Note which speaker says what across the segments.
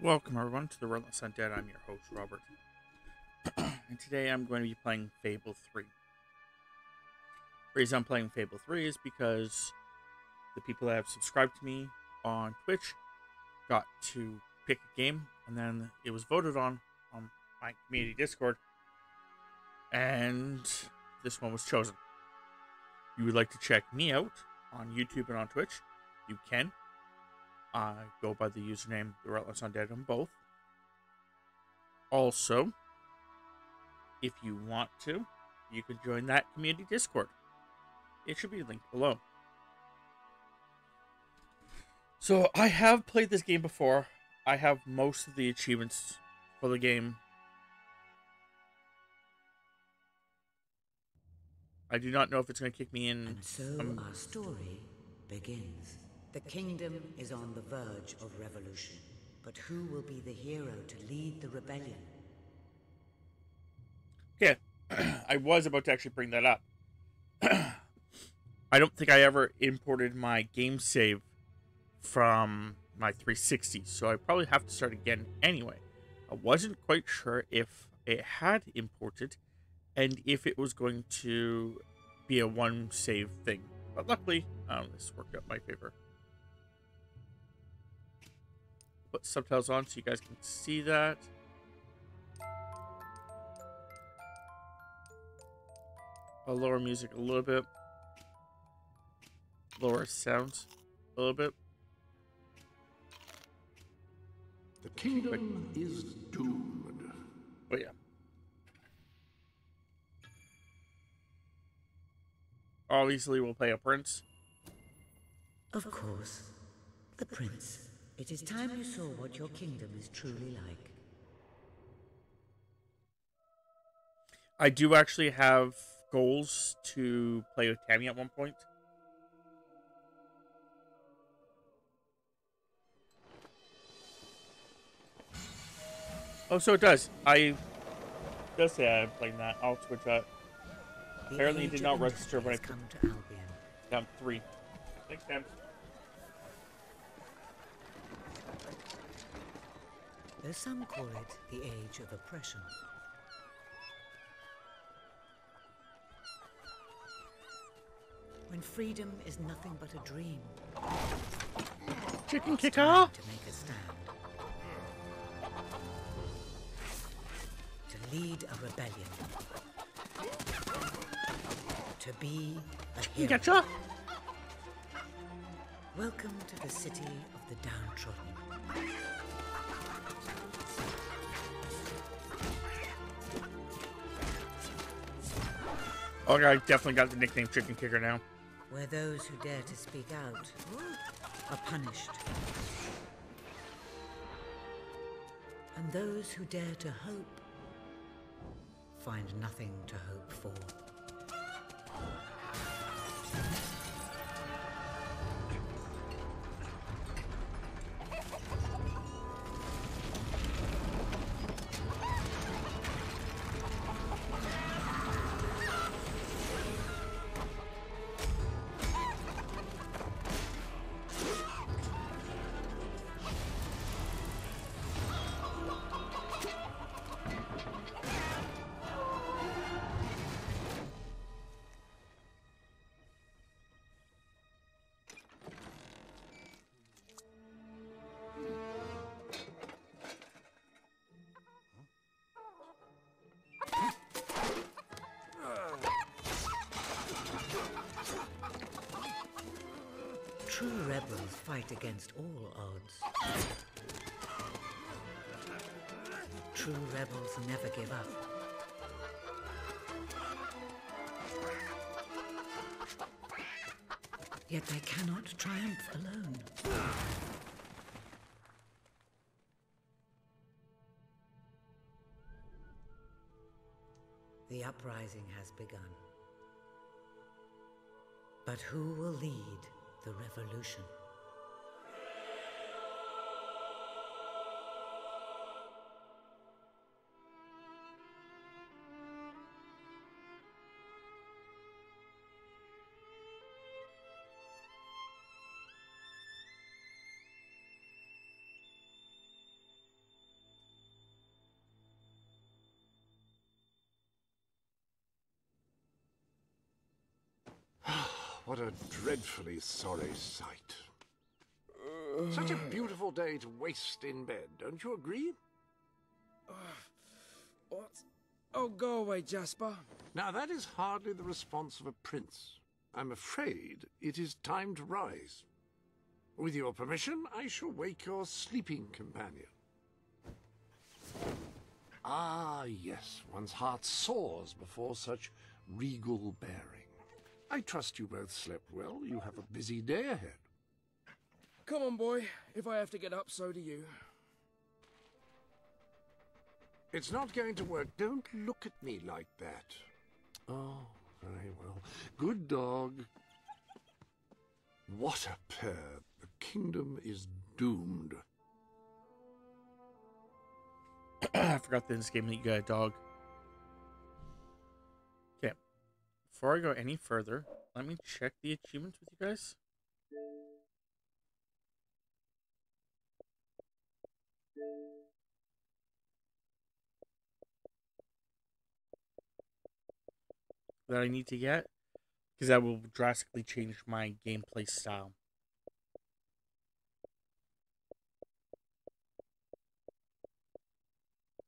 Speaker 1: Welcome everyone to the Relentless Undead. I'm your host, Robert. and today I'm going to be playing Fable 3. The reason I'm playing Fable 3 is because the people that have subscribed to me on Twitch got to pick a game and then it was voted on on my community Discord and this one was chosen. If you would like to check me out on YouTube and on Twitch, you can. I go by the username The Relentless Undead on both. Also, if you want to, you can join that community Discord. It should be linked below. So, I have played this game before. I have most of the achievements for the game. I do not know if it's going to kick me in.
Speaker 2: And so
Speaker 1: um,
Speaker 2: our story begins. The kingdom is on the verge of revolution. But who will be the hero to lead the rebellion?
Speaker 1: Okay, I was about to actually bring that up. I don't think I ever imported my game save from my 360, so I probably have to start again anyway. I wasn't quite sure if it had imported and if it was going to be a one save thing. But luckily, um, this worked out my favor. Put subtitles on so you guys can see that. I'll lower music a little bit. Lower sounds a little bit.
Speaker 3: The kingdom is doomed.
Speaker 1: Oh yeah. Obviously, we'll play a prince.
Speaker 2: Of course, the prince. It is time you saw what your kingdom is truly like.
Speaker 1: I do actually have goals to play with Tammy at one point. Oh, so it does. I does say I'm playing that. I'll switch that. Apparently did not register when I
Speaker 2: come to Albion.
Speaker 1: Down three. Thanks, Tam.
Speaker 2: Though some call it the age of oppression. When freedom is nothing but a dream.
Speaker 1: Chicken kicker.
Speaker 2: to make a stand. To lead a rebellion. To be a hero.
Speaker 1: getcha?
Speaker 2: Welcome to the city of the downtrodden.
Speaker 1: Okay, I definitely got the nickname Chicken Kicker now.
Speaker 2: where those who dare to speak out are punished. And those who dare to hope find nothing to hope for. Fight against all odds. True rebels never give up. Yet they cannot triumph alone. The uprising has begun. But who will lead the revolution?
Speaker 3: What a dreadfully sorry sight. Such a beautiful day to waste in bed, don't you agree?
Speaker 4: What? Oh, go away, Jasper.
Speaker 3: Now, that is hardly the response of a prince. I'm afraid it is time to rise. With your permission, I shall wake your sleeping companion. Ah, yes, one's heart soars before such regal bearing. I trust you both slept well. You have a busy day ahead.
Speaker 4: Come on, boy. If I have to get up, so do you.
Speaker 3: It's not going to work. Don't look at me like that. Oh, very well. Good dog. What a pair. The kingdom is doomed.
Speaker 1: I forgot that in this game that you got a dog. Before I go any further, let me check the achievements with you guys. That I need to get because that will drastically change my gameplay style.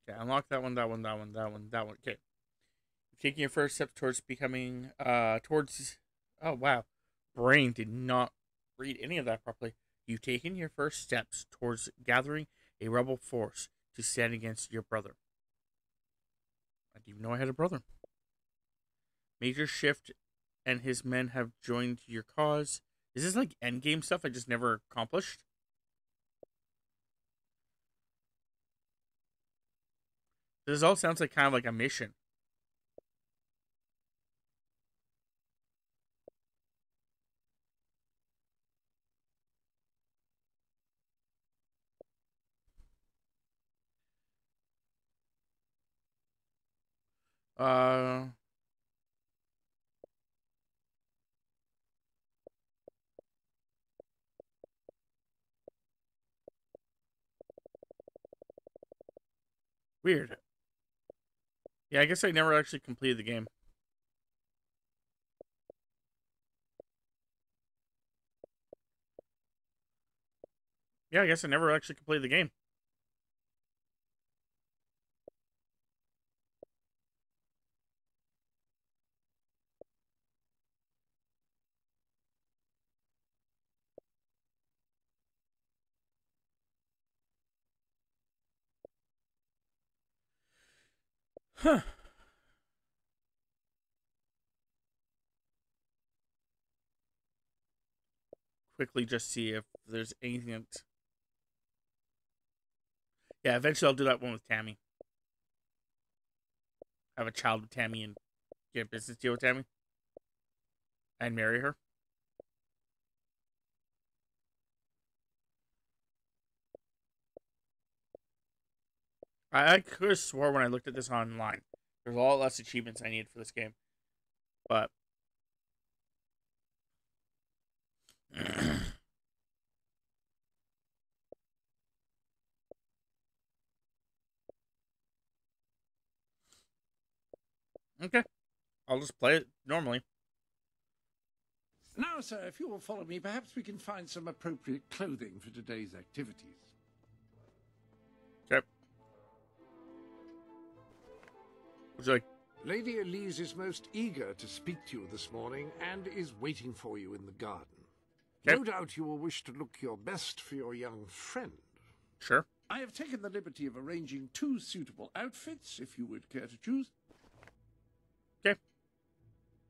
Speaker 1: Okay, unlock that one, that one, that one, that one, that one. Okay. Taking your first steps towards becoming, uh, towards, oh wow, brain did not read any of that properly. You've taken your first steps towards gathering a rebel force to stand against your brother. I didn't even know I had a brother. Major Swift and his men have joined your cause. Is this like endgame stuff I just never accomplished? This all sounds like kind of like a mission. Uh Weird. Yeah, I guess I never actually completed the game. Yeah, I guess I never actually completed the game. Huh. Quickly just see if there's anything that... Yeah, eventually I'll do that one with Tammy. Have a child with Tammy and get a business deal with Tammy. And marry her. I, I could have swore when I looked at this online, there's a lot less achievements I need for this game. But okay, I'll just play it normally.
Speaker 3: Now, sir, if you will follow me, perhaps we can find some appropriate clothing for today's activities.
Speaker 1: Okay. Would you like?
Speaker 3: Lady Elise is most eager to speak to you this morning and is waiting for you in the garden.
Speaker 1: Okay.
Speaker 3: No doubt you will wish to look your best for your young friend.
Speaker 1: Sure.
Speaker 3: I have taken the liberty of arranging two suitable outfits, if you would care to choose.
Speaker 1: Okay.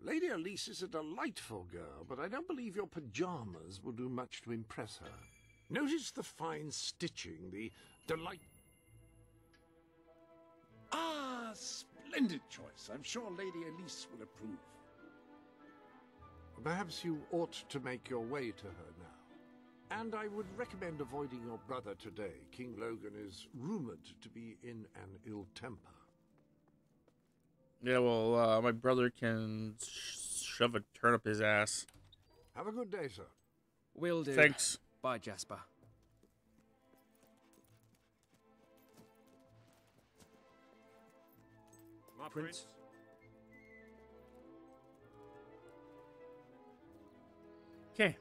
Speaker 3: Lady Elise is a delightful girl, but I don't believe your pajamas will do much to impress her. Notice the fine stitching, the delight. Ah, splendid choice. I'm sure Lady Elise will approve. Perhaps you ought to make your way to her now. And I would recommend avoiding your brother today. King Logan is rumored to be in an ill temper.
Speaker 1: Yeah, well, uh, my brother can sh- shove a turnip his ass.
Speaker 3: Have a good day, sir.
Speaker 4: Will do.
Speaker 1: Thanks.
Speaker 4: Bye, Jasper. Prince.
Speaker 1: Okay.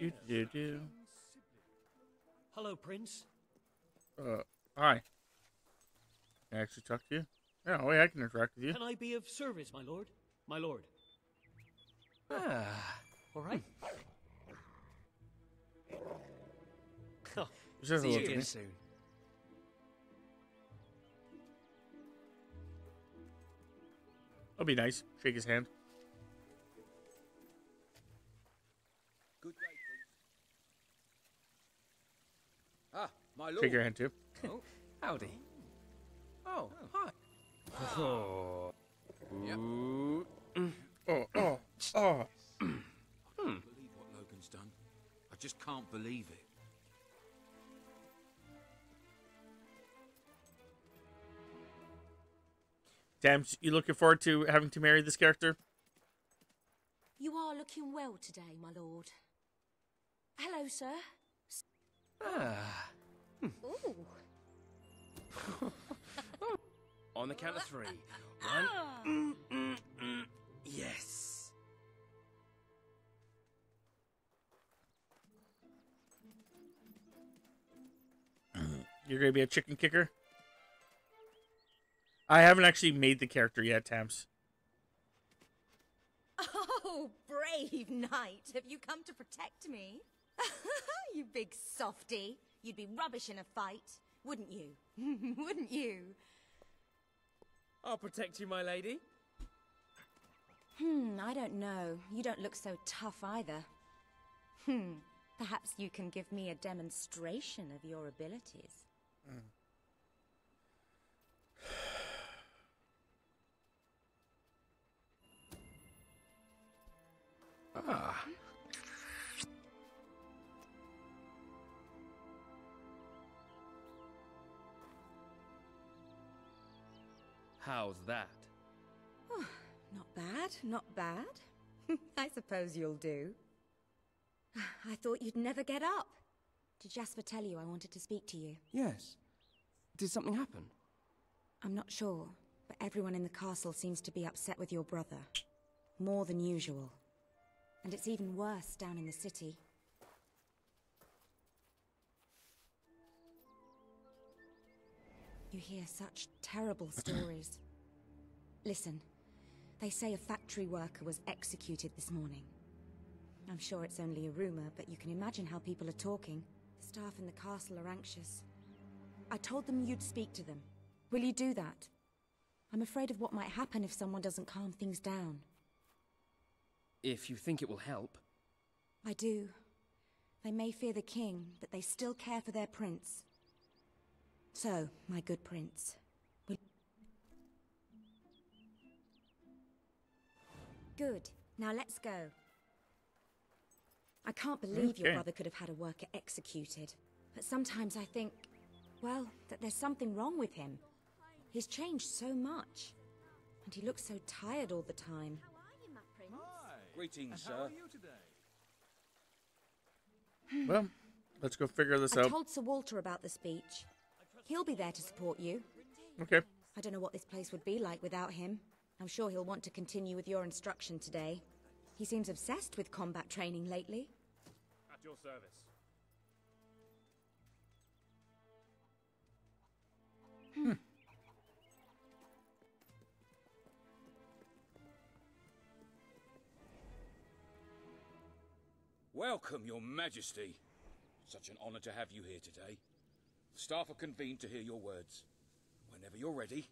Speaker 1: Do, do, do.
Speaker 5: Hello, Prince.
Speaker 1: Uh, hi. Can I actually talk to you? Yeah, wait, I can interact with you.
Speaker 5: Can I be of service, my lord? My lord. Ah, all right. Oh,
Speaker 1: Just have a
Speaker 5: see
Speaker 1: look
Speaker 5: you
Speaker 1: at me.
Speaker 5: soon.
Speaker 1: That'll be nice. Shake his hand.
Speaker 6: Good day, Prince. Ah, my lord.
Speaker 1: Shake your hand too.
Speaker 6: Oh,
Speaker 4: Howdy. Oh, hi. Oh.
Speaker 6: yep.
Speaker 1: Oh, oh, oh.
Speaker 6: I can't Believe what Logan's done. I just can't believe it.
Speaker 1: Damn, you looking forward to having to marry this character?
Speaker 7: You are looking well today, my lord. Hello, sir.
Speaker 4: Ah.
Speaker 7: Ooh.
Speaker 4: On the count of three. One. Mm, mm, mm. Yes.
Speaker 1: You're gonna be a chicken kicker? I haven't actually made the character yet, Tams.
Speaker 7: Oh, brave knight. Have you come to protect me? you big softy. You'd be rubbish in a fight, wouldn't you? wouldn't you?
Speaker 4: I'll protect you, my lady.
Speaker 7: Hmm, I don't know. You don't look so tough either. Hmm, perhaps you can give me a demonstration of your abilities.
Speaker 4: Ah. How's that?
Speaker 7: Not bad, not bad. I suppose you'll do. I thought you'd never get up. Did Jasper tell you I wanted to speak to you?
Speaker 4: Yes. Did something happen?
Speaker 7: I'm not sure, but everyone in the castle seems to be upset with your brother. More than usual. And it's even worse down in the city. You hear such terrible stories. Listen, they say a factory worker was executed this morning. I'm sure it's only a rumor, but you can imagine how people are talking. The staff in the castle are anxious. I told them you'd speak to them. Will you do that? I'm afraid of what might happen if someone doesn't calm things down.
Speaker 4: If you think it will help.
Speaker 7: I do. They may fear the king, but they still care for their prince. So, my good prince, will... Good. Now let's go. I can't believe your brother could have had a worker executed. But sometimes I think, well, that there's something wrong with him. He's changed so much. And he looks so tired all the time.
Speaker 6: Greetings, sir.
Speaker 1: Well, let's go figure this
Speaker 7: I
Speaker 1: out.
Speaker 7: I told Sir Walter about the speech. He'll be there to support you.
Speaker 1: Okay.
Speaker 7: I don't know what this place would be like without him. I'm sure he'll want to continue with your instruction today. He seems obsessed with combat training lately.
Speaker 8: At your service.
Speaker 6: Welcome, Your Majesty. Such an honor to have you here today. The staff are convened to hear your words. Whenever you're ready.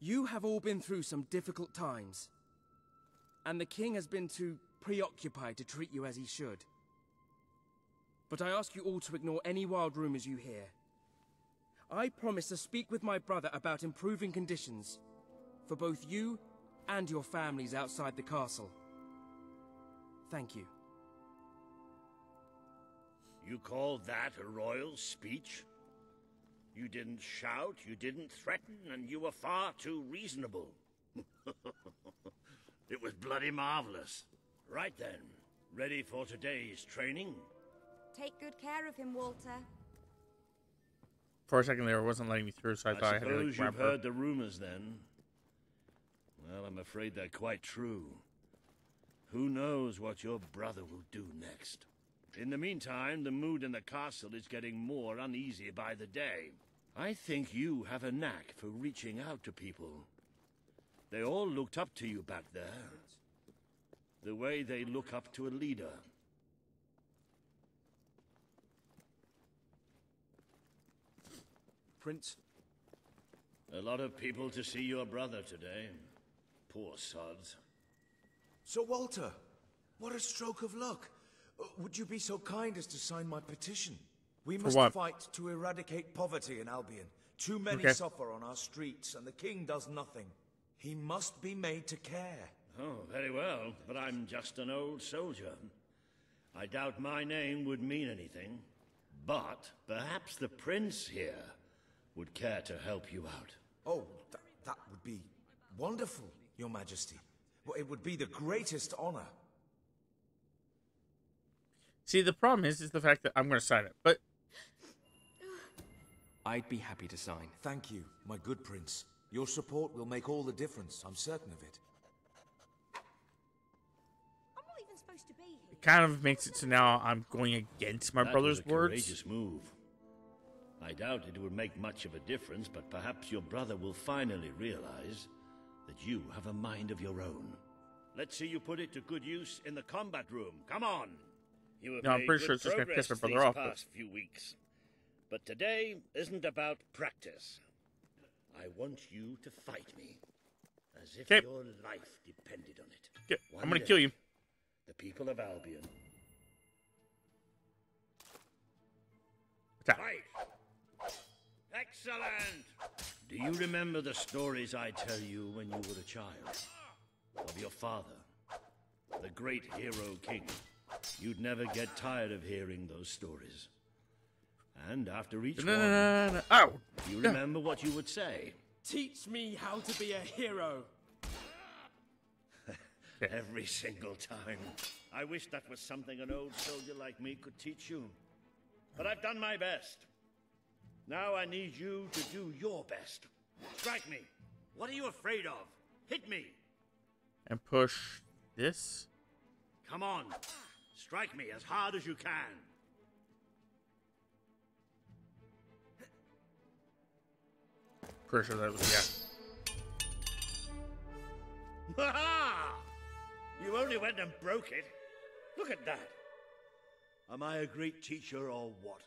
Speaker 4: You have all been through some difficult times. And the king has been too preoccupied to treat you as he should. But I ask you all to ignore any wild rumors you hear. I promise to speak with my brother about improving conditions for both you and your families outside the castle. Thank you.
Speaker 9: You call that a royal speech? You didn't shout, you didn't threaten, and you were far too reasonable. it was bloody marvelous. Right then, Ready for today's training?
Speaker 7: Take good care of him, Walter.
Speaker 1: For a second there, it wasn't letting me through, so I,
Speaker 9: I
Speaker 1: thought I had to like,
Speaker 9: you've heard the rumors then. Well, I'm afraid they're quite true. Who knows what your brother will do next? In the meantime, the mood in the castle is getting more uneasy by the day. I think you have a knack for reaching out to people. They all looked up to you back there. The way they look up to a leader.
Speaker 4: Prince,
Speaker 9: A lot of people to see your brother today. Poor sods.
Speaker 8: Sir Walter, what a stroke of luck. Uh, Would you be so kind as to sign my petition? We must
Speaker 1: what?
Speaker 8: fight to eradicate poverty in Albion. Too many
Speaker 1: Okay.
Speaker 8: suffer on our streets, and the king does nothing. He must be made to care.
Speaker 9: Oh, very well, but I'm just an old soldier. I doubt my name would mean anything. But perhaps the prince here would care to help you out.
Speaker 8: Oh, th that would be wonderful, your majesty. Well, it would be the greatest honor.
Speaker 1: See, the problem is, is the fact that I'm going to sign it, but
Speaker 4: I'd be happy to sign.
Speaker 8: Thank you, my good prince. Your support will make all the difference, I'm certain of it.
Speaker 7: I'm not even supposed to be here.
Speaker 1: it kind of makes it so now I'm going against my
Speaker 9: That
Speaker 1: brother's
Speaker 9: was a
Speaker 1: words.
Speaker 9: courageous move. I doubt it will make much of a difference, but perhaps your brother will finally realize that you have a mind of your own. Let's see you put it to good use in the combat room. Come on. You have
Speaker 1: No, I'm pretty sure it's just gonna piss
Speaker 9: progress
Speaker 1: my brother off, but-
Speaker 9: past few weeks. But today isn't about practice. I want you to fight me, as if your life depended on it.
Speaker 1: I'm going to kill you.
Speaker 9: The people of Albion.
Speaker 1: Attack.
Speaker 9: Fight! Excellent! Do you remember the stories I tell you when you were a child? Of your father, the great hero king. You'd never get tired of hearing those stories. And after each one,
Speaker 1: Da-na-na-na-na. Oh,
Speaker 9: you remember what you would say.
Speaker 4: Teach me how to be a hero.
Speaker 9: Every single time. I wish that was something an old soldier like me could teach you. But I've done my best. Now I need you to do your best. Strike me. What are you afraid of? Hit me.
Speaker 1: and push this.
Speaker 9: Come on. Strike me as hard as you can.
Speaker 1: Pretty sure that was yeah.
Speaker 9: Ha ha! You only went and broke it. Look at that. Am I a great teacher or what?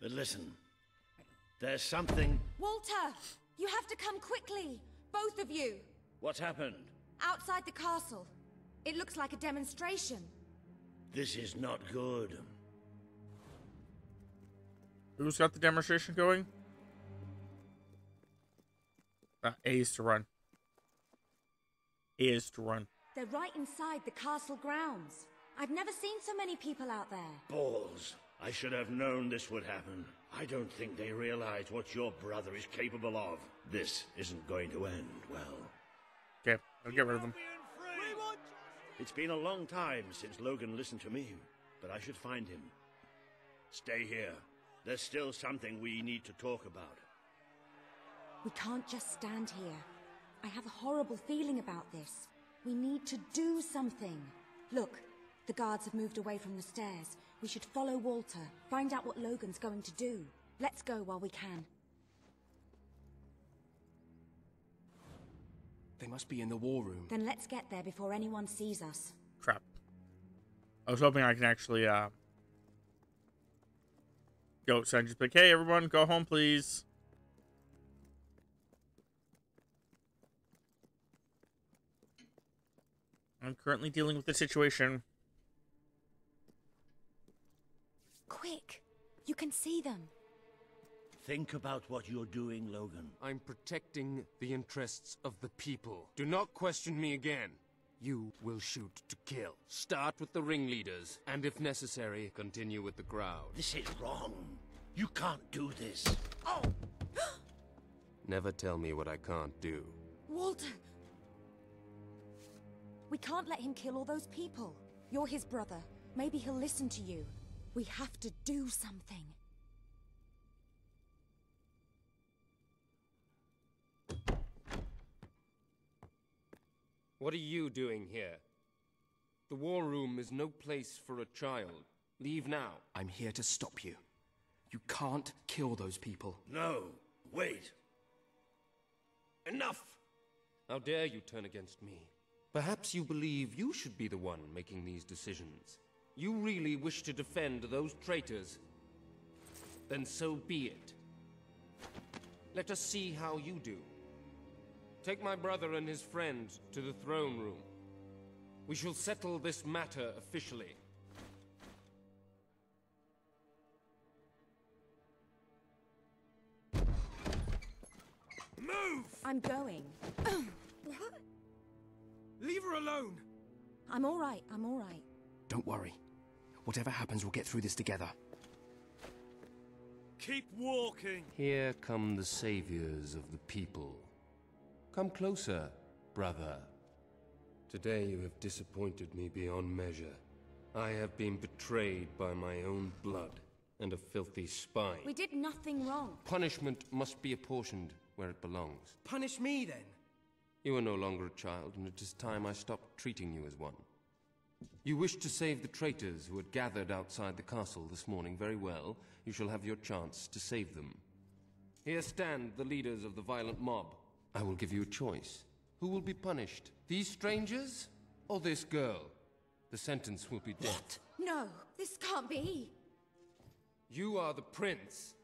Speaker 9: But listen, there's something.
Speaker 7: Walter! You have to come quickly! Both of you!
Speaker 9: What's happened?
Speaker 7: Outside the castle. It looks like a demonstration.
Speaker 9: This is not good.
Speaker 1: Who's got the demonstration going? Uh, A is to run. A is to run.
Speaker 7: They're right inside the castle grounds. I've never seen so many people out there.
Speaker 9: Balls. I should have known this would happen. I don't think they realize what your brother is capable of. This isn't going to end well.
Speaker 1: Okay, I'll get rid of them.
Speaker 9: It's been a long time since Logan listened to me, but I should find him. Stay here. There's still something we need to talk about.
Speaker 7: We can't just stand here. I have a horrible feeling about this. We need to do something. Look, the guards have moved away from the stairs. We should follow Walter, find out what Logan's going to do. Let's go while we can.
Speaker 4: They must be in the war room.
Speaker 7: Then let's get there before anyone sees us.
Speaker 1: Crap. I was hoping I can actually uh go so I just be like, hey everyone, go home please. I'm currently dealing with the situation.
Speaker 7: Quick! You can see them.
Speaker 9: Think about what you're doing, Logan.
Speaker 10: I'm protecting the interests of the people. Do not question me again. You will shoot to kill. Start with the ringleaders, and if necessary, continue with the crowd.
Speaker 9: This is wrong. You can't do this.
Speaker 7: Oh!
Speaker 10: Never tell me what I can't do.
Speaker 7: Walter! We can't let him kill all those people. You're his brother. Maybe he'll listen to you. We have to do something.
Speaker 10: What are you doing here? The war room is no place for a child. Leave now.
Speaker 4: I'm here to stop you. You can't kill those people.
Speaker 9: No, wait. Enough!
Speaker 10: How dare you turn against me? Perhaps you believe you should be the one making these decisions. You really wish to defend those traitors? Then so be it. Let us see how you do. Take my brother and his friend to the throne room. We shall settle this matter officially.
Speaker 9: Move!
Speaker 7: I'm going. what?
Speaker 4: Leave her alone!
Speaker 7: I'm alright, I'm alright.
Speaker 4: Don't worry. Whatever happens, we'll get through this together.
Speaker 9: Keep walking!
Speaker 10: Here come the saviors of the people. Come closer, brother. Today you have disappointed me beyond measure. I have been betrayed by my own blood and a filthy spy.
Speaker 7: We did nothing wrong.
Speaker 10: Punishment must be apportioned where it belongs.
Speaker 4: Punish me, then.
Speaker 10: You are no longer a child, and it is time I stopped treating you as one. You wish to save the traitors who had gathered outside the castle this morning. Very well. You shall have your chance to save them. Here stand the leaders of the violent mob. I will give you a choice. Who will be punished? These strangers? Or this girl? The sentence will be death.
Speaker 7: No, this can't be.
Speaker 10: You are the prince.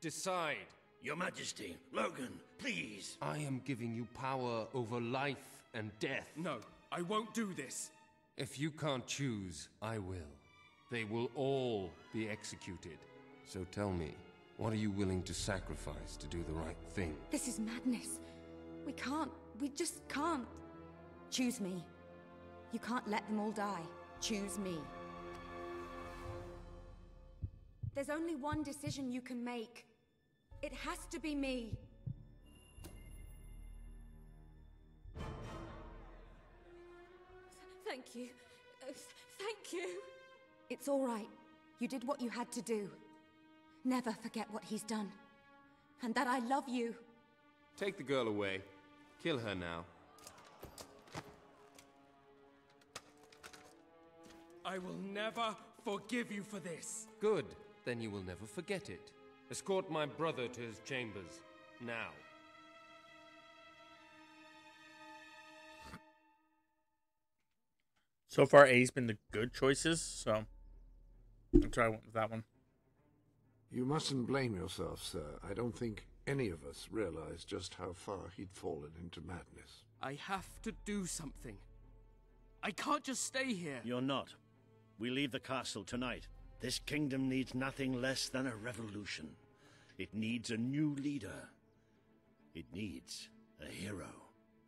Speaker 10: Decide.
Speaker 9: Your Majesty, Logan, please.
Speaker 10: I am giving you power over life and death.
Speaker 4: No, I won't do this.
Speaker 10: If you can't choose, I will. They will all be executed. So tell me, what are you willing to sacrifice to do the right thing?
Speaker 7: This is madness. We can't. We just can't. Choose me. You can't let them all die. Choose me. There's only one decision you can make. It has to be me. Thank you. Uh, Thank you. It's all right. You did what you had to do. Never forget what he's done. And that I love you.
Speaker 10: Take the girl away. Kill her now.
Speaker 4: I will never forgive you for this.
Speaker 10: Good. Then you will never forget it. Escort my brother to his chambers. Now.
Speaker 1: So far, A's been the good choices, so I'll try one with that one.
Speaker 3: You mustn't blame yourself, sir. I don't think any of us realized just how far he'd fallen into madness.
Speaker 4: I have to do something. I can't just stay here.
Speaker 9: You're not. We leave the castle tonight. This kingdom needs nothing less than a revolution. It needs a new leader. It needs a hero.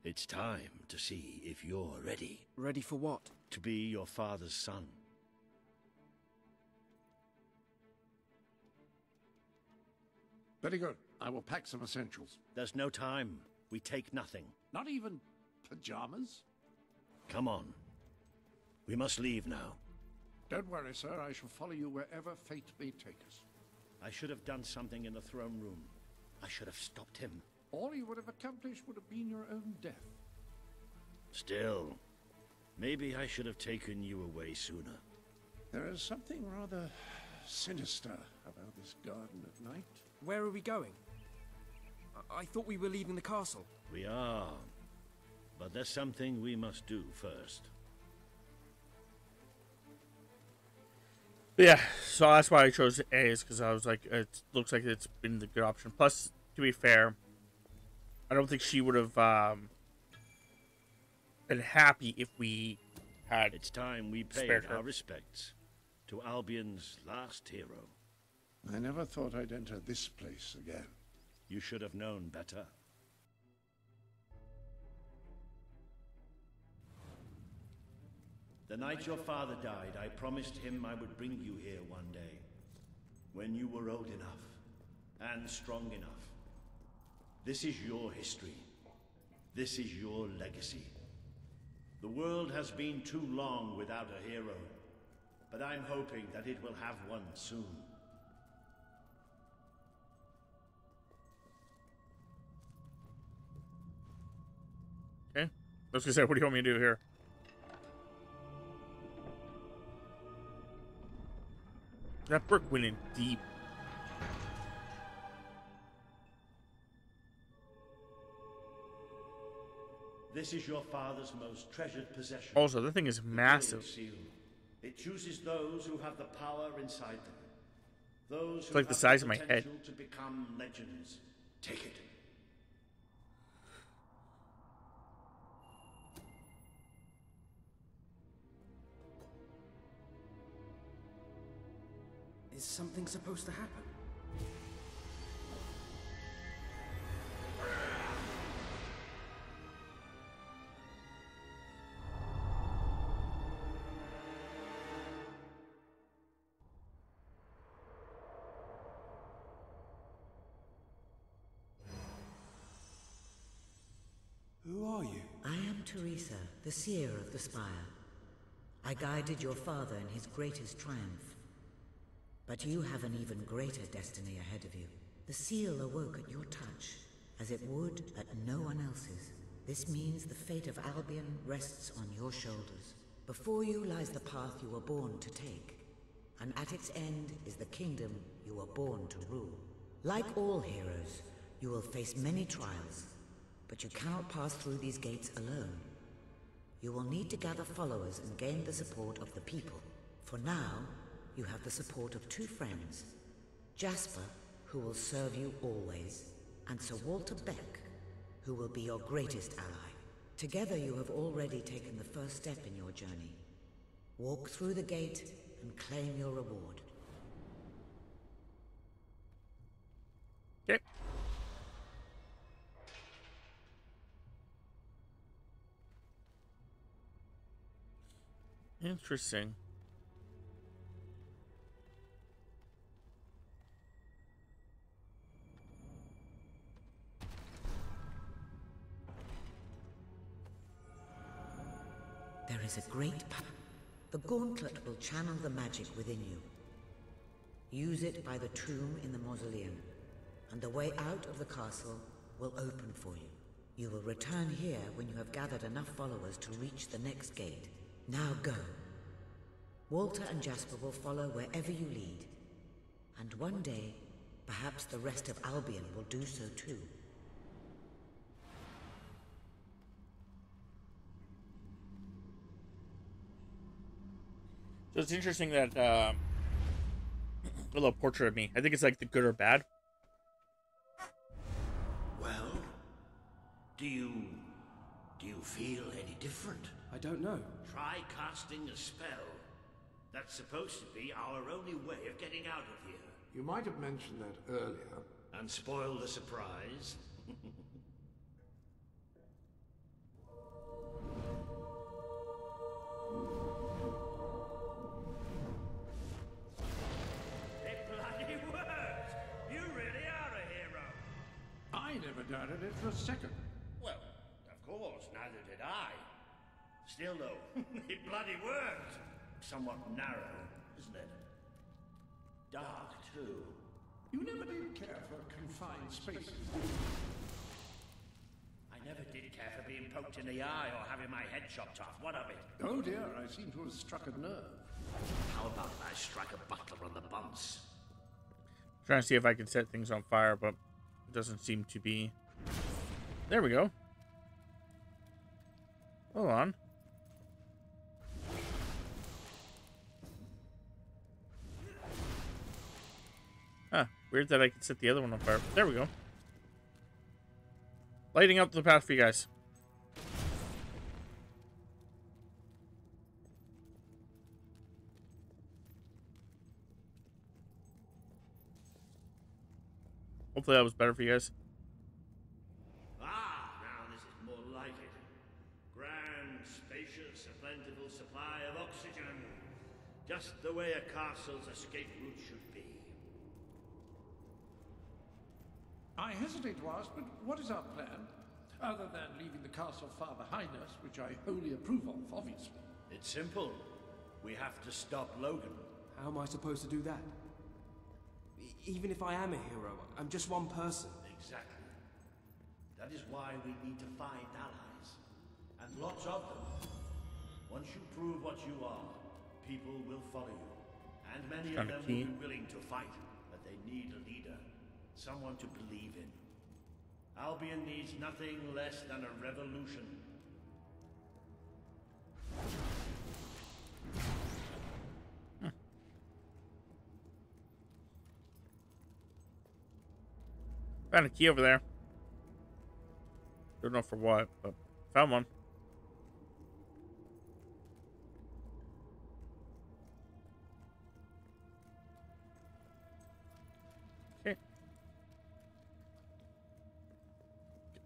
Speaker 9: It's time to see if you're ready.
Speaker 4: Ready for what?
Speaker 9: To be your father's son.
Speaker 3: Very good. I will pack some essentials.
Speaker 9: There's no time. We take nothing.
Speaker 3: Not even pajamas?
Speaker 9: Come on. We must leave now.
Speaker 3: Don't worry, sir. I shall follow you wherever fate may take us.
Speaker 9: I should have done something in the throne room. I should have stopped him.
Speaker 3: All you would have accomplished would have been your own death.
Speaker 9: Still, maybe I should have taken you away sooner.
Speaker 3: There is something rather sinister about this garden at night.
Speaker 4: Where are we going? I, I thought we were leaving the castle.
Speaker 9: We are. But there's something we must do first.
Speaker 1: Yeah, so that's why I chose A's because I was like, it looks like it's been the good option. Plus, to be fair, I don't think she would have um, been happy if we had.
Speaker 9: It's time we paid
Speaker 1: spared her.
Speaker 9: our respects to Albion's last hero.
Speaker 3: I never thought I'd enter this place again.
Speaker 9: You should have known better. The night your father died, I promised him I would bring you here one day. When you were old enough and strong enough. This is your history. This is your legacy. The world has been too long without a hero, but I'm hoping that it will have one soon.
Speaker 1: Okay. I was gonna say, what do you want me to do here? That brook went in deep.
Speaker 9: This is your father's most treasured possession.
Speaker 1: Also, that thing is massive.
Speaker 9: It chooses those who have the power inside them. Those
Speaker 1: It's
Speaker 9: who
Speaker 1: like the
Speaker 9: have
Speaker 1: size of my head.
Speaker 9: potential to become legends. Take it.
Speaker 4: Is something supposed to happen?
Speaker 2: Theresa, the seer of the spire. I guided your father in his greatest triumph. But you have an even greater destiny ahead of you. The seal awoke at your touch, as it would at no one else's. This means the fate of Albion rests on your shoulders. Before you lies the path you were born to take, and at its end is the kingdom you were born to rule. Like all heroes, you will face many trials, but you cannot pass through these gates alone. You will need to gather followers and gain the support of the people. For now, you have the support of two friends. Jasper, who will serve you always, and Sir Walter Beck, who will be your greatest ally. Together you have already taken the first step in your journey. Walk through the gate and claim your reward.
Speaker 1: Okay. Interesting.
Speaker 2: There is a great power. The gauntlet will channel the magic within you. Use it by the tomb in the mausoleum, and the way out of the castle will open for you. You will return here when you have gathered enough followers to reach the next gate. Now go. Walter and Jasper will follow wherever you lead. And one day, perhaps the rest of Albion will do so too.
Speaker 1: So it's interesting that uh, a little portrait of me. I think it's like the good or bad.
Speaker 9: Well, do you. do you feel any different?
Speaker 4: I don't know.
Speaker 9: Try casting a spell. That's supposed to be our only way of getting out of here.
Speaker 3: You might have mentioned that earlier.
Speaker 9: And spoil the surprise. it bloody worked! You really are a hero.
Speaker 3: I never doubted it for a second.
Speaker 9: Well, of course, neither did I. Still, though, it bloody worked. Somewhat narrow, isn't it? Dark, too.
Speaker 3: You never did care for confined spaces.
Speaker 9: I never did care for being poked in the eye or having my head chopped off. What of it?
Speaker 3: Oh dear, I seem to have struck a nerve.
Speaker 9: How about I strike a butler on the bunce?
Speaker 1: trying to see if I can set things on fire, but it doesn't seem to be. There we go. Hold on. Huh. Weird that I could set the other one on fire. There we go. Lighting up the path for you guys. Hopefully that was better for you guys.
Speaker 9: Ah, now this is more like it. Grand, spacious, a plentiful supply of oxygen. Just the way a castle's escape route should be.
Speaker 3: I hesitate to ask, but what is our plan? Other than leaving the castle Father Highness, which I wholly approve of, obviously.
Speaker 9: It's simple. We have to stop Logan.
Speaker 4: How am I supposed to do that? E- even if I am a hero, I'm just one person.
Speaker 9: Exactly. That is why we need to find allies. And lots of them. Once you prove what you are, people will follow you. And many of them will be willing to fight. But they need a leader. Someone to believe in. Albion needs nothing less than a revolution.
Speaker 1: Found a key over there. Don't know for what, but found one.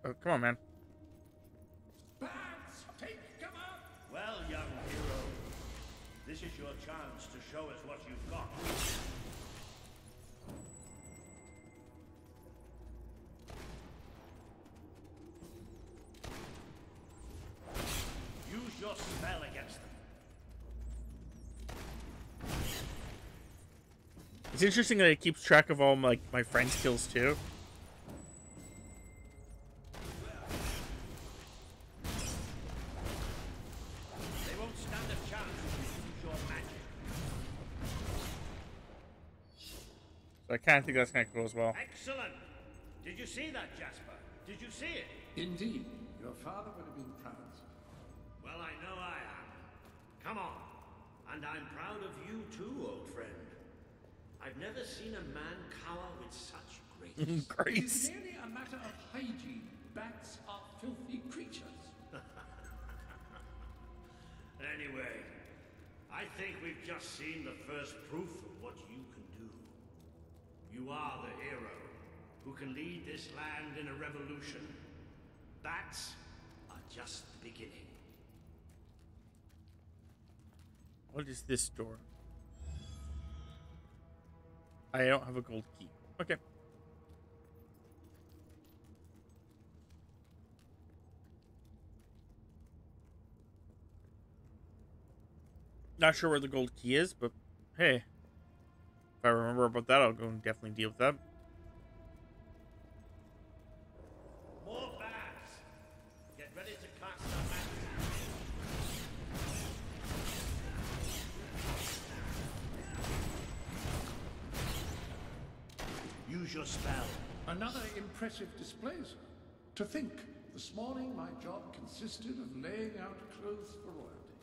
Speaker 1: Oh, come on, man.
Speaker 3: Bats, take cover!
Speaker 9: Well, young hero, this is your chance to show us what you've got. Use your spell against them.
Speaker 1: It's interesting that it keeps track of all my, like my friends' kills too. Kind of think that's kind of cool as well.
Speaker 9: Excellent! Did you see that, Jasper? Did you see it?
Speaker 3: Indeed, your father would have been proud.
Speaker 9: Well, I know I am. Come on. And I'm proud of you too, old friend. I've never seen a man cower with such grace. grace?
Speaker 3: It is merely a matter of hygiene. Bats are filthy creatures.
Speaker 9: anyway, I think we've just seen the first proof of what you can do. You are the hero who can lead this land in a revolution. Bats are just the beginning.
Speaker 1: What is this door? I don't have a gold key. Okay. Not sure where the gold key is, but hey. If I remember about that, I'll go and definitely deal with that.
Speaker 9: More bats! Get ready to cast our magic. Use your spell.
Speaker 3: Another impressive display, sir. To think, this morning my job consisted of laying out clothes for royalty.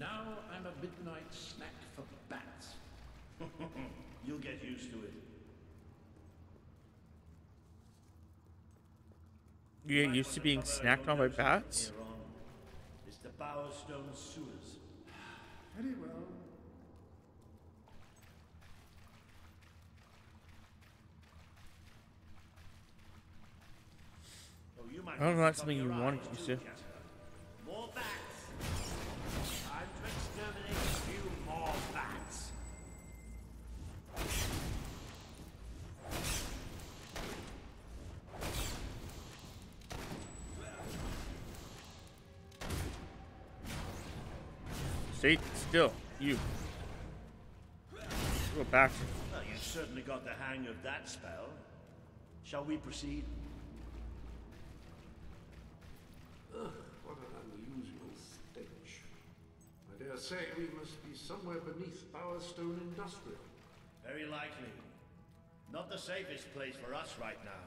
Speaker 3: Now I'm a midnight snack for bats.
Speaker 9: You'll get used to it.
Speaker 1: You get used to being snacked on by bats?
Speaker 9: Is the Bowerstone sewers.
Speaker 3: Very well.
Speaker 9: Oh, you might
Speaker 1: I don't know,
Speaker 9: want
Speaker 1: that's something you wanted
Speaker 9: eyes
Speaker 1: to Stay still. You. Go back.
Speaker 9: Well, you certainly got the hang of that spell. Shall we proceed?
Speaker 3: Ugh, what an unusual stench. I dare say we must be somewhere beneath Bowerstone Industrial.
Speaker 9: Very likely. Not the safest place for us right now.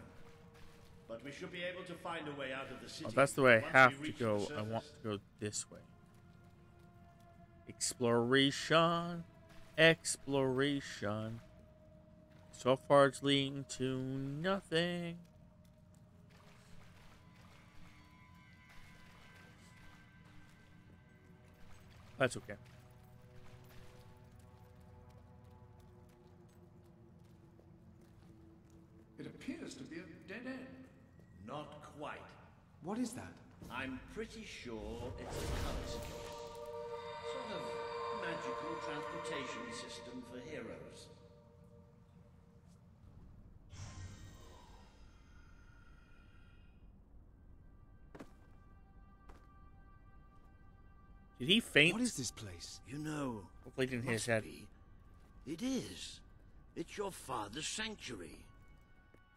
Speaker 9: But we should be able to find a way out of the city.
Speaker 1: Oh, that's the way I have to go. I want to go this way. Exploration. Exploration. So far it's leading to nothing. That's okay.
Speaker 3: It appears to be a dead end.
Speaker 9: Not quite.
Speaker 4: What is that?
Speaker 9: I'm pretty sure it's a color scheme. Magical transportation system for heroes.
Speaker 1: Did he faint?
Speaker 4: What is this place?
Speaker 9: You know,
Speaker 1: Hopefully it didn't hit his
Speaker 9: must
Speaker 1: head.
Speaker 9: be. It is. It's your father's sanctuary.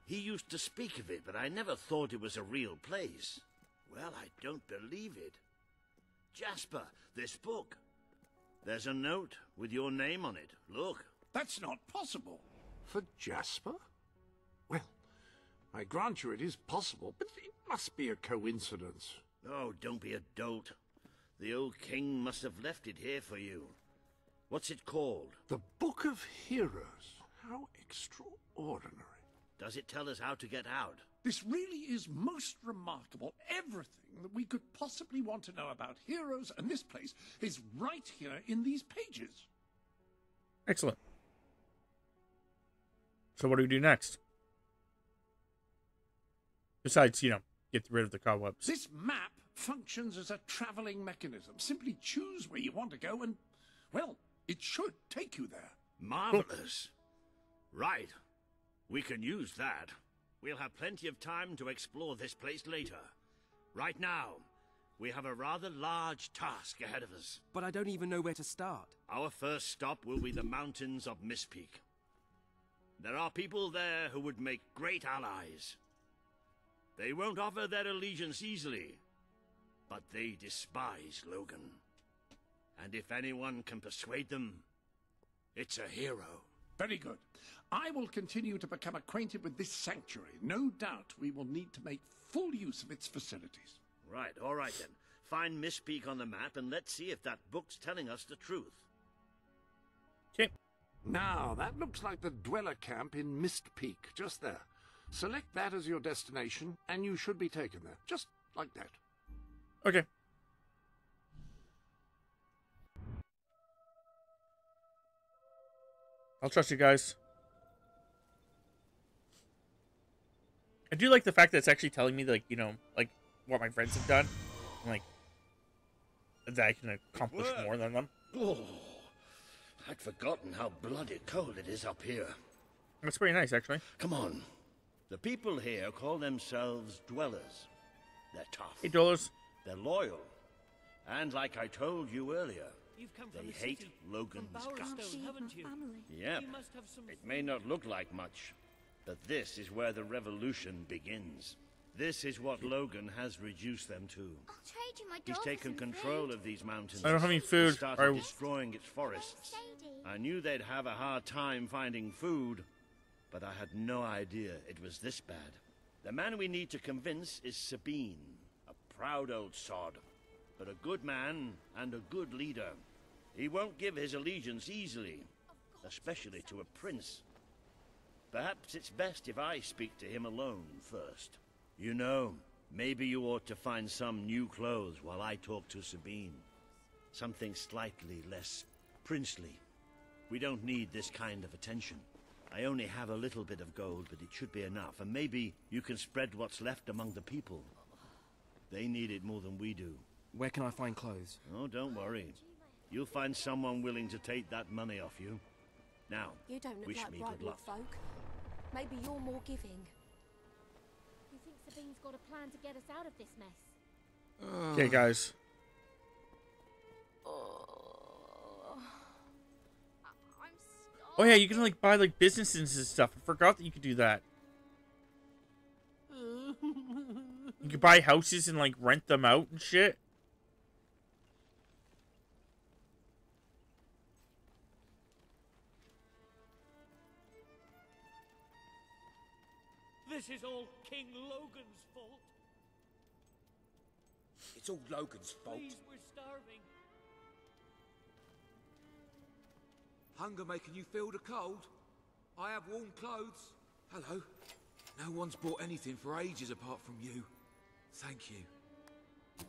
Speaker 9: He used to speak of it, but I never thought it was a real place. Well, I don't believe it. Jasper, this book. There's a note with your name on it. Look.
Speaker 3: That's not possible.
Speaker 11: For Jasper? Well, I grant you it is possible, but it must be a coincidence.
Speaker 9: Oh, don't be a dolt. The old king must have left it here for you. What's it called?
Speaker 11: The Book of Heroes. How extraordinary.
Speaker 9: Does it tell us how to get out?
Speaker 3: This really is most remarkable. Everything that we could possibly want to know about heroes and this place is right here in these pages.
Speaker 1: Excellent. So what do we do next? Besides, you know, get rid of the cobwebs.
Speaker 3: This map functions as a traveling mechanism. Simply choose where you want to go and, well, it should take you there.
Speaker 9: Marvelous. Right. We can use that. We'll have plenty of time to explore this place later. Right now, we have a rather large task ahead of us.
Speaker 4: But I don't even know where to start.
Speaker 9: Our first stop will be the mountains of Mistpeak. There are people there who would make great allies. They won't offer their allegiance easily, but they despise Logan. And if anyone can persuade them, it's a hero.
Speaker 3: Very good. I will continue to become acquainted with this sanctuary. No doubt we will need to make full use of its facilities.
Speaker 9: Right, all right then. Find Mistpeak on the map and let's see if that book's telling us the truth.
Speaker 1: Okay.
Speaker 11: Now, that looks like the dweller camp in Mist Peak, just there. Select that as your destination, and you should be taken there. Just like that.
Speaker 1: Okay. I'll trust you guys. I do like the fact that it's actually telling me, like, you know, like, what my friends have done. and, like, that I can accomplish more than them.
Speaker 9: Oh, I'd forgotten how bloody cold it is up here.
Speaker 1: That's pretty nice, actually.
Speaker 9: Come on. The people here call themselves dwellers. They're tough.
Speaker 1: Hey, Dollars.
Speaker 9: They're loyal. And like I told you earlier,
Speaker 5: You've come
Speaker 9: they
Speaker 5: from the
Speaker 9: hate
Speaker 5: city,
Speaker 9: Logan's
Speaker 5: from
Speaker 9: guts.
Speaker 5: Bowerstone.
Speaker 9: Yep.
Speaker 5: You must have some
Speaker 9: It may not look like much, but this is where the revolution begins. This is what Logan has reduced them to.
Speaker 12: I'll trade you my
Speaker 9: He's taken control
Speaker 12: food.
Speaker 9: of these mountains.
Speaker 1: I don't have any
Speaker 9: and
Speaker 1: food.
Speaker 9: Started
Speaker 1: I-
Speaker 9: destroying its forests. I knew they'd have a hard time finding food, but I had no idea it was this bad. The man we need to convince is Sabine, a proud old sod, but a good man and a good leader. He won't give his allegiance easily, especially to a prince. Perhaps it's best if I speak to him alone first. You know, maybe you ought to find some new clothes while I talk to Sabine. Something slightly less princely. We don't need this kind of attention. I only have a little bit of gold, but it should be enough, and maybe you can spread what's left among the people. They need it more than we do.
Speaker 4: Where can I find clothes?
Speaker 9: Oh, don't worry. You'll find someone willing to take that money off you. Now,
Speaker 13: You don't look
Speaker 9: wish
Speaker 13: like
Speaker 9: me good luck.
Speaker 13: folk. Maybe you're more giving.
Speaker 12: You think Sabine's got a plan to get us out of this mess?
Speaker 1: Okay, guys.
Speaker 12: Oh,
Speaker 1: oh, yeah, you can, like, buy, like, businesses and stuff. I forgot that you could do that. You could buy houses and, like, rent them out and shit.
Speaker 5: This is all King Logan's fault.
Speaker 6: It's all Logan's fault.
Speaker 5: Please, we're starving.
Speaker 8: Hunger making you feel the cold? I have warm clothes. Hello. No one's bought anything for ages apart from you. Thank you.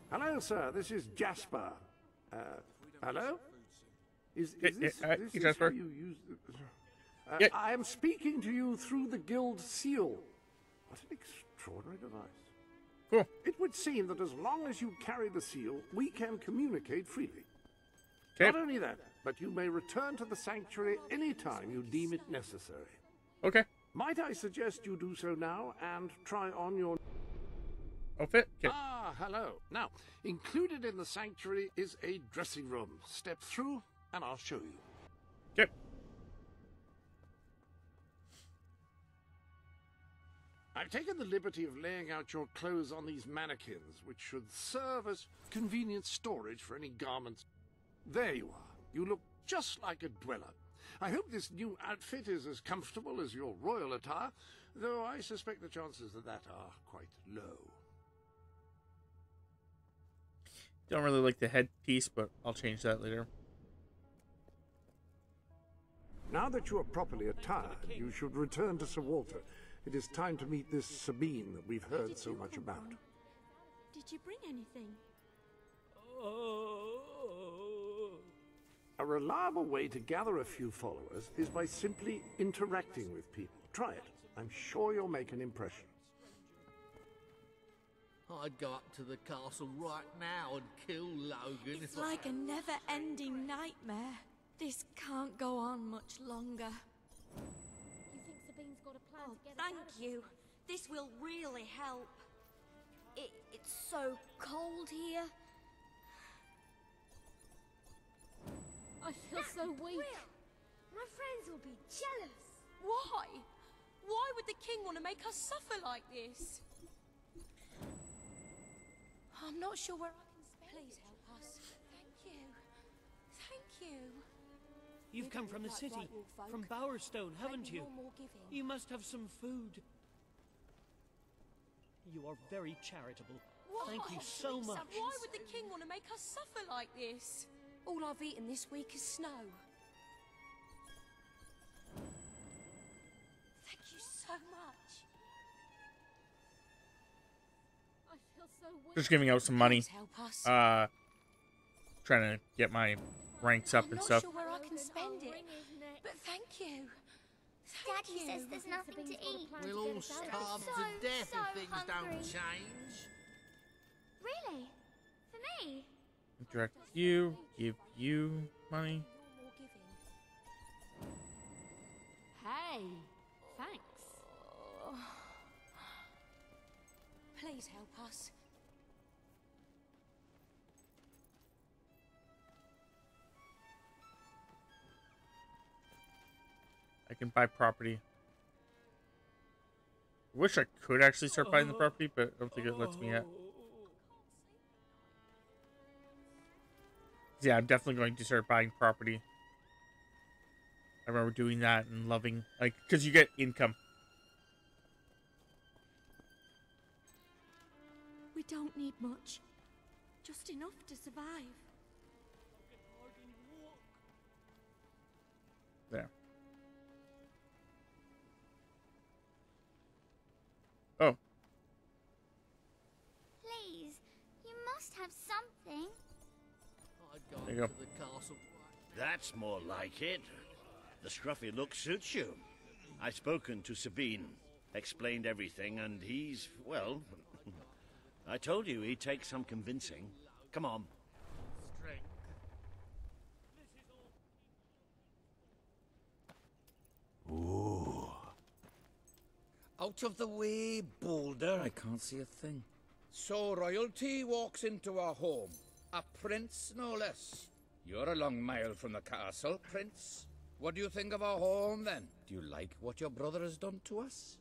Speaker 11: Hello, sir. This is Jasper. Uh, hello? Is, is this,
Speaker 1: uh,
Speaker 11: this is
Speaker 1: Jasper?
Speaker 11: how you use Uh,
Speaker 1: Yeah.
Speaker 11: I am speaking to you through the guild seal. What an extraordinary device. It would seem that as long as you carry the seal, we can communicate freely.
Speaker 1: Okay.
Speaker 11: Not only that, but you may return to the sanctuary any time you deem it necessary.
Speaker 1: Okay.
Speaker 11: Might I suggest you do so now and try on your
Speaker 1: outfit. Okay.
Speaker 3: Ah, hello. Now, included in the sanctuary is a dressing room. Step through, and I'll show you.
Speaker 1: Okay.
Speaker 3: I've taken the liberty of laying out your clothes on these mannequins, which should serve as convenient storage for any garments. There you are. You look just like a dweller. I hope this new outfit is as comfortable as your royal attire, though I suspect the chances of that are quite low.
Speaker 1: Don't really like the headpiece, but I'll change that later.
Speaker 3: Now that you are properly attired, you should return to Sir Walter. It is time to meet this Sabine that we've heard so much about.
Speaker 13: Did you bring anything?
Speaker 3: A reliable way to gather a few followers is by simply interacting with people. Try it. I'm sure you'll make an impression.
Speaker 14: I'd go up to the castle right now and kill Logan
Speaker 13: It's
Speaker 14: if
Speaker 13: like a never-ending nightmare. This can't go on much longer. Oh, thank you. This will really help. It, it's so cold here.
Speaker 11: I feel so weak.
Speaker 13: My friends will be jealous. Why? Why would the king want to make us suffer like this? I'm not sure where I
Speaker 5: You've come from the city, from Bowerstone, haven't you?
Speaker 13: you're more giving.
Speaker 5: You must have some food. You are very charitable. Thank you so much.
Speaker 13: Why would the king want to make us suffer like this? All I've eaten this week is snow. Thank you so much.
Speaker 11: I feel so weak.
Speaker 1: Just giving out some money.
Speaker 13: Please help us.
Speaker 1: Uh, trying to get my ranks up
Speaker 13: I'm
Speaker 1: and
Speaker 13: not
Speaker 1: stuff.
Speaker 13: sure where I can spend it, but thank you. Thank
Speaker 12: Daddy
Speaker 13: you.
Speaker 12: says there's nothing to eat.
Speaker 14: We'll all starve
Speaker 12: So,
Speaker 14: to death
Speaker 12: so
Speaker 14: if things
Speaker 12: hungry.
Speaker 14: don't change.
Speaker 12: Really? For me?
Speaker 1: Direct you, give you money.
Speaker 11: Hey, thanks.
Speaker 13: Please help
Speaker 1: can buy property. Wish I could actually start buying the property, but I don't think it lets me yet. Yeah, I'm definitely going to start buying property. I remember doing that and loving, like, because you get income.
Speaker 13: We don't need much. Just enough to survive.
Speaker 12: Have something.
Speaker 1: There you go.
Speaker 14: to the castle.
Speaker 9: That's more like it. The scruffy look suits you. I've spoken to Sabine, explained everything, and he's, well, I told you he'd take some convincing. Come on.
Speaker 15: Ooh. Out of the way, Boulder. I can't see a thing. So royalty walks into our home. A prince, no less. You're a long mile from the castle, prince. What do you think of our home, then? Do you like what your brother has done to us?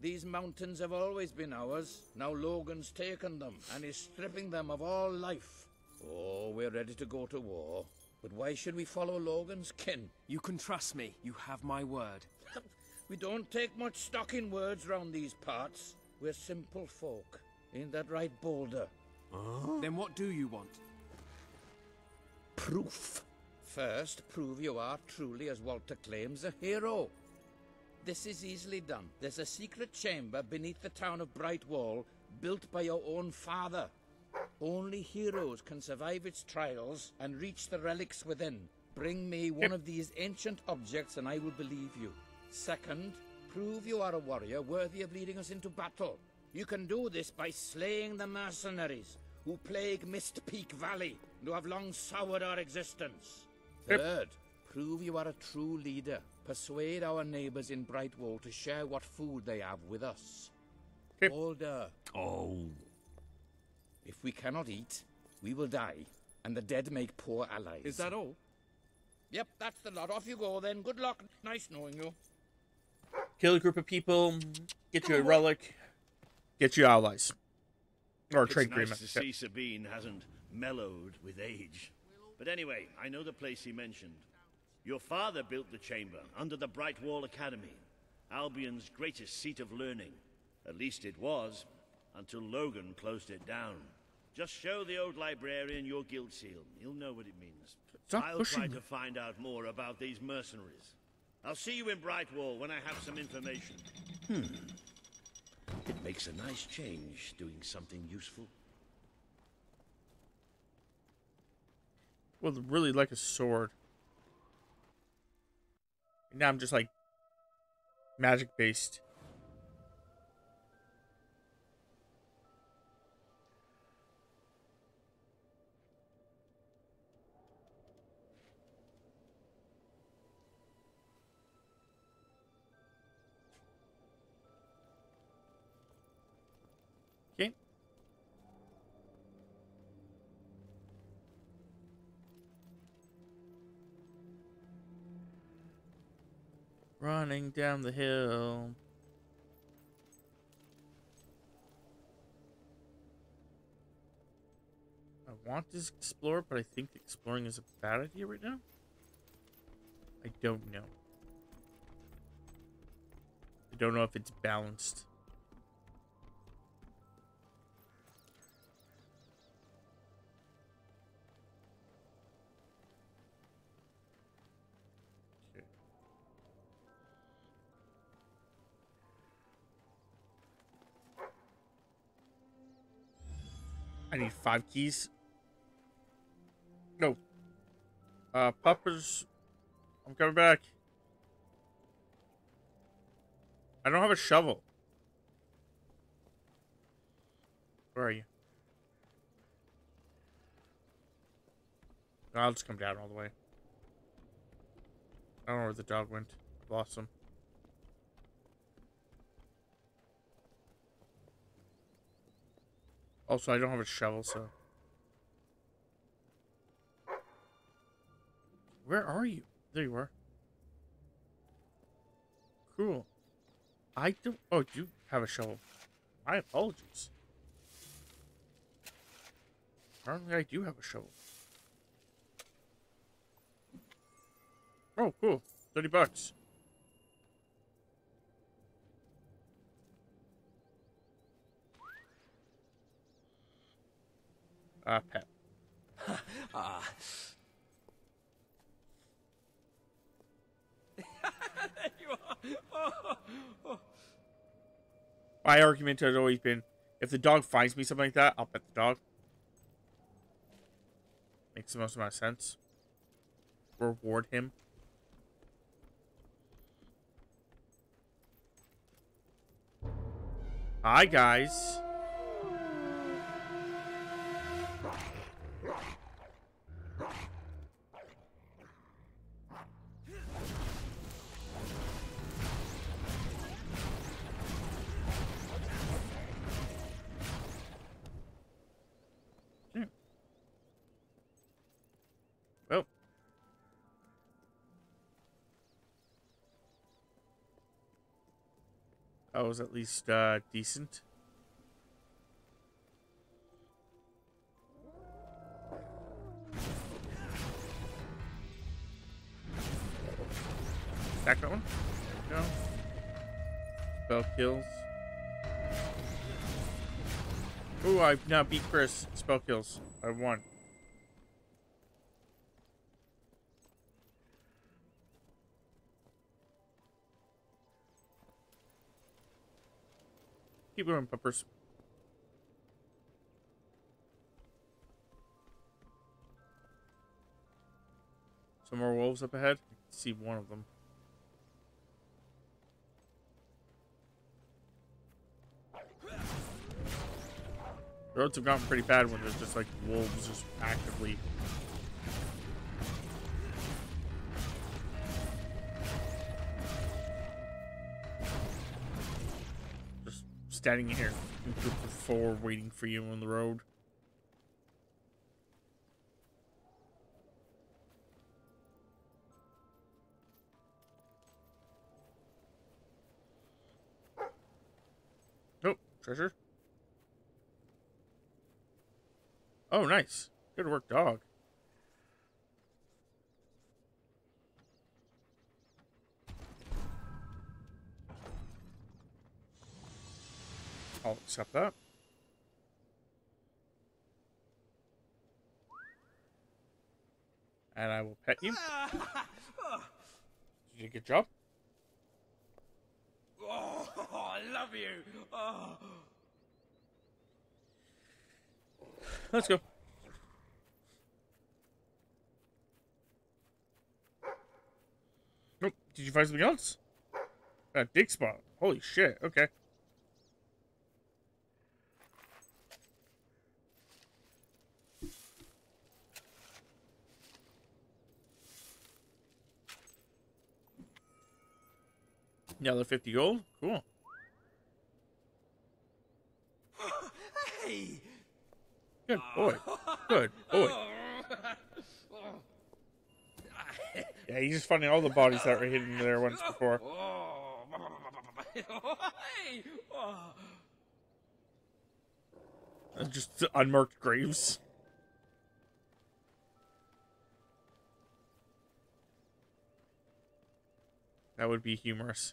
Speaker 15: These mountains have always been ours. Now Logan's taken them and is stripping them of all life. Oh, we're ready to go to war. But why should we follow Logan's kin?
Speaker 4: You can trust me. You have my word.
Speaker 15: We don't take much stock in words round these parts. We're simple folk. Ain't that right, Boulder?
Speaker 4: Then what do you want?
Speaker 15: Proof. First, prove you are truly, as Walter claims, a hero. This is easily done. There's a secret chamber beneath the town of Brightwall, built by your own father. Only heroes can survive its trials and reach the relics within. Bring me one of these ancient objects and I will believe you. Second, prove you are a warrior worthy of leading us into battle. You can do this by slaying the mercenaries who plague Mist Peak Valley and who have long soured our existence. Third, prove you are a true leader. Persuade our neighbors in Brightwall to share what food they have with us.
Speaker 1: Okay.
Speaker 15: Older.
Speaker 9: Oh.
Speaker 8: If we cannot eat, we will die, and the dead make poor allies.
Speaker 4: Is that all?
Speaker 8: Yep, that's the lot. Off you go then. Good luck. Nice knowing you.
Speaker 1: Kill a group of people, get you a relic, get you allies. Or a trade
Speaker 9: nice
Speaker 1: agreement.
Speaker 9: to see Sabine hasn't mellowed with age. But anyway, I know the place he mentioned. Your father built the chamber under the Bright Wall Academy, Albion's greatest seat of learning. At least it was, until Logan closed it down. Just show the old librarian your guild seal. He'll know what it means.
Speaker 1: Stop
Speaker 9: I'll
Speaker 1: pushing
Speaker 9: try to find out more about these mercenaries. I'll see you in Brightwall when I have some information. Hmm. It makes a nice change doing something useful.
Speaker 1: Well, really like a sword. Now I'm just like magic based. Running down the hill. I want to explore, but I think exploring is a bad idea right now. I don't know. I don't know if it's balanced. I need five keys. No. Uh, Puppers, I'm coming back. I don't have a shovel. Where are you? I'll just come down all the way. I don't know where the dog went. Him. Also, I don't have a shovel, so. Where are you? There you are. Cool. I don't. Oh, you have a shovel. My apologies. Apparently, I do have a shovel. Oh, cool. 30 bucks. Ah, pet.
Speaker 4: ah. you are.
Speaker 1: My argument has always been if the dog finds me something like that, I'll pet the dog. Makes the most amount of sense. Reward him. Hi, guys. That was at least uh, decent. Attack that one. Go. Spell kills. Ooh, I've now beat Chris. Spell kills. I won. Keep going, puppers. Some more wolves up ahead. I can see one of them. The roads have gotten pretty bad when there's just like wolves just actively. standing here in group of four waiting for you on the road. Oh, treasure. Oh, nice. Good work, dog. I'll accept that. And I will pet you. You did a good job.
Speaker 16: Oh, I love you. Oh.
Speaker 1: Let's go. Nope. Did you find something else? A dig spot. Holy shit. Okay. Another 50 gold? Cool.
Speaker 16: Hey.
Speaker 1: Good boy. Good boy. Yeah, he's just finding all the bodies that were hidden there once before. Just unmarked graves. That would be humorous.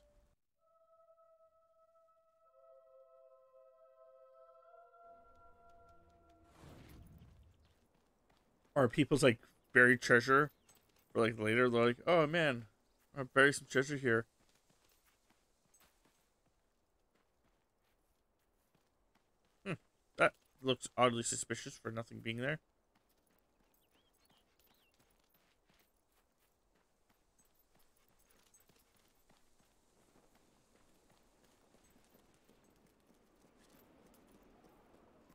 Speaker 1: Or people's like buried treasure, or like later they're like, "Oh man, I buried some treasure here." Hmm, that looks oddly suspicious for nothing being there.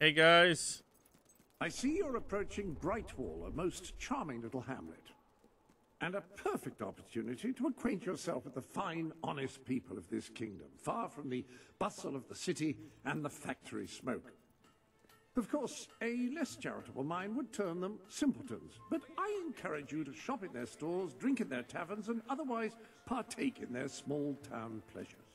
Speaker 1: Hey guys.
Speaker 3: I see you're approaching Brightwall, a most charming little hamlet. And a perfect opportunity to acquaint yourself with the fine, honest people of this kingdom, far from the bustle of the city and the factory smoke. Of course, a less charitable mind would term them simpletons, but I encourage you to shop in their stores, drink in their taverns, and otherwise partake in their small town pleasures.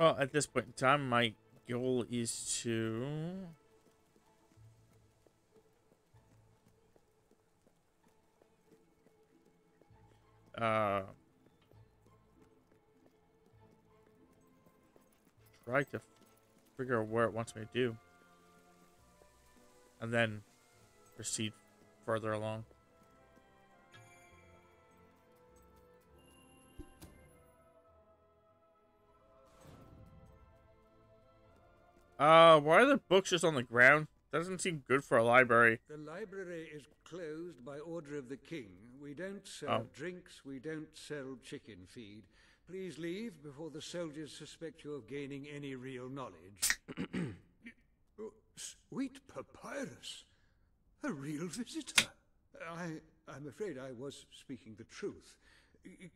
Speaker 1: Well, at this point in time, my goal is to. Uh, try to figure out where it wants me to do. And then proceed further along. Uh, why are the books just on the ground? Doesn't seem good for a library.
Speaker 17: The library is closed by order of the king. We don't sell
Speaker 1: Oh.
Speaker 17: drinks, we don't sell chicken feed. Please leave before the soldiers suspect you of gaining any real knowledge. Oh, Sweet papyrus! A real visitor! I, I'm afraid I was speaking the truth.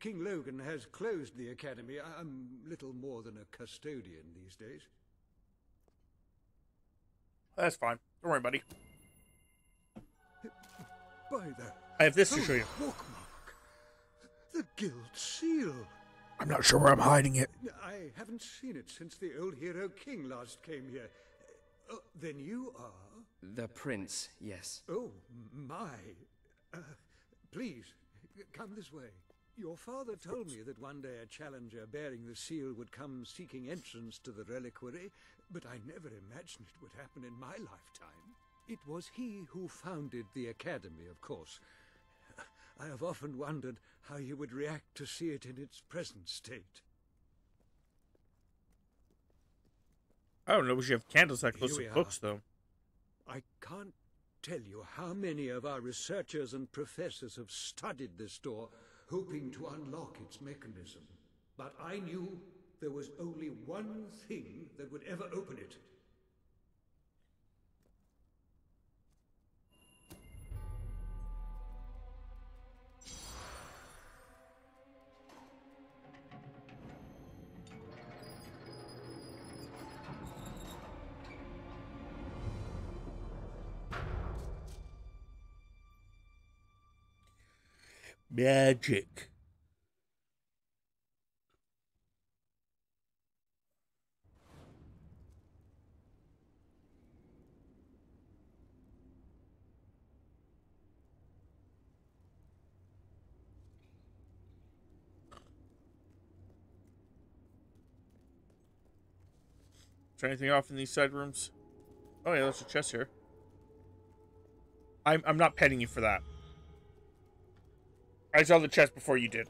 Speaker 17: King Logan has closed the academy. I'm little more than a custodian these days.
Speaker 1: That's fine. Don't worry, buddy.
Speaker 17: By the
Speaker 1: I have this to show you.
Speaker 17: bookmark, the Guild Seal.
Speaker 1: I'm not sure where I'm hiding it.
Speaker 17: I haven't seen it since the old hero king last came here. Uh, then you are?
Speaker 4: The prince, yes.
Speaker 17: Oh, my. Uh, please, come this way. Your father told me that one day a challenger bearing the seal would come seeking entrance to the reliquary, but I never imagined it would happen in my lifetime. It was he who founded the academy, of course. I have often wondered how he would react to see it in its present state.
Speaker 1: I don't know. We should have candles that close to books, though.
Speaker 17: I can't tell you how many of our researchers and professors have studied this door, hoping to unlock its mechanism. But I knew there was only one thing that would ever open it.
Speaker 1: Magic. Turn anything off in these side rooms? Oh yeah, there's a chest here. I'm I'm not petting you for that. I saw the chest before you did.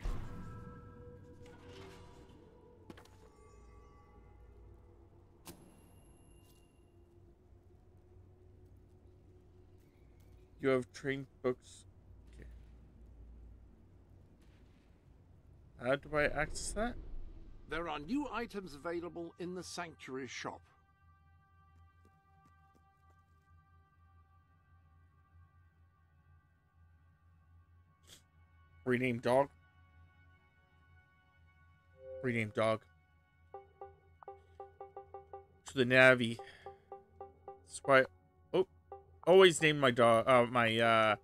Speaker 1: You have trained books. Okay. How do I access that?
Speaker 3: There are new items available in the Sanctuary shop.
Speaker 1: Rename dog. Rename dog. To the Navi. That's why. Oh, always name my dog. Uh, my uh,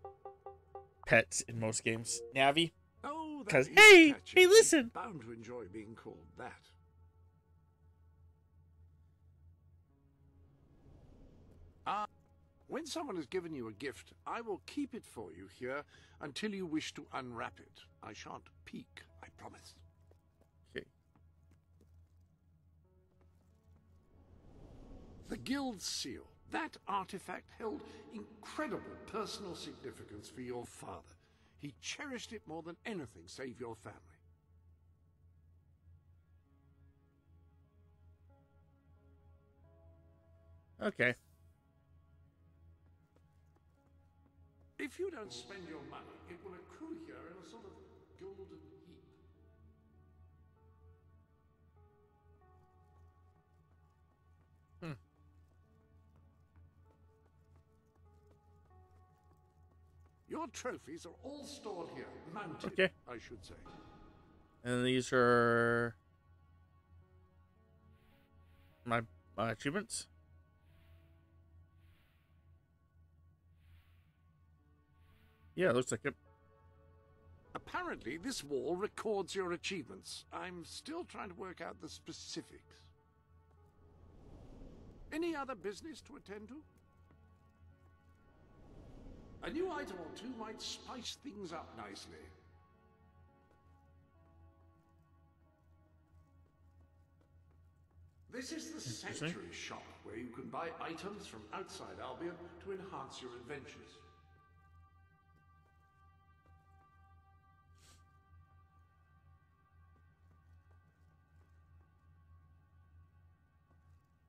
Speaker 1: pets in most games. Navi.
Speaker 3: That
Speaker 1: Because hey,
Speaker 3: catchy.
Speaker 1: hey, listen.
Speaker 3: Bound to enjoy being called that. Ah, when someone has given you a gift, I will keep it for you here until you wish to unwrap it. I shan't peek, I promise.
Speaker 1: Okay.
Speaker 3: The Guild Seal. That artifact held incredible personal significance for your father. He cherished it more than anything save your family.
Speaker 1: Okay.
Speaker 3: If you don't spend your money, Your trophies are all stored here, mounted,
Speaker 1: Okay.
Speaker 3: I should say.
Speaker 1: And these are my uh, achievements. Yeah, looks like it.
Speaker 3: Apparently, this wall records your achievements. I'm still trying to work out the specifics. Any other business to attend to? A new item or two might spice things up nicely. This is the. Sanctuary shop, where you can buy items from outside Albion to enhance your adventures.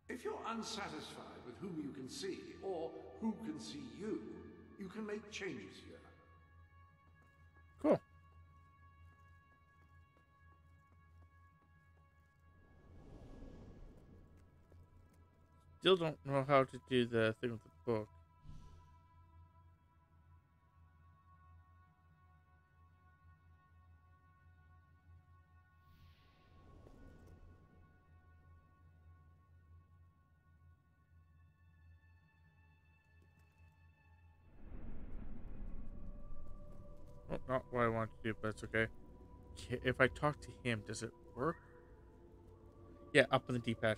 Speaker 3: If you're unsatisfied with whom you can see, or who can see you, you can make changes here.
Speaker 1: Cool. Still don't know how to do the thing with the book. What I want to do, but it's okay. If I talk to him, does it work? Yeah, up on the D-pad.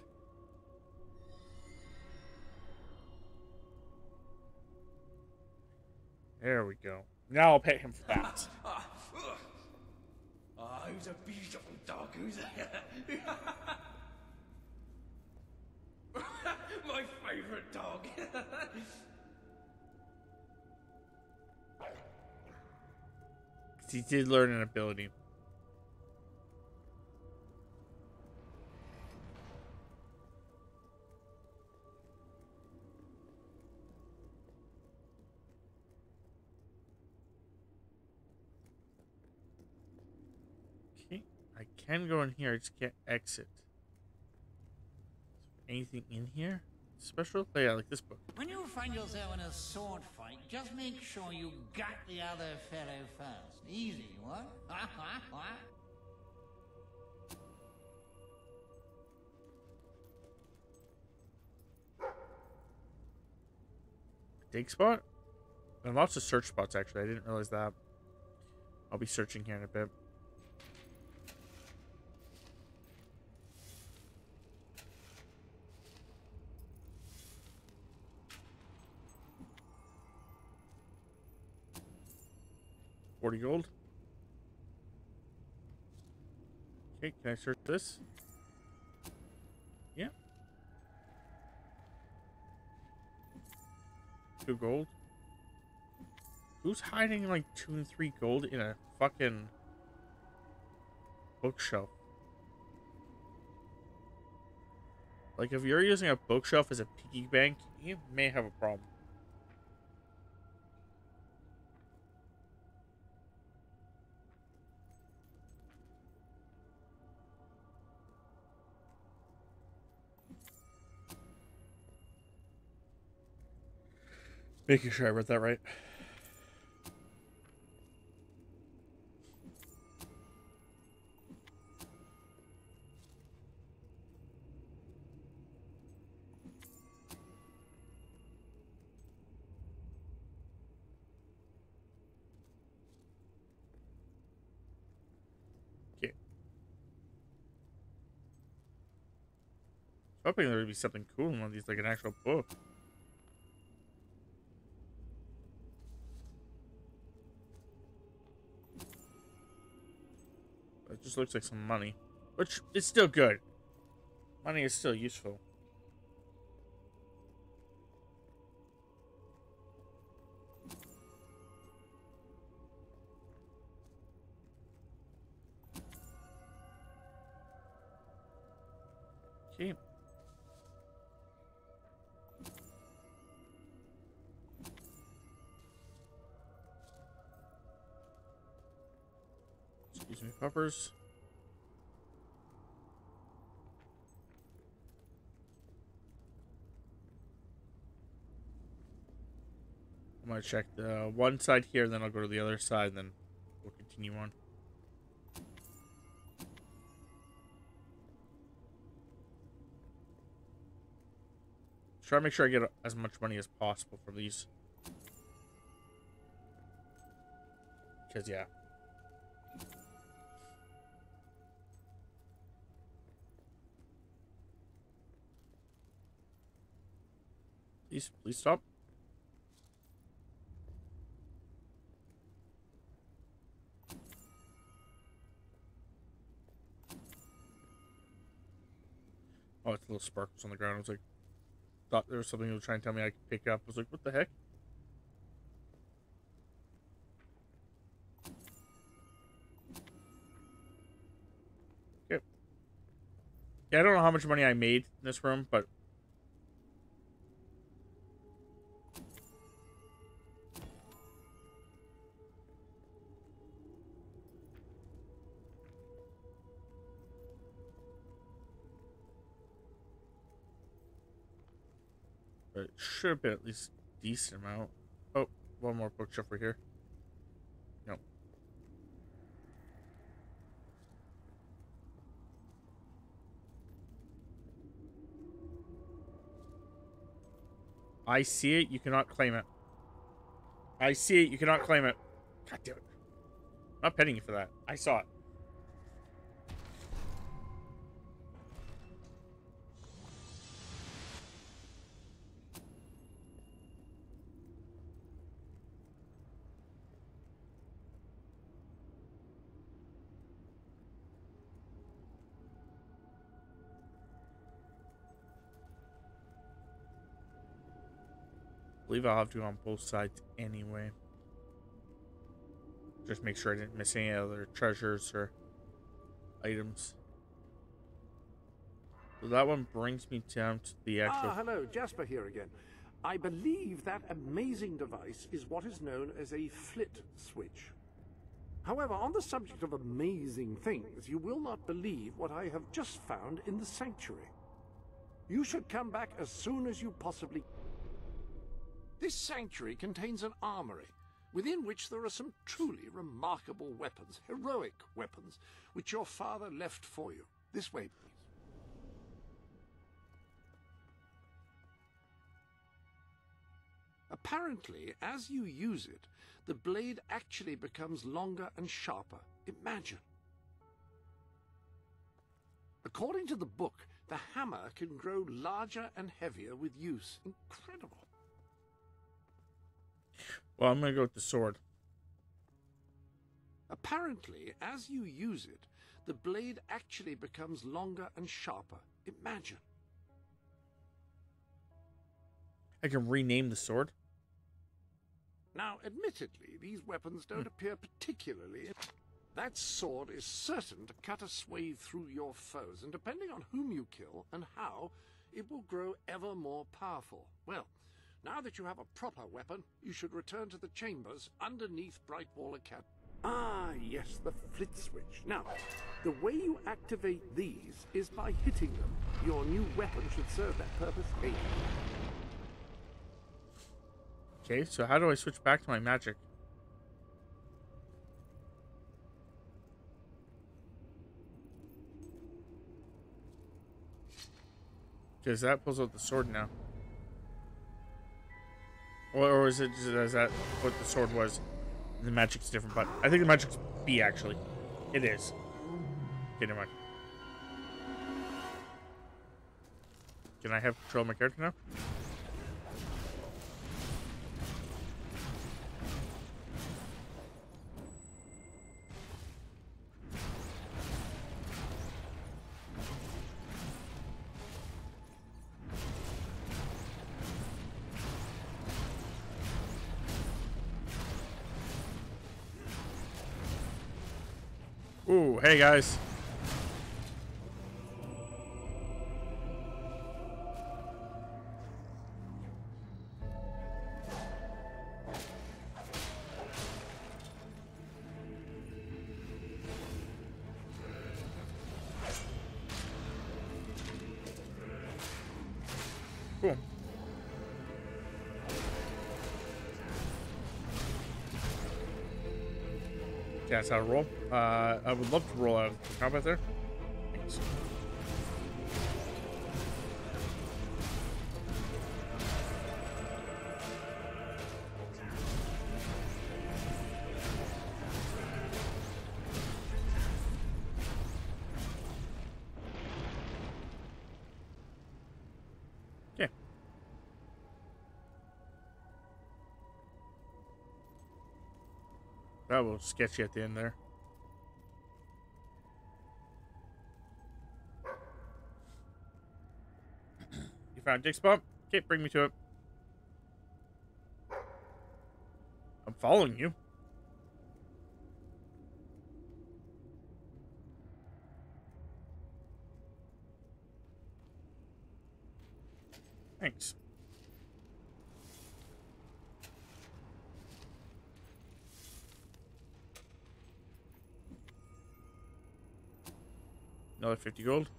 Speaker 1: There we go. Now I'll pay him for that.
Speaker 4: Ah, who's a beautiful dog? Who's a... My favourite dog.
Speaker 1: he did learn an ability. Okay, I can go in here, I just can't exit. Anything in here? Special? Oh, yeah, like this book.
Speaker 18: When you find yourself in a sword fight, just make sure you gut the other fellow first. Easy, what?
Speaker 1: Dig spot? And lots of search spots, actually. I didn't realize that. I'll be searching here in a bit. 40 gold. Okay, can I search this? Yeah. Two gold. Who's hiding like two and three gold in a fucking bookshelf? Like, if you're using a bookshelf as a piggy bank, you may have a problem. Making sure I read that right. Hoping there would be something cool in one of these, like an actual book. Just looks like some money. Which is still good. Money is still useful. Okay. Excuse me, puppers. Gonna check the uh, one side here, then I'll go to the other side, and then we'll continue on. Try to make sure I get as much money as possible from these. Because, yeah. Please, please stop. Oh, it's a little sparkles on the ground. I was like, thought there was something he was trying to tell me I could pick up. I was like, what the heck? Okay. Yeah, I don't know how much money I made in this room, but should have been at least decent amount. Oh, one more bookshelf right here. No. I see it, you cannot claim it. I see it, you cannot claim it. God damn it. I'm not petting you for that. I saw it. Believe I'll have to go on both sides anyway. Just make sure I didn't miss any other treasures or items. So that one brings me down to the actual...
Speaker 3: Ah, hello, Jasper here again. I believe that amazing device is what is known as a flit switch. However, on the subject of amazing things, you will not believe what I have just found in the sanctuary. You should come back as soon as you possibly this sanctuary contains an armory, within which there are some truly remarkable weapons, heroic weapons, which your father left for you. This way, please. Apparently, as you use it, the blade actually becomes longer and sharper. Imagine. According to the book, the hammer can grow larger and heavier with use. Incredible.
Speaker 1: Well, I'm going to go with the sword.
Speaker 3: Apparently, as you use it, the blade actually becomes longer and sharper. Imagine.
Speaker 1: I can rename the sword?
Speaker 3: Now, admittedly, these weapons don't hmm. appear particularly. That sword is certain to cut a swathe through your foes, and depending on whom you kill and how, it will grow ever more powerful. Well, now that you have a proper weapon, you should return to the chambers underneath Brightwall Academy. Ah, yes, the flit switch. Now, the way you activate these is by hitting them. Your new weapon should serve that purpose ably.
Speaker 1: Okay, so how do I switch back to my magic? Because that pulls out the sword now. Or, or is it just, that what the sword was? The magic's different, but I think the magic's B actually. It is. Okay, never mind. Can I have control of my character now? Hey guys. Cool. That's how to roll. Uh, I would love to roll out of combat there. Thanks. That was sketchy at the end there. You found dig spot? Okay, bring me to it. I'm following you. Thanks. Another 50 gold.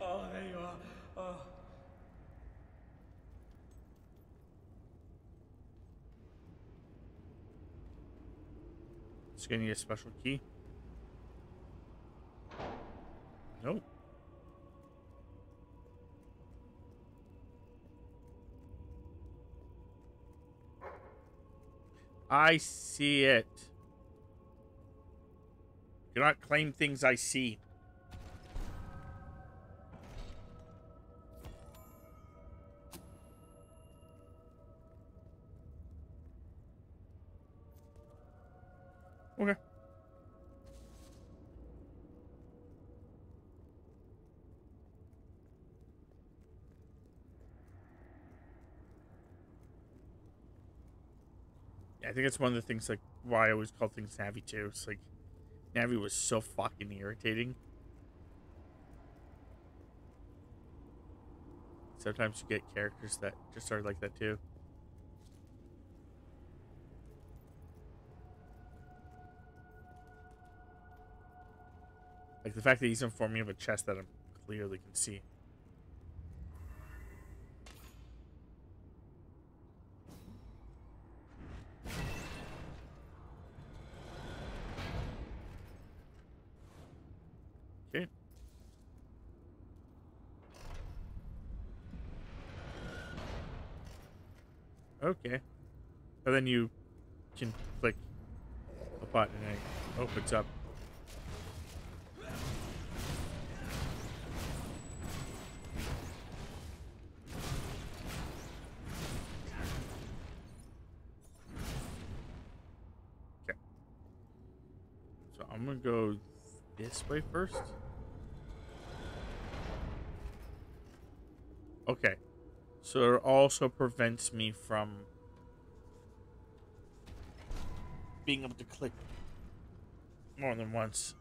Speaker 4: oh, there you are. Oh.
Speaker 1: Just gonna need a special key. Nope. I see it. Do not claim things I see. Think it's one of the things like why I always call things Navi too. It's like Navi was so fucking irritating. Sometimes you get characters that just are like that too. Like the fact that he's informing me of a chest that I clearly can see. Then you can click a button and it opens up. Okay. So I'm gonna go this way first. Okay. So it also prevents me from being able to click more than once.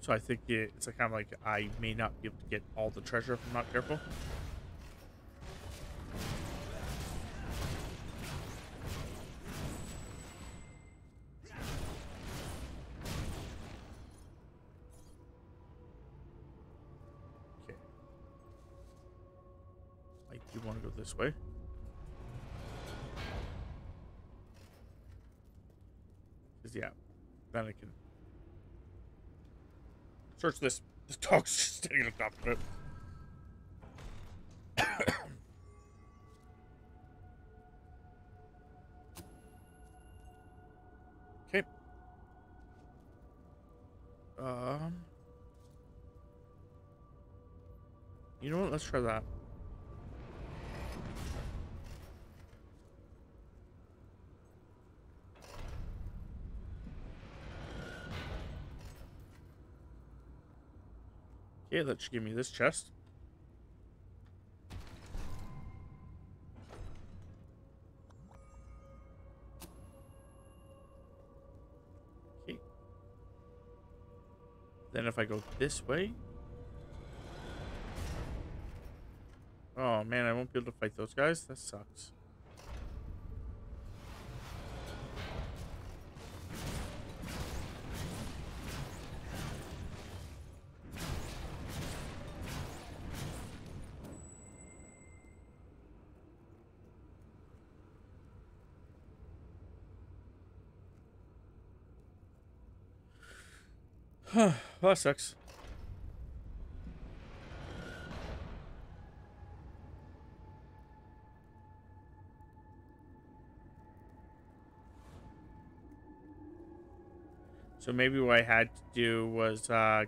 Speaker 1: So I think it's kind of like I may not be able to get all the treasure if I'm not careful. This way. Cause yeah, then I can search this. This dog's just standing on top of it. okay. Um. You know what? Let's try that. Okay, that should give me this chest. Okay. Then if I go this way... Oh man, I won't be able to fight those guys. That sucks. well, that sucks. So maybe what I had to do was uh,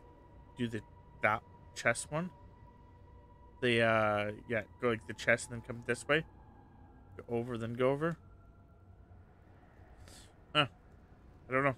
Speaker 1: do the that chest one. The uh, yeah, go like the chest and then come this way. Go over, then go over. Huh. I don't know.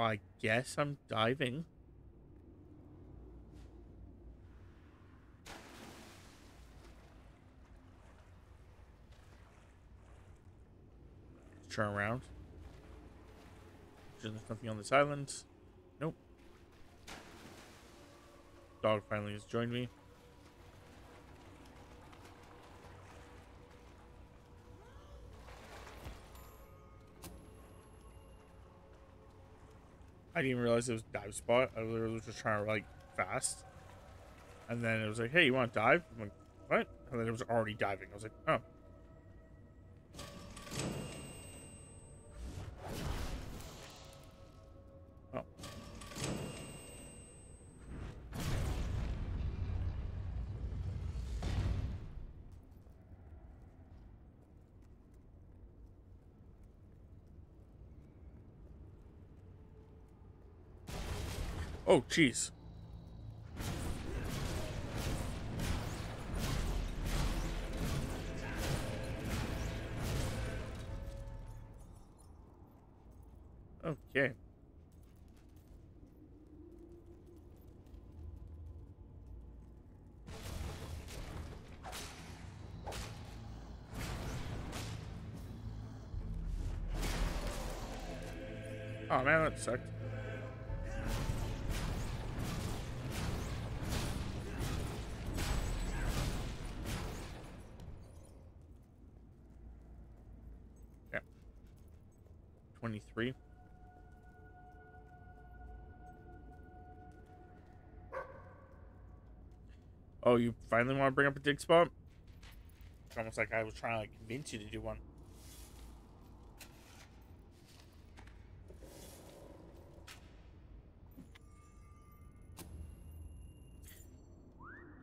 Speaker 1: Well, I guess I'm diving. Turn around. There's nothing on this island. Nope. Dog finally has joined me. I didn't even realize it was dive spot. I literally was just trying to like fast. And then it was like, hey, you want to dive? I'm like, what? And then it was already diving. I was like, oh. Oh, jeez. Okay. Oh man, that sucked. Want to bring up a dig spot? It's almost like I was trying to like, convince you to do one.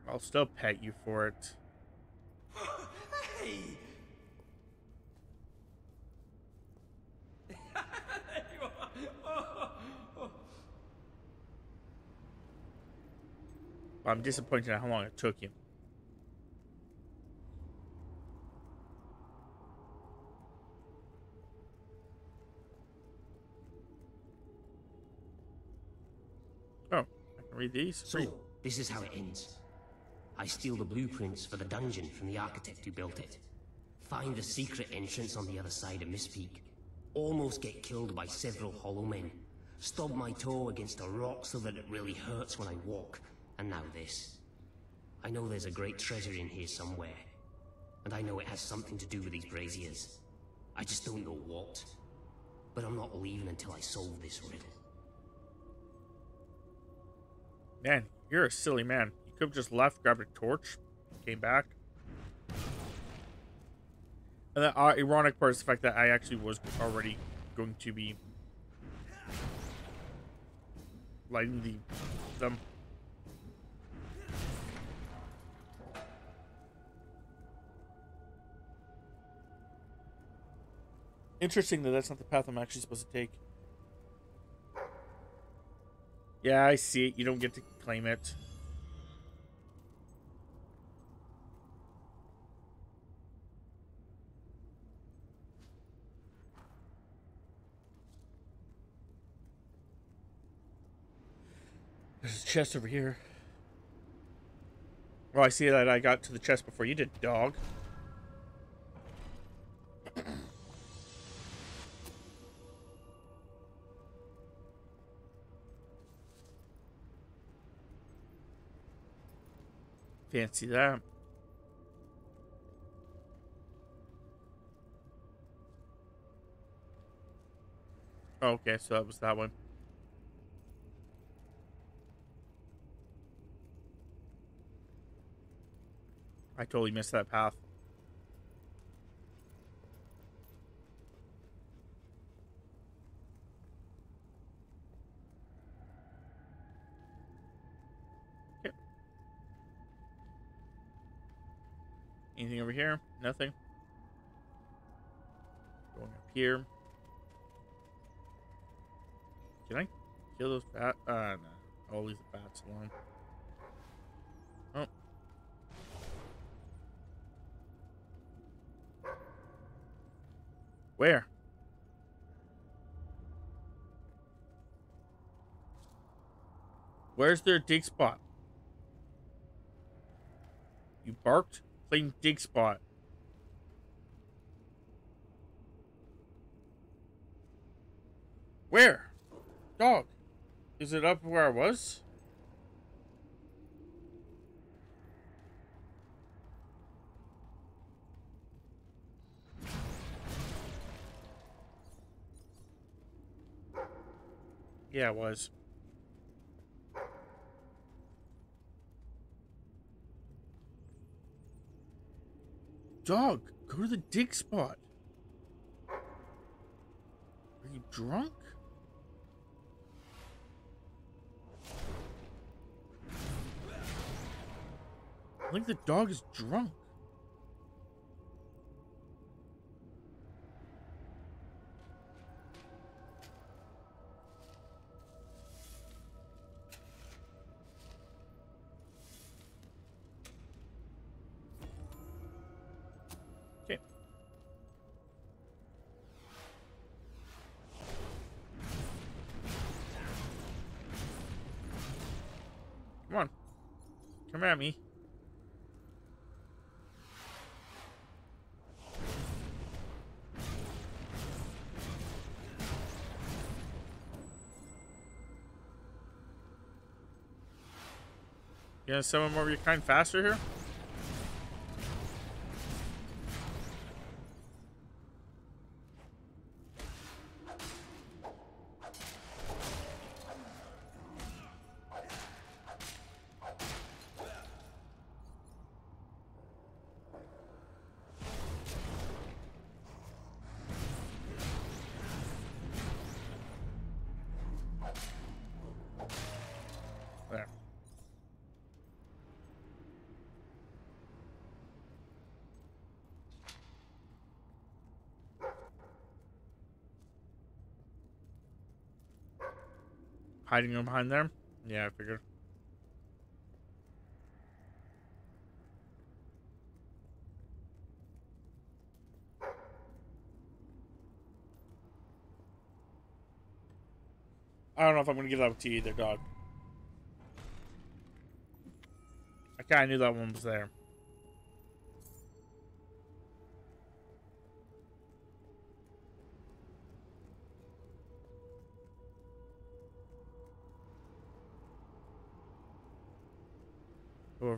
Speaker 1: I'll still pet you for it.
Speaker 19: Hey! there you are.
Speaker 1: I'm disappointed at how long it took you. Read these.
Speaker 20: So, this is how it ends. I steal the blueprints for the dungeon from the architect who built it. Find the secret entrance on the other side of Mistpeak. Almost get killed by several hollow men. Stub my toe against a rock so that it really hurts when I walk. And now this. I know there's a great treasure in here somewhere. And I know it has something to do with these braziers. I just don't know what. But I'm not leaving until I solve this riddle.
Speaker 1: Man, you're a silly man. You could have just left, grabbed a torch, came back. And the uh, ironic part is the fact that I actually was already going to be lighting the them. Interesting that that's not the path I'm actually supposed to take. Yeah, I see it. You don't get to claim it. There's a chest over here. Oh, I see that I got to the chest before you did, dog. Fancy that. Okay, so that was that one. I totally missed that path. Here? Nothing. Going up here. Can I kill those bat? Uh, no. I'll leave the bats alone. Oh. Where? Where's their dig spot? You barked? Plain dig spot. Where? Dog. Is it up where I was? Yeah, it was. Dog, go to the dig spot. Are you drunk? I think the dog is drunk. You gonna summon more of your kind faster here? Hiding behind there? Yeah, I figured. I don't know if I'm gonna give that up to you either, dog. I kinda knew that one was there.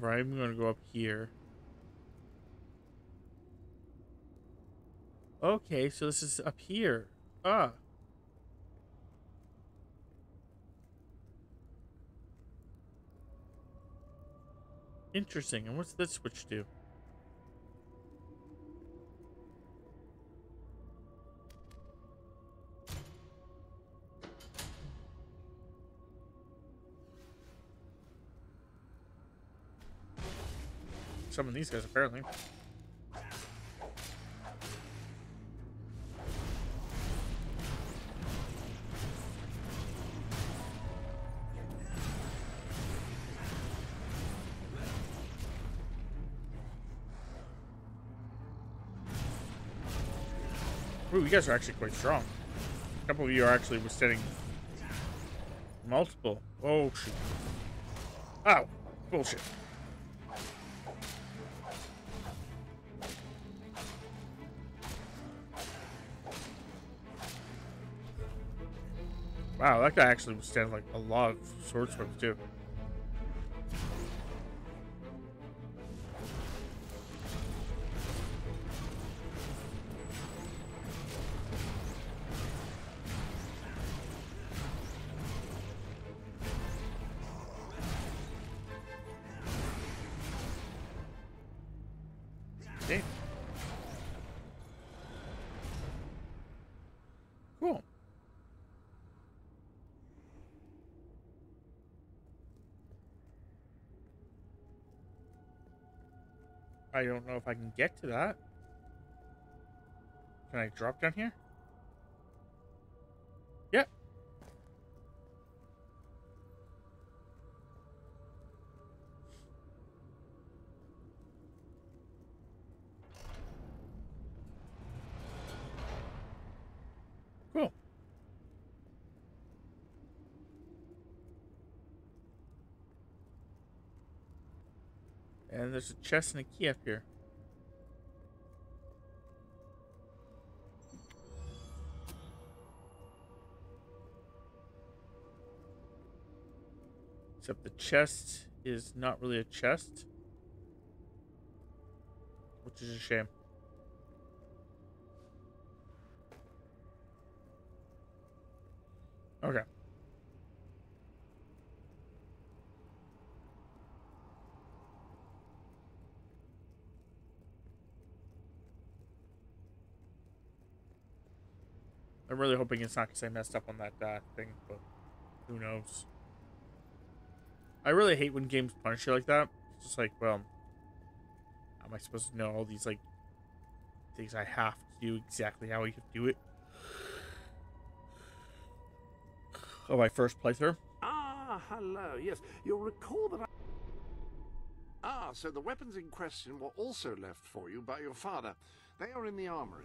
Speaker 1: I'm going to go up here. Okay, so this is up here. Ah. Interesting. And what's this switch do? Some of these guys, apparently. Ooh, you guys are actually quite strong. A couple of you are actually withstanding multiple. Oh, shoot. Oh, bullshit. Wow, that guy actually withstand like a lot of sword swings too. I don't know if I can get to that. Can I drop down here? There's a chest and a key up here. Except the chest is not really a chest. Which is a shame. Okay. I'm really hoping it's not because I messed up on that uh, thing, but who knows. I really hate when games punish you like that. It's just like, well, how am I supposed to know all these, like, things I have to do exactly how I can do it? Oh, my first playthrough?
Speaker 3: Ah, hello. Yes, you'll recall that I... Ah, so the weapons in question were also left for you by your father. They are in the armory.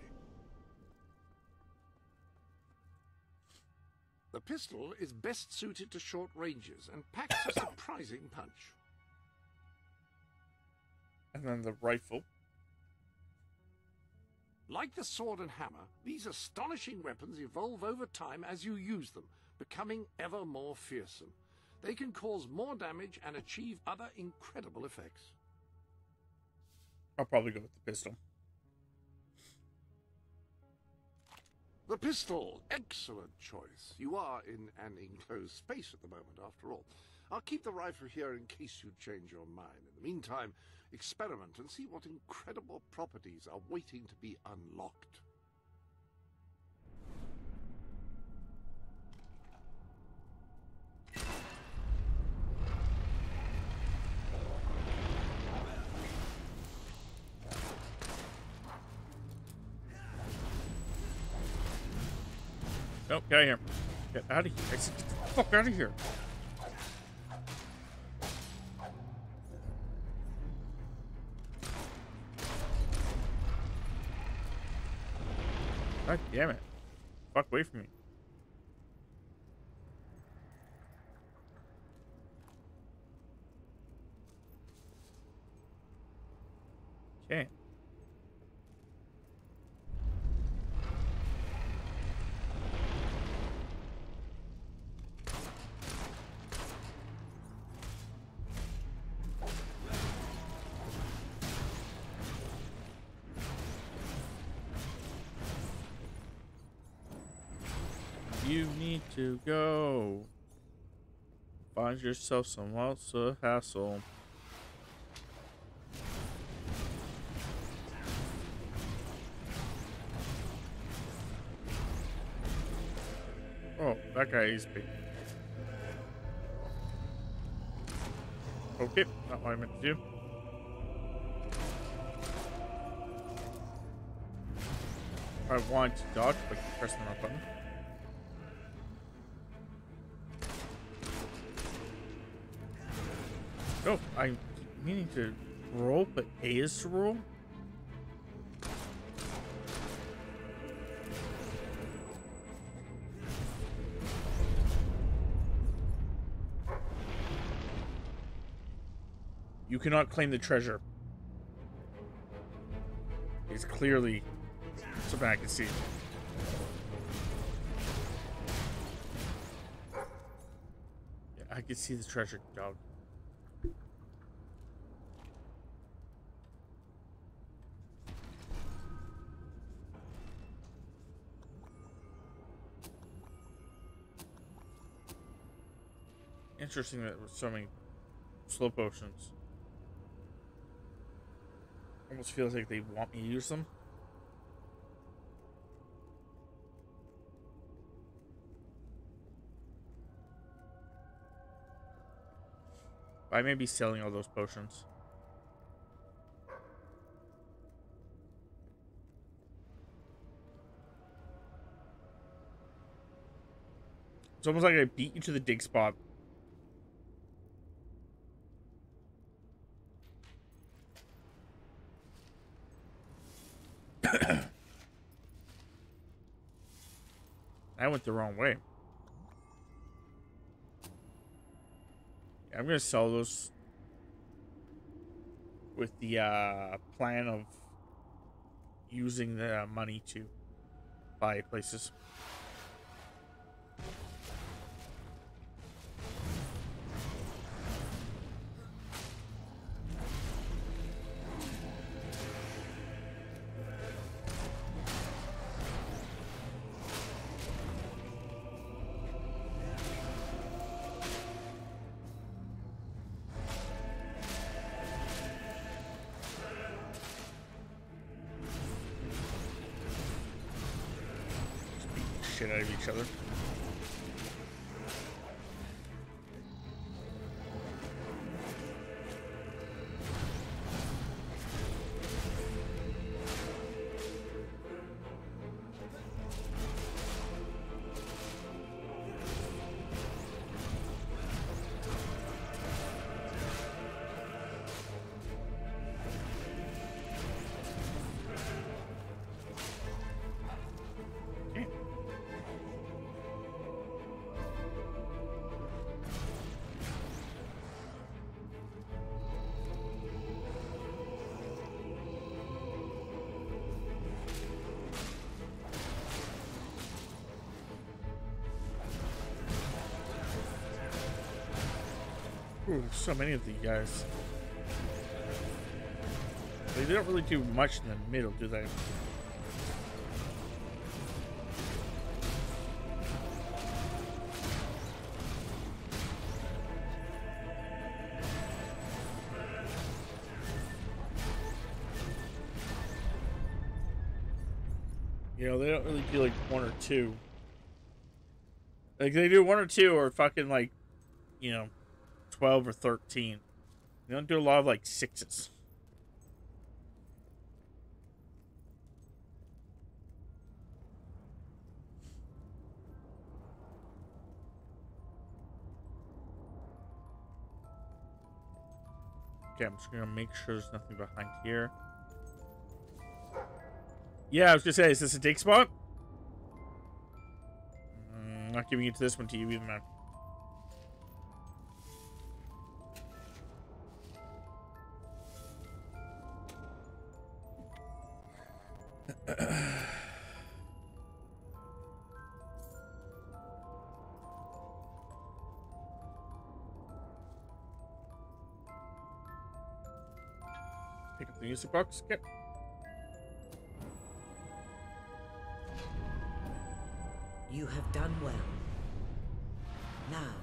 Speaker 3: The pistol is best suited to short ranges and packs a surprising punch.
Speaker 1: And then the rifle.
Speaker 3: Like the sword and hammer, these astonishing weapons evolve over time as you use them, becoming ever more fearsome. They can cause more damage and achieve other incredible effects.
Speaker 1: I'll probably go with the pistol.
Speaker 3: The pistol, excellent choice. You are in an enclosed space at the moment, after all. I'll keep the rifle here in case you change your mind. In the meantime, experiment and see what incredible properties are waiting to be unlocked.
Speaker 1: Get out of here. Get out of here. Get the fuck out of here. God damn it. Fuck away from me. Okay. Find yourself some else to hassle. Oh, that guy is big. Okay, not what I meant to do. I want to dodge, but press the wrong button. Oh, I'm meaning to roll, but A is to roll? You cannot claim the treasure. It's clearly something I can see. Yeah, I can see the treasure, dog. Interesting that there's so many slow potions. Almost feels like they want me to use them. I may be selling all those potions. It's almost like I beat you to the dig spot. The wrong way. I'm gonna sell those with the uh, plan of using the money to buy places. So many of these guys. They don't really do much in the middle, do they? You know, they don't really do like one or two. Like they do one or two or fucking like, you know, 12 or 13. They don't do a lot of like sixes. Okay, I'm just gonna make sure there's nothing behind here. Yeah, I was gonna say, is this a dig spot? Mm, not giving it to this one to you either, man. Music box.
Speaker 2: You have done well. Now,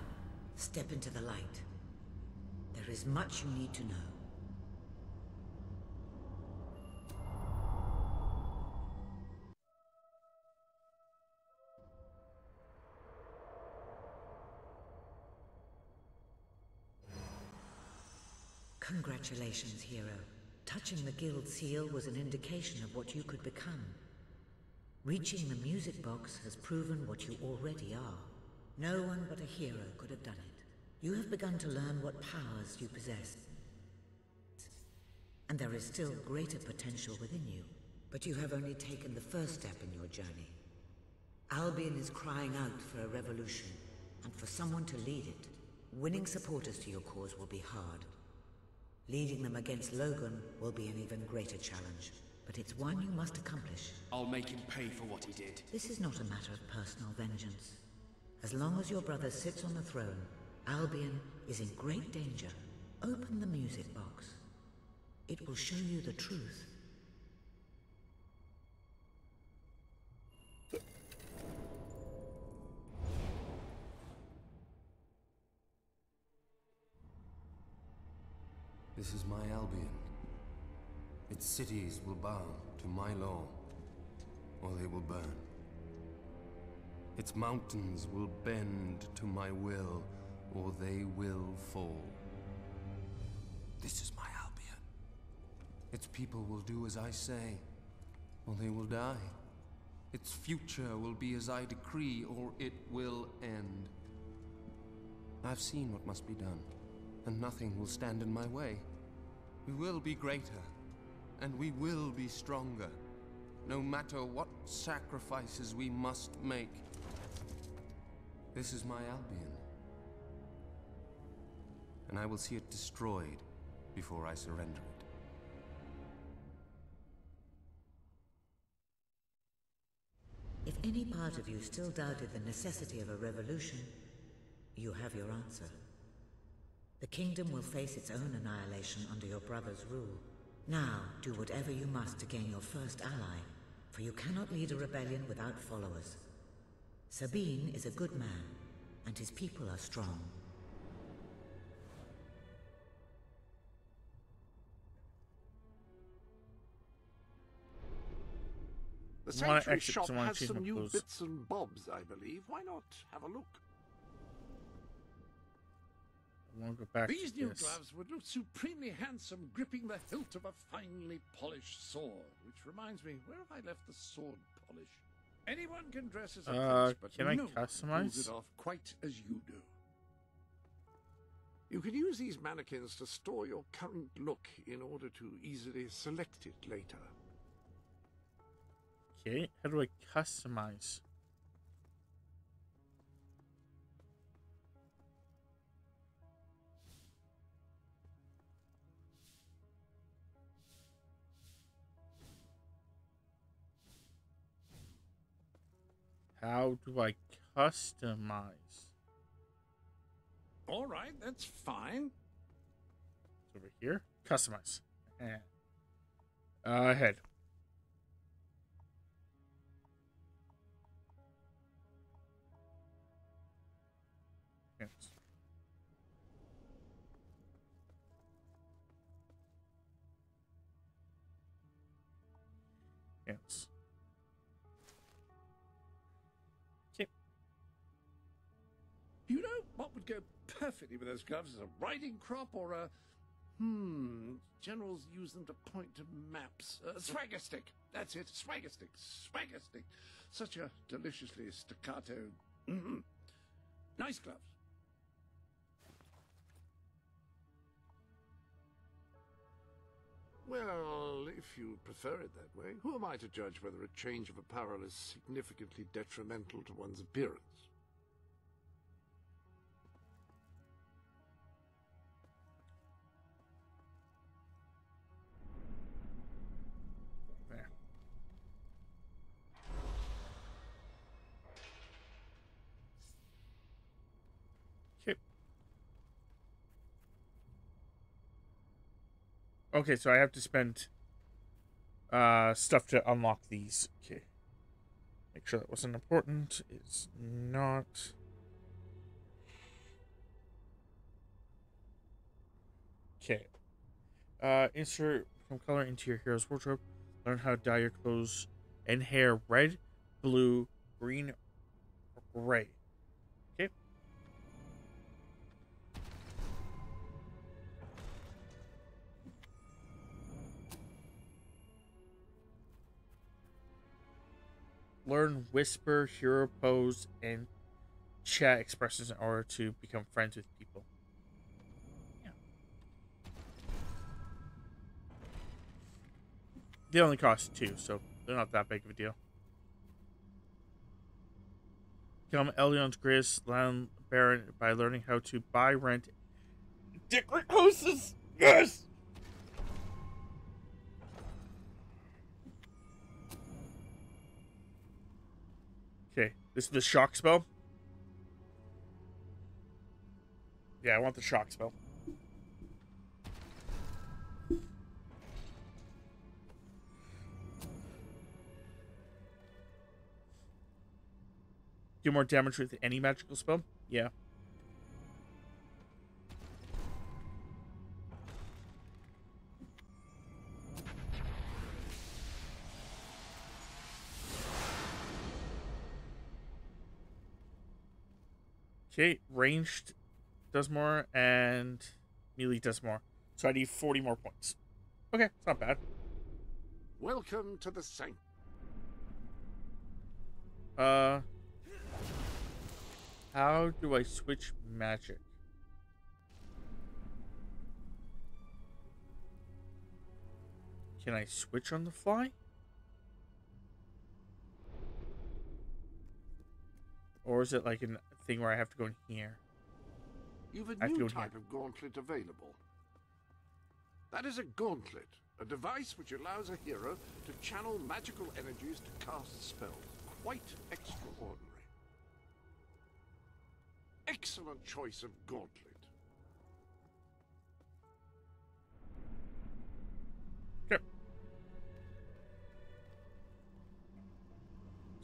Speaker 2: step into the light. There is much you need to know. Congratulations, hero. Touching the guild seal was an indication of what you could become. Reaching the music box has proven what you already are. No one but a hero could have done it. You have begun to learn what powers you possess. And there is still greater potential within you. But you have only taken the first step in your journey. Albion is crying out for a revolution, and for someone to lead it. Winning supporters to your cause will be hard. Leading them against Logan will be an even greater challenge. But it's one you must accomplish.
Speaker 6: I'll make him pay for what he did.
Speaker 2: This is not a matter of personal vengeance. As long as your brother sits on the throne, Albion is in great danger. Open the music box. It will show you the truth.
Speaker 10: This is my Albion. Its cities will bow to my law, or they will burn. Its mountains will bend to my will, or they will fall. This is my Albion. Its people will do as I say, or they will die. Its future will be as I decree, or it will end. I've seen what must be done, and nothing will stand in my way. We will be greater, and we will be stronger, no matter what sacrifices we must make. This is my Albion, and I will see it destroyed before I surrender it.
Speaker 2: If any part of you still doubted the necessity of a revolution, you have your answer. The kingdom will face its own annihilation under your brother's rule. Now, do whatever you must to gain your first ally, for you cannot lead a rebellion without followers. Sabine is a good man, and his people are strong.
Speaker 21: The
Speaker 1: I
Speaker 21: sanctuary
Speaker 1: exit
Speaker 21: shop
Speaker 1: 'cause I wanna
Speaker 21: has some new
Speaker 1: clothes.
Speaker 21: bits and bobs, I believe. Why not have a look?
Speaker 1: I go back
Speaker 3: These new
Speaker 1: this.
Speaker 3: gloves would look supremely handsome gripping the hilt of a finely polished sword. Which reminds me, where have I left the sword polish? Anyone can dress as a
Speaker 1: Uh,
Speaker 3: prince, but
Speaker 1: can I
Speaker 3: no pulls
Speaker 1: customize?
Speaker 3: it off quite as you do. You can use these mannequins to store your current look in order to easily select it later.
Speaker 1: Okay, how do I customize? How do I customize?
Speaker 3: All right, that's fine.
Speaker 1: It's over here. Customize. Eh. Uh, head. Yes. Yes.
Speaker 3: What would go perfectly with those gloves is a riding crop or a. Hmm. Generals use them to point to maps. A swagger stick. That's it. Swagger stick. Swagger stick. Such a deliciously staccato. Mhm. nice gloves. Well, if you prefer it that way, who am I to judge whether a change of apparel is significantly detrimental to one's appearance?
Speaker 1: Okay, so I have to spend uh stuff to unlock these. Okay. Make sure that wasn't important. It's not. Okay. Uh, insert from color into your hero's wardrobe. Learn how to dye your clothes and hair red, blue, green, gray. Learn whisper, hero pose, and chat expressions in order to become friends with people. They only cost two, so they're not that big of a deal. Become Albion's greatest land baron by learning how to buy, rent, decorate houses. Yes. This is the shock spell. Yeah, I want the shock spell. Do more damage with any magical spell? Yeah. Okay, ranged does more and melee does more. So I need 40 more points. Okay, it's not bad.
Speaker 3: Welcome to the Saint.
Speaker 1: Uh, how do I switch magic? Can I switch on the fly? Or is it like a thing where I have to go in here?
Speaker 3: You've a new
Speaker 1: in here.
Speaker 3: type of gauntlet available. That is a gauntlet, a device which allows a hero to channel magical energies to cast spells. Quite extraordinary. Excellent choice of gauntlet.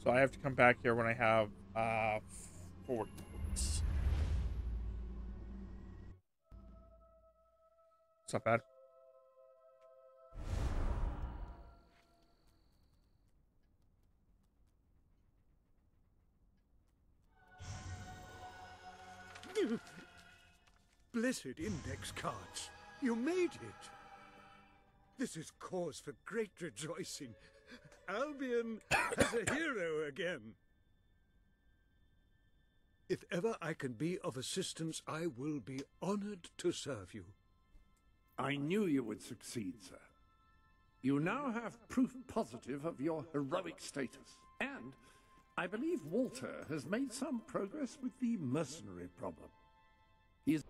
Speaker 1: So I have to come back here when I have uh 40 points. It's not bad.
Speaker 17: Blessed index cards. You made it. This is cause for great rejoicing. Albion has a hero again. If ever I can be of assistance, I will be honored to serve you.
Speaker 22: I knew you would succeed, sir. You now have proof positive of your heroic status. And I believe Walter has made some progress with the mercenary problem. He is.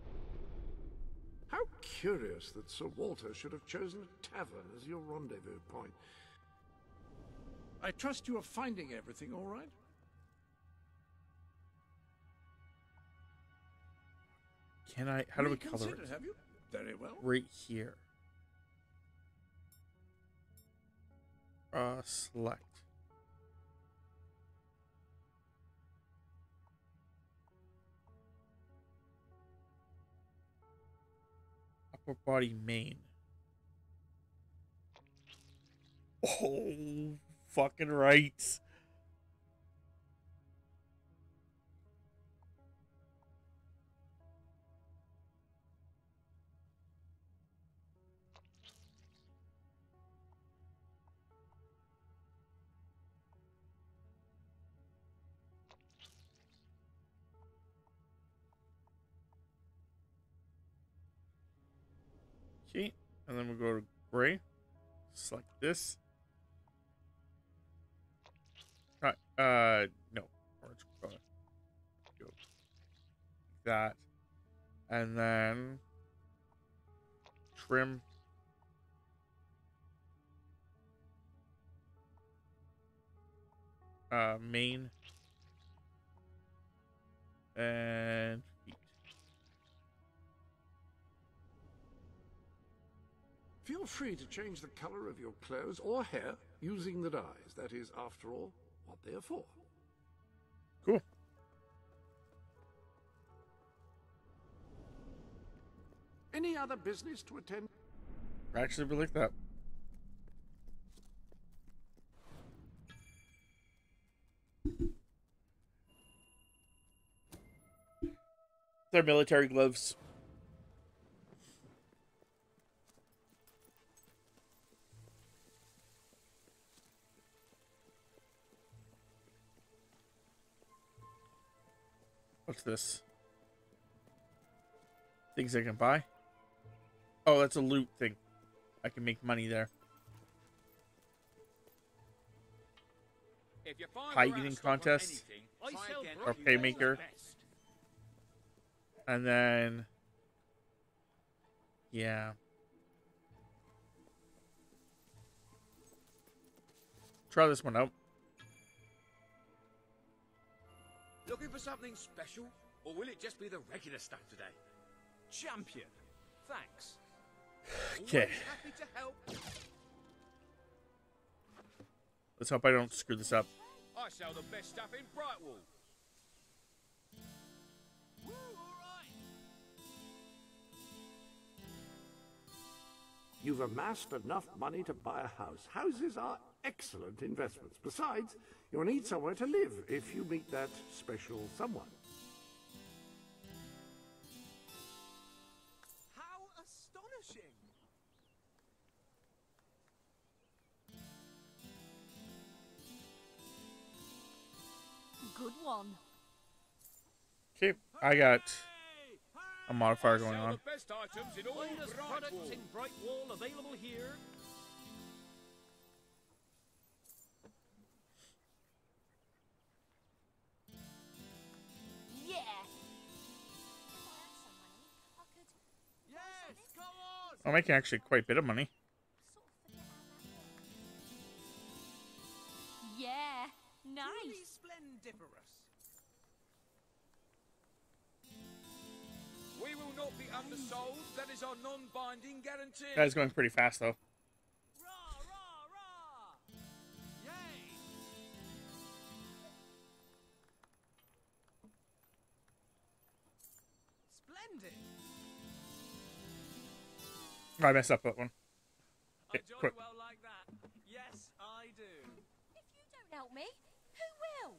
Speaker 3: How curious that Sir Walter should have chosen a tavern as your rendezvous point. I trust you are finding everything all right?
Speaker 1: Can I how do we color it?
Speaker 3: have you? Very well.
Speaker 1: Right here. Uh select. Upper body main. Oh, fucking right. And then we'll go to gray. select this. Uh, uh no. That. And then trim. Uh, main. And
Speaker 11: Feel free to change the color of your clothes or hair using the dyes. That is, after all, what they are for.
Speaker 1: Cool.
Speaker 11: Any other business to attend?
Speaker 1: I actually really like that. They're military gloves. What's this? Things I can buy? Oh, that's a loot thing. I can make money there.
Speaker 6: If you find
Speaker 1: Pie
Speaker 6: we're out
Speaker 1: eating
Speaker 6: of stock on
Speaker 1: contest
Speaker 6: anything,
Speaker 1: or
Speaker 6: if you want
Speaker 1: paymaker.
Speaker 6: the.
Speaker 1: And then yeah. Try this one out.
Speaker 6: Looking for something special, or will it just be the regular stuff today?
Speaker 4: Champion. Thanks.
Speaker 1: Okay.
Speaker 6: Happy to help.
Speaker 1: Let's hope I don't screw this up.
Speaker 6: I sell the best stuff in Brightwall.
Speaker 3: You've amassed enough money to buy a house. Houses are excellent investments. Besides, you'll need somewhere to live if you meet that special someone.
Speaker 4: How astonishing!
Speaker 13: Good one.
Speaker 1: Okay, I got a modifier going
Speaker 6: Sell
Speaker 1: on. I'm making actually quite a bit of money.
Speaker 13: Yeah.
Speaker 4: Truly
Speaker 13: Nice.
Speaker 4: splendiferous.
Speaker 6: We will not be undersold. That is our non-binding guarantee.
Speaker 1: Guy's going pretty fast though. I messed up that one.
Speaker 4: I
Speaker 1: Okay,
Speaker 4: jolly
Speaker 1: quick.
Speaker 4: well like that. Yes, I do.
Speaker 13: If you don't help me, who will?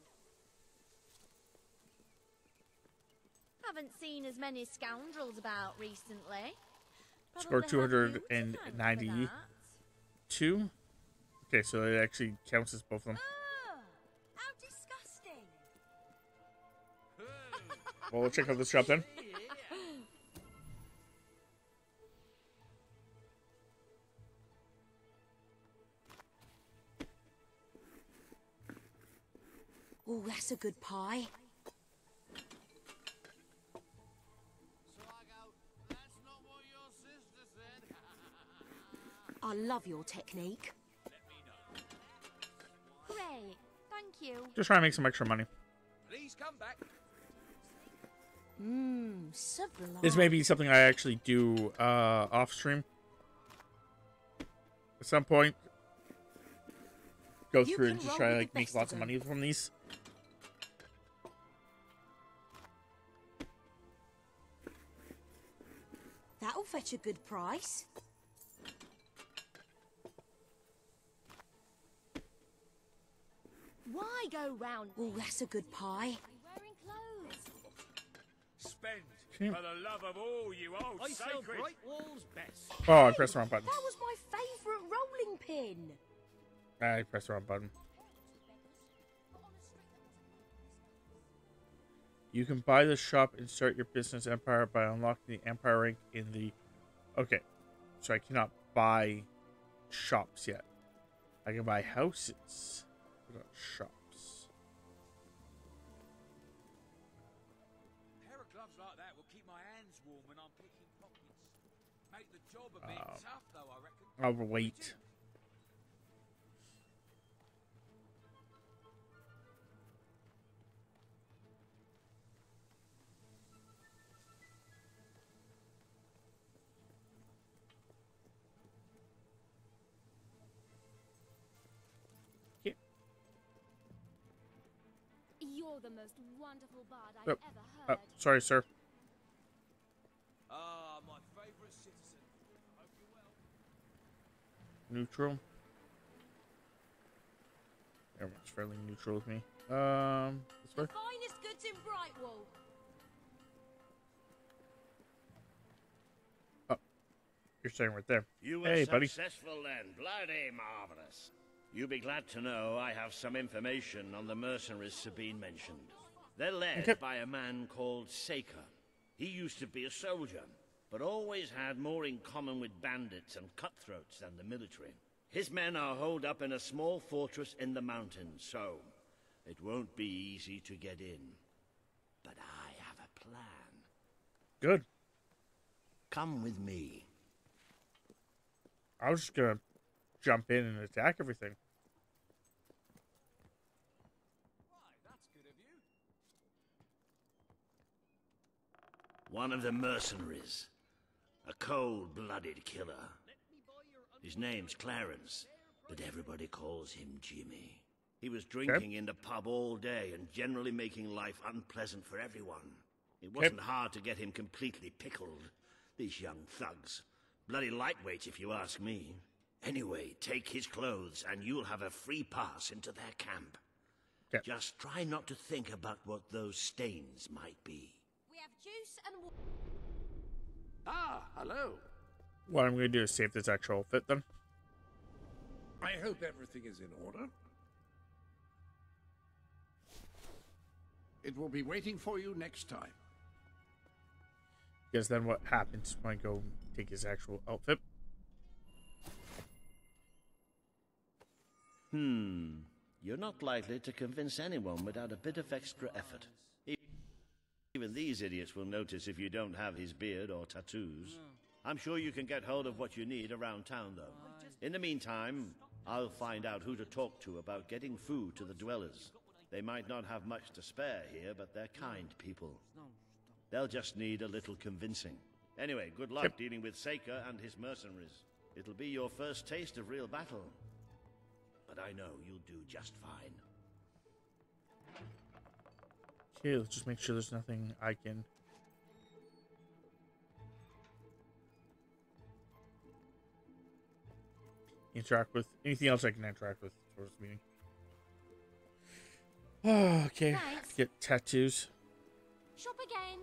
Speaker 23: Haven't seen as many scoundrels about recently.
Speaker 1: Score
Speaker 23: Probably have you to thank for
Speaker 1: 292. Okay, so it actually counts as both of them.
Speaker 13: Ugh, how disgusting.
Speaker 1: Well, we'll check out this shop then.
Speaker 7: that's a good pie.
Speaker 16: So I go, that's not what your sister said.
Speaker 7: I love your technique.
Speaker 23: Great. Thank you.
Speaker 1: Just trying to make some extra money.
Speaker 6: Please come back.
Speaker 7: Mmm, sublime.
Speaker 1: This may be something I actually do uh, off stream. At some point. Go
Speaker 7: You
Speaker 1: through and just try to like make lots
Speaker 7: of
Speaker 1: of money from these.
Speaker 7: That'll fetch a good price.
Speaker 13: Why go round?
Speaker 7: Oh, that's a good pie.
Speaker 13: Wearing clothes.
Speaker 6: Spend
Speaker 1: Okay.
Speaker 6: for the love of all you old
Speaker 5: I sell
Speaker 6: sacred.
Speaker 5: Brightwall's best.
Speaker 1: Oh, I pressed the wrong button.
Speaker 13: That was my favourite rolling pin.
Speaker 1: I pressed the wrong button. You can buy the shop and start your business empire by unlocking the empire rank in the. Okay, so I cannot buy shops yet. I can buy houses, but not shops.
Speaker 6: A pair of gloves like that will keep my hands warm when I'm picking pockets. Make the job a bit
Speaker 1: Um,
Speaker 6: tough, though, I reckon.
Speaker 1: I'll wait.
Speaker 12: You're the most wonderful bard I've
Speaker 1: Oh,
Speaker 12: ever
Speaker 1: oh, sorry, sir.
Speaker 6: Ah, my favourite citizen. I hope you're well.
Speaker 1: Neutral. Everyone's fairly neutral with me. Um, this way.
Speaker 13: Finest goods in Brightwall.
Speaker 1: You're staying right there.
Speaker 9: You were
Speaker 1: hey, buddy.
Speaker 9: successful then. Bloody marvelous. You'll be glad to know I have some information on the mercenaries Sabine mentioned. They're led
Speaker 1: Okay.
Speaker 9: by a man called Saker. He used to be a soldier, but always had more in common with bandits and cutthroats than the military. His men are holed up in a small fortress in the mountains, so it won't be easy to get in. But I have a plan.
Speaker 1: Good.
Speaker 9: Come with me.
Speaker 1: I was just gonna jump in and attack everything.
Speaker 9: One of the mercenaries. A cold-blooded killer. His name's Clarence, but everybody calls him Jimmy. He was drinking in the pub all day and generally making life unpleasant for everyone. It wasn't hard to get him completely pickled. These young thugs. Bloody lightweights, if you ask me. Anyway, take his clothes and you'll have a free pass into their camp. Just try not to think about what those stains might be.
Speaker 13: We have juice and water.
Speaker 11: Ah, hello.
Speaker 1: What I'm gonna do is see if this actual fit then.
Speaker 11: I hope everything is in order. It will be waiting for you next time.
Speaker 1: Because then what happens when I go take his actual outfit?
Speaker 9: Hmm. You're not likely to convince anyone without a bit of extra effort. Even these idiots will notice if you don't have his beard or tattoos. I'm sure you can get hold of what you need around town, though. In the meantime, I'll find out who to talk to about getting food to the dwellers. They might not have much to spare here, but they're kind people. They'll just need a little convincing. Anyway, good luck dealing with Saker and his mercenaries. It'll be your first taste of real battle. But I know you'll do just fine.
Speaker 1: Okay, let's just make sure there's nothing I can. Interact with anything else I can interact with towards the meeting. Ah, okay,
Speaker 13: Thanks.
Speaker 1: get tattoos.
Speaker 13: Shop again.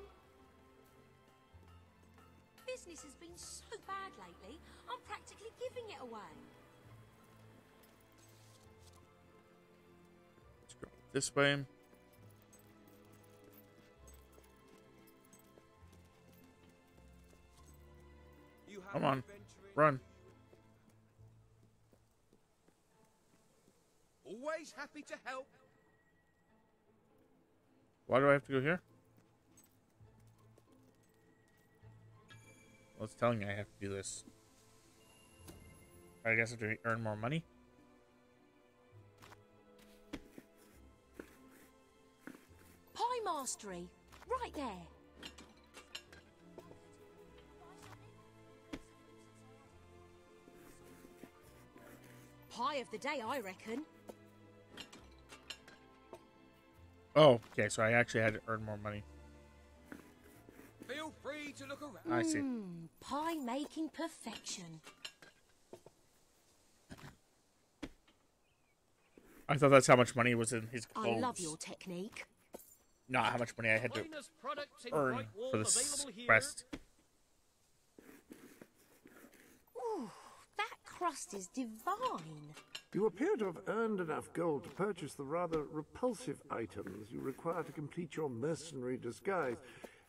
Speaker 13: Business has been so bad lately, I'm practically giving it away.
Speaker 1: This way. Come on, run.
Speaker 6: Always happy to help.
Speaker 1: Why do I have to go here? Well, it's telling me I have to do this. I guess I have to earn more money.
Speaker 13: Mastery, right there. Pie of the day, I reckon.
Speaker 1: Oh, okay, so I actually had to earn more money.
Speaker 6: Feel free to look around.
Speaker 1: I see.
Speaker 13: Hmm, pie making perfection.
Speaker 1: I thought that's how much money was in his
Speaker 13: I love your technique.
Speaker 1: Not how much money I had to
Speaker 5: Finest products in
Speaker 1: earn for this quest.
Speaker 13: Ooh, that crust is divine.
Speaker 3: You appear to have earned enough gold to purchase the rather repulsive items you require to complete your mercenary disguise.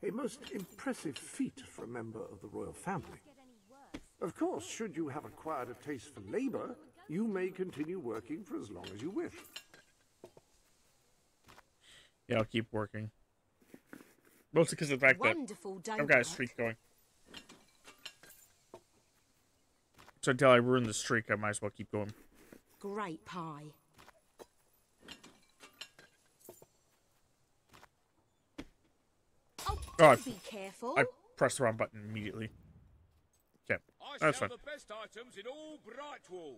Speaker 3: A most impressive feat for a member of the royal family.
Speaker 12: Get any worse.
Speaker 3: Of course, should you have acquired a taste for labor, you may continue working for as long as you wish.
Speaker 1: Yeah, I'll keep working. Mostly because of the fact
Speaker 13: Wonderful,
Speaker 1: that
Speaker 13: don't
Speaker 1: I've got a streak going. So until I ruin the streak, I might as well keep going.
Speaker 13: Great pie. Oh,
Speaker 1: Oh, I,
Speaker 13: be careful.
Speaker 1: I pressed the wrong button immediately. Okay,
Speaker 6: I
Speaker 1: that's
Speaker 6: sell
Speaker 1: fine.
Speaker 6: the best items in all Brightwall.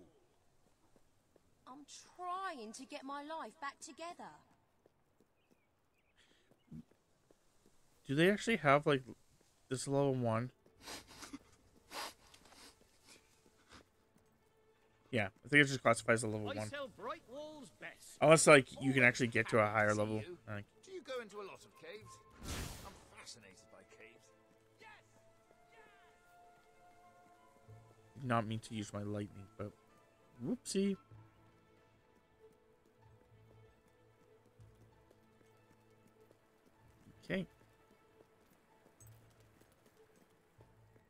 Speaker 13: I'm trying to get my life back together.
Speaker 1: Do they actually have like this level one? Yeah, I think it just classifies as a level
Speaker 16: I
Speaker 1: one.
Speaker 16: sell best.
Speaker 1: Unless like you can actually get to a higher level. Like,
Speaker 16: Do you go into a lot of caves? I'm fascinated by caves.
Speaker 1: not mean to use my lightning, but whoopsie. Okay.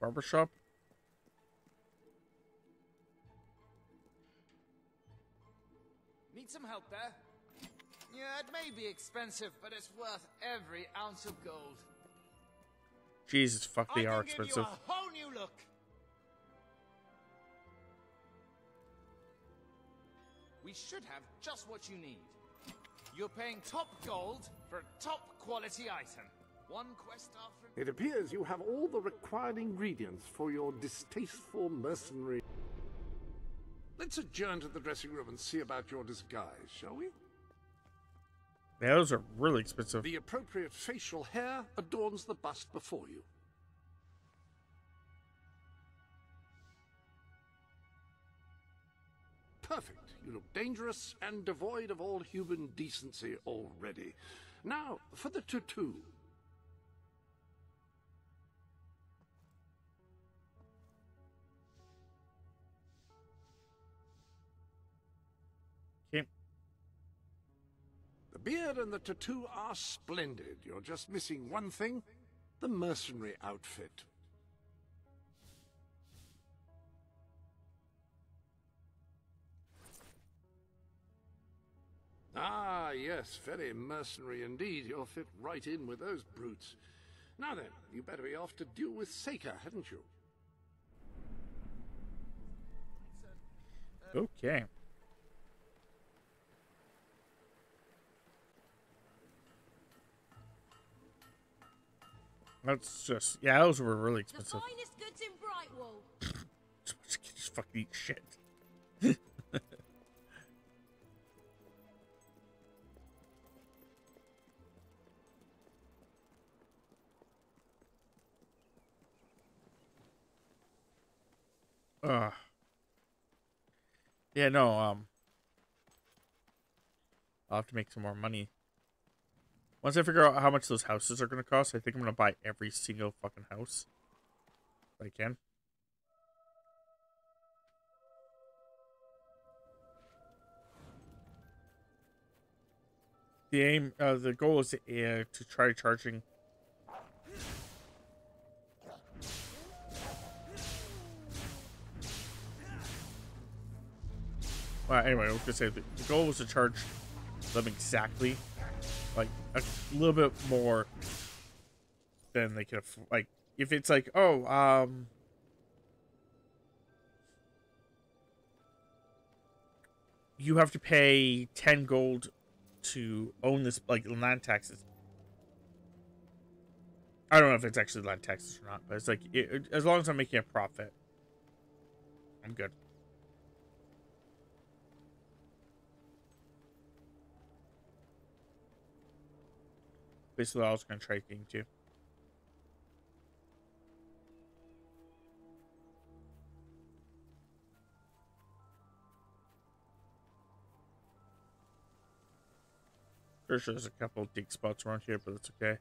Speaker 1: Barbershop.
Speaker 24: Need some help there? Yeah, it may be expensive, but it's worth every ounce of gold.
Speaker 1: Jesus, fuck, they
Speaker 24: I
Speaker 1: are expensive.
Speaker 24: You a whole new look. We should have just what you need. You're paying top gold for a top quality item. One quest after.
Speaker 3: It appears you have all the required ingredients for your distasteful mercenary. Let's adjourn to the dressing room and see about your disguise, shall we?
Speaker 1: Yeah, those are really expensive.
Speaker 3: The appropriate facial hair adorns the bust before you. Perfect. You look dangerous and devoid of all human decency already. Now, for the tattoo. Beard and the tattoo are splendid. You're just missing one thing the mercenary outfit. Ah, yes, very mercenary indeed. You'll fit right in with those brutes. Now then, you better be off to deal with Saker, hadn't you?
Speaker 1: Okay. That's just yeah, those were really
Speaker 13: The
Speaker 1: expensive.
Speaker 13: finest goods in Brightwall.
Speaker 1: Just, fucking eat shit. Ugh. Yeah, no, um I'll have to make some more money. Once I figure out how much those houses are gonna cost, I think I'm gonna buy every single fucking house. I can. The aim, uh, the goal is to, uh, to try charging. Well, anyway, I was gonna say the, the goal was to charge them exactly, like a little bit more than they could. Like, if it's like, oh, um, you have to pay ten gold to own this, like land taxes. I don't know if it's actually land taxes or not, but it's like it- as long as I'm making a profit, I'm good. Basically, I was gonna try getting to. Sure there's a couple of dig spots around here, but it's okay.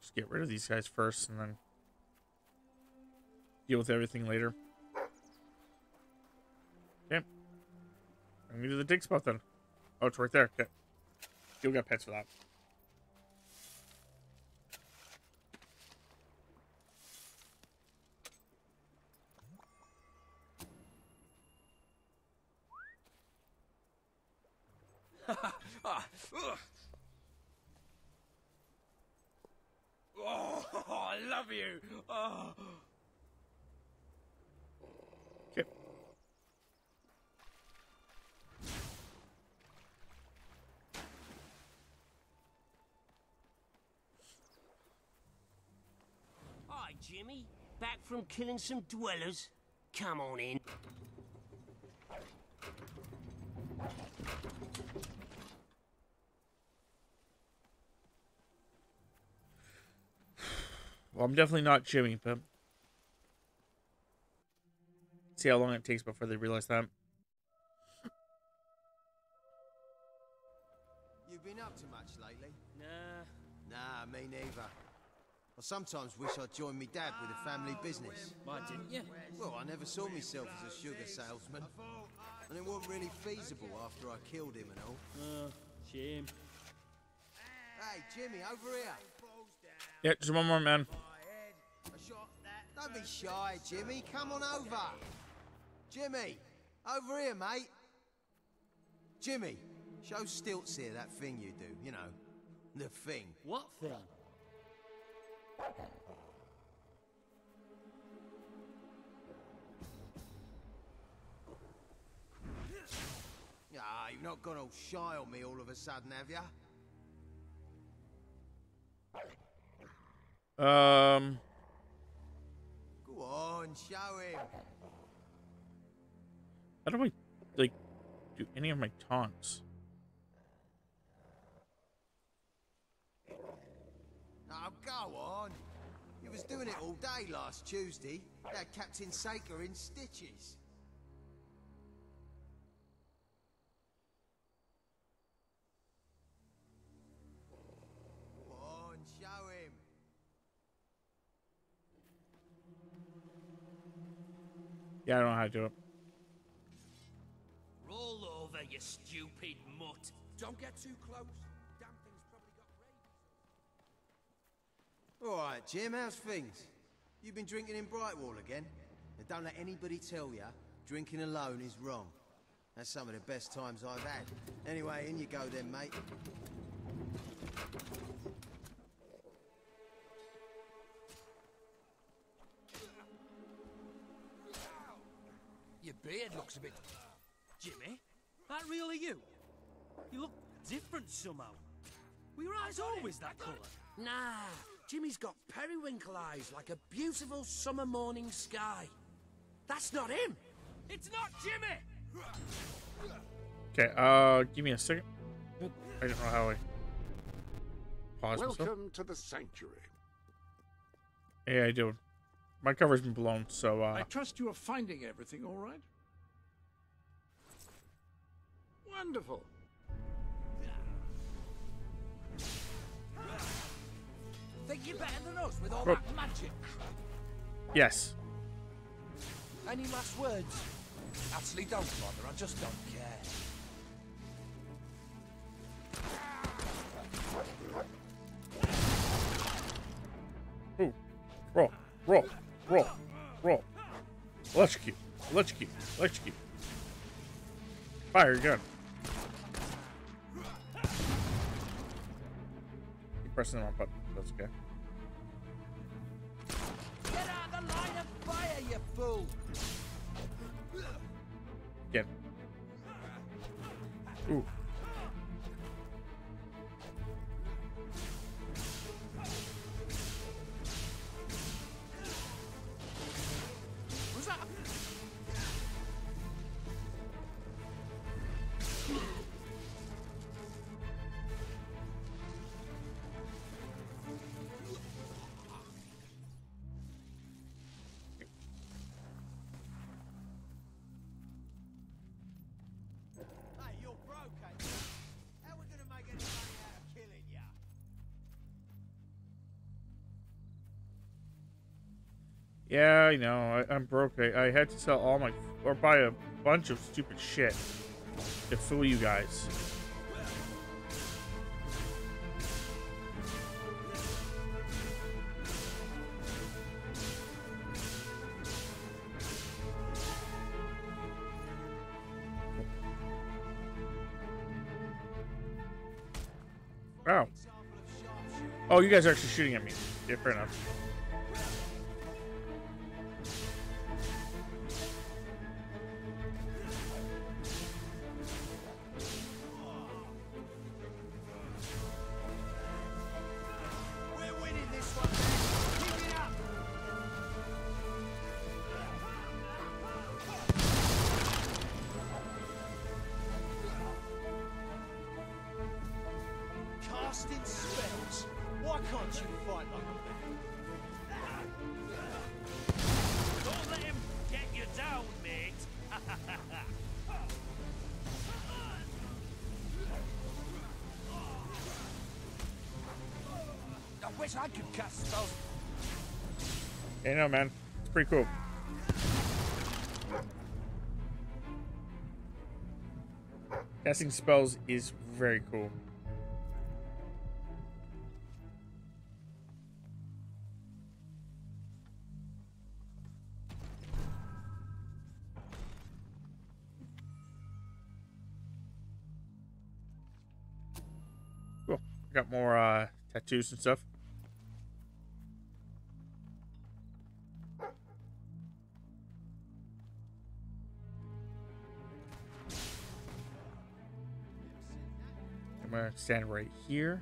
Speaker 1: Just get rid of these guys first and then deal with everything later. Okay. I'm gonna do the dig spot then. Oh, it's right there. Okay. You'll get pets for that.
Speaker 19: Ah, ugh. oh, I love you. Oh.
Speaker 1: Okay.
Speaker 20: Hi, Jimmy. Back from killing some dwellers? Come on in.
Speaker 1: Well, I'm definitely not Jimmy, but see how long it takes before they realize that.
Speaker 25: You've been up to much lately?
Speaker 20: Nah.
Speaker 25: Nah, me neither. I sometimes wish I'd joined me dad with a family business.
Speaker 4: Why didn't you?
Speaker 25: Well, I never saw myself as a sugar salesman. And it wasn't really feasible after I killed him and all.
Speaker 5: Uh, shame.
Speaker 25: Hey, Jimmy, over here.
Speaker 1: Yeah, just one more man.
Speaker 25: Don't be shy, Jimmy. Come on over. Jimmy, over here, mate. Jimmy, show Stilts here that thing you do, you know. The thing.
Speaker 5: What thing?
Speaker 25: Ah, you've not gone all shy on me all of a sudden, have you?
Speaker 1: Um,
Speaker 25: Go on, show him.
Speaker 1: how do I like do any of my taunts?
Speaker 25: Oh, go on. You was doing it all day last Tuesday. That Captain Saker in stitches. Go on, show him.
Speaker 1: Yeah, I don't know how to do it.
Speaker 20: Roll over, you stupid mutt.
Speaker 17: Don't get too close.
Speaker 25: All right, Jim, how's things? You've been drinking in Brightwall again? And don't let anybody tell you drinking alone is wrong. That's some of the best times I've had. Anyway, in you go then, mate.
Speaker 19: Your beard looks a bit... Jimmy? That really you? You look different somehow. Were your eyes always that colour?
Speaker 16: Nah, Jimmy's got periwinkle eyes like a beautiful summer morning sky. That's not him.
Speaker 19: It's not Jimmy!
Speaker 1: Okay, uh, give me a second. I don't know how I pause myself.
Speaker 11: Welcome to the sanctuary.
Speaker 1: Hey, I do. My cover's been blown, so uh,
Speaker 3: I trust you are finding everything all right? Wonderful.
Speaker 16: Think you're better than us with all
Speaker 1: Oh.
Speaker 16: that magic?
Speaker 1: yes.
Speaker 16: Any last words? Actually, don't bother. I just don't care.
Speaker 1: Ooh, roll, roll, roll, roll. Electrocute, electrocute, electrocute. Fire gun. Keep pressing the wrong button. That's okay.
Speaker 16: Get out of the line of fire, you fool!
Speaker 1: Ooh. I know. I, I'm broke. I, I had to sell all my or buy a bunch of stupid shit to fool you guys. Oh. Oh, you guys are actually shooting at me. Yeah, fair enough. No, man. It's pretty cool. Casting spells is very cool. Cool. Got more uh, tattoos and stuff. Stand right here.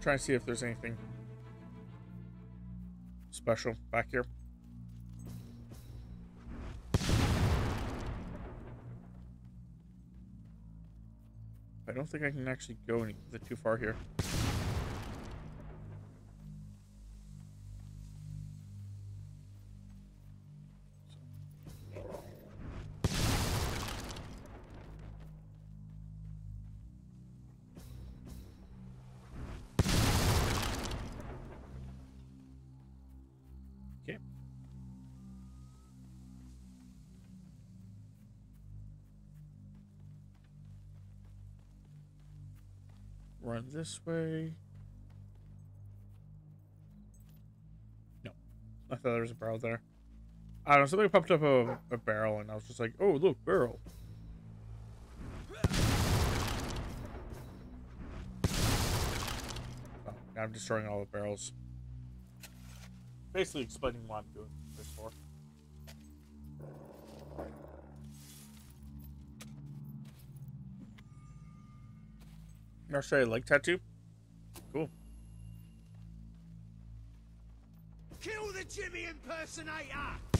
Speaker 1: Try to see if there's anything special back here. Don't think I can actually go any too far here. This way. No. I thought there was a barrel there. I don't know, something popped up a, a barrel and I was just like, oh, look, barrel. Oh, I'm destroying all the barrels. Basically explaining why I'm doing Australia leg tattoo? Cool.
Speaker 16: Kill the Jimmy impersonator!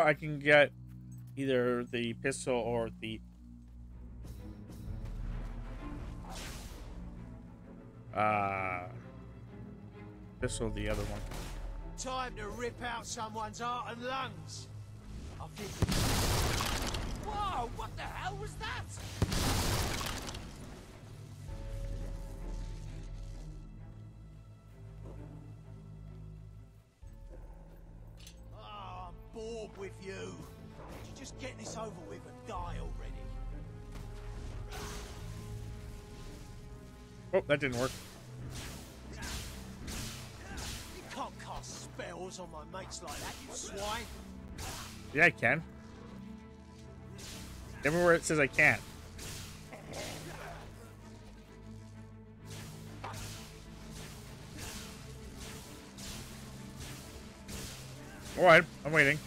Speaker 1: I can get either the pistol or the uh pistol the other one.
Speaker 16: Time to rip out someone's heart and lungs. I think. Whoa! What the hell was that?
Speaker 1: That didn't work.
Speaker 16: You can't cast spells on my mates like that, you swine.
Speaker 1: Yeah, I can. Everywhere it says I can't. Alright, I'm waiting.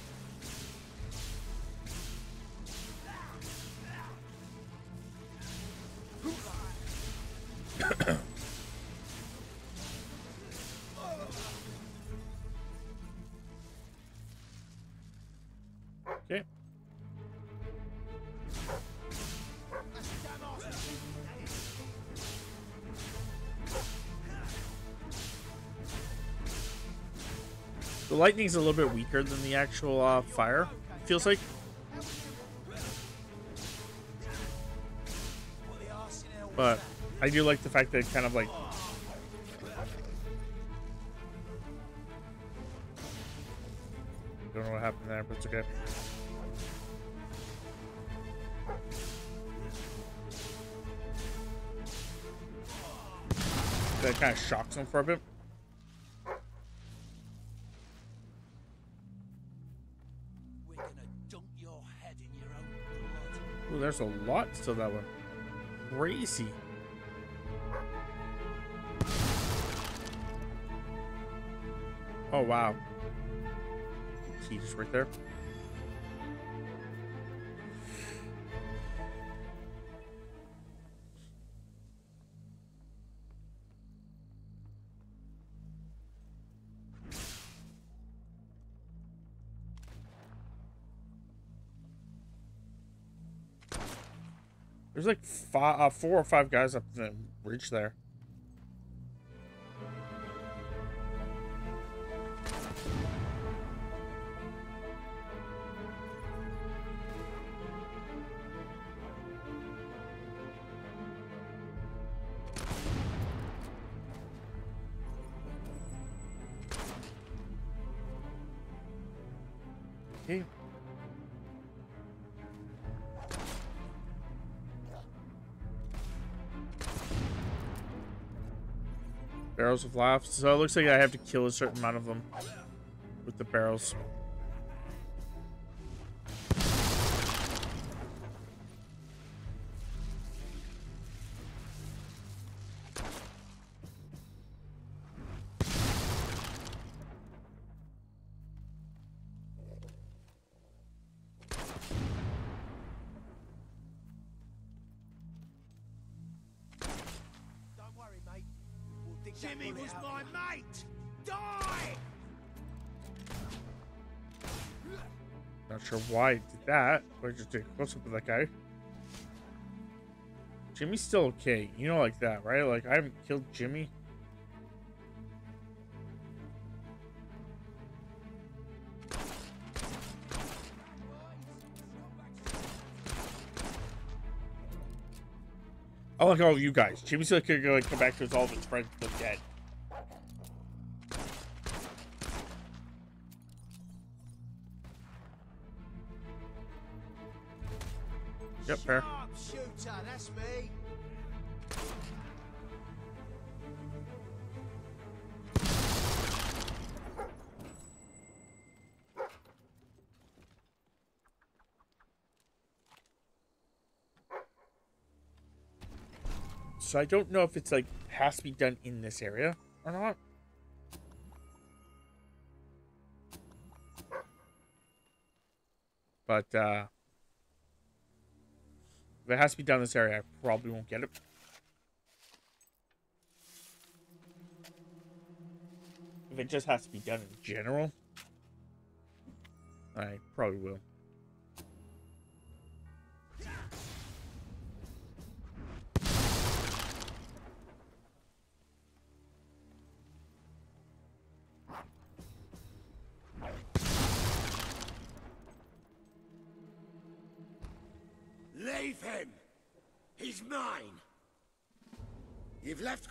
Speaker 1: Lightning's a little bit weaker than the actual uh, fire, feels like. But I do like the fact that it kind of like Don't know what happened there, but it's okay. That kind of shocks him for a bit. There's a lot to that one. Crazy. Oh, wow. Key just right there. There's like five, uh, four or five guys up the ridge there. Barrels of laughs. So it looks like I have to kill a certain amount of them with the barrels. Just a close up of that guy. Jimmy's still okay. You know, like that, right? Like, I haven't killed Jimmy. I like all of you guys. Jimmy's like gonna like, come back to his all of his friends are dead.
Speaker 16: Me.
Speaker 1: So I don't know if it's like has to be done in this area or not. But uh if it has to be done in this area, I probably won't get it. If it just has to be done in general, I probably will.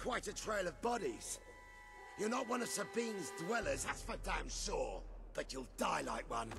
Speaker 26: Quite a trail of bodies. You're not one of Sabine's dwellers, that's for damn sure. But you'll die like one.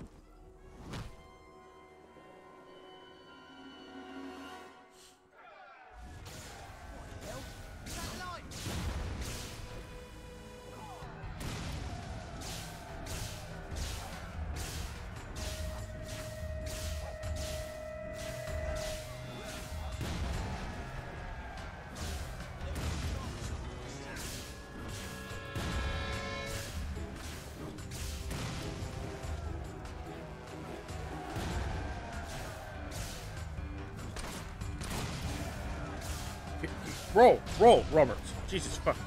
Speaker 1: Roll, roll, Roberts. Jesus fuck.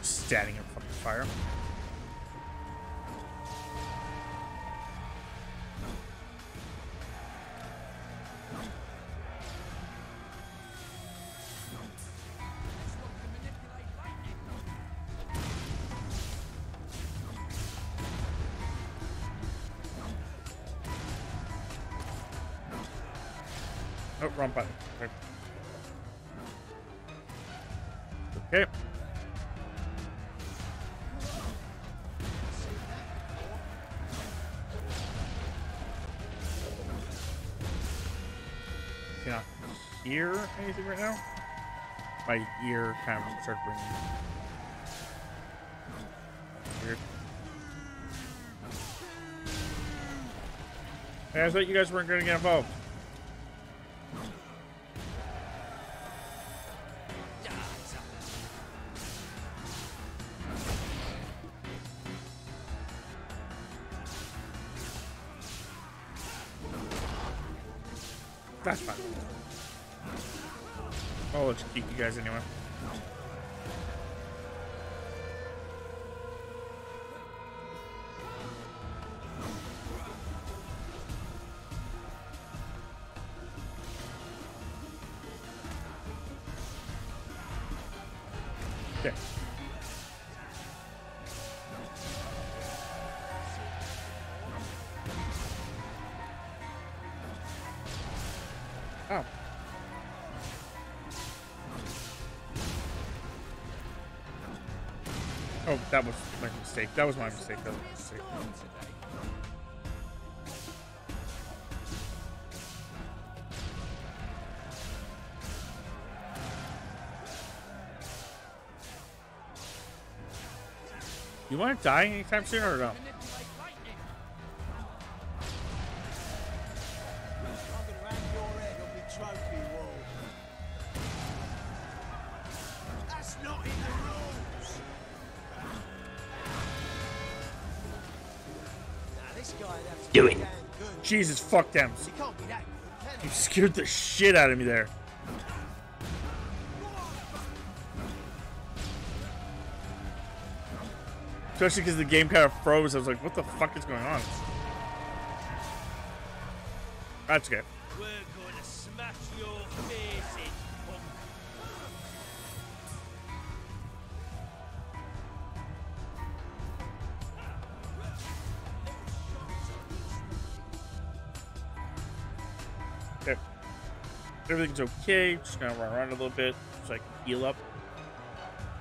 Speaker 1: Standing in fucking fire. Anything right now. My ear kind of started ringing. Weird. Hey, I thought you guys weren't going to get involved. Guys anyway. Mistake. That was my mistake. That was my mistake. You want to die anytime soon or no? Jesus, fuck them. You scared the shit out of me there. Especially because the game kind of froze. I was like, what the fuck is going on? That's okay. Everything's okay. Just gonna run around a little bit so I can heal up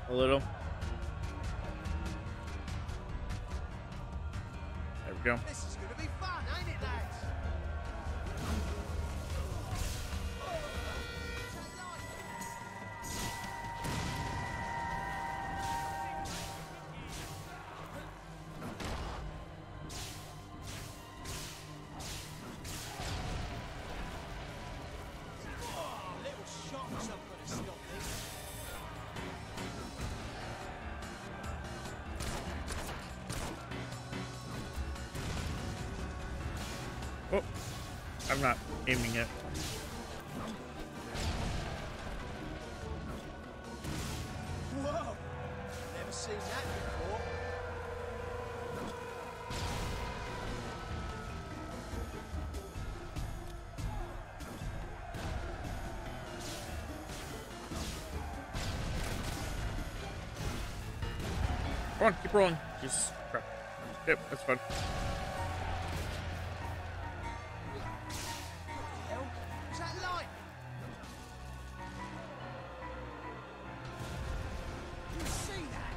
Speaker 1: a little. There we go. Keep rolling. Jesus crap. Yep, that's fun.
Speaker 16: Hell, was that lightning? You see that?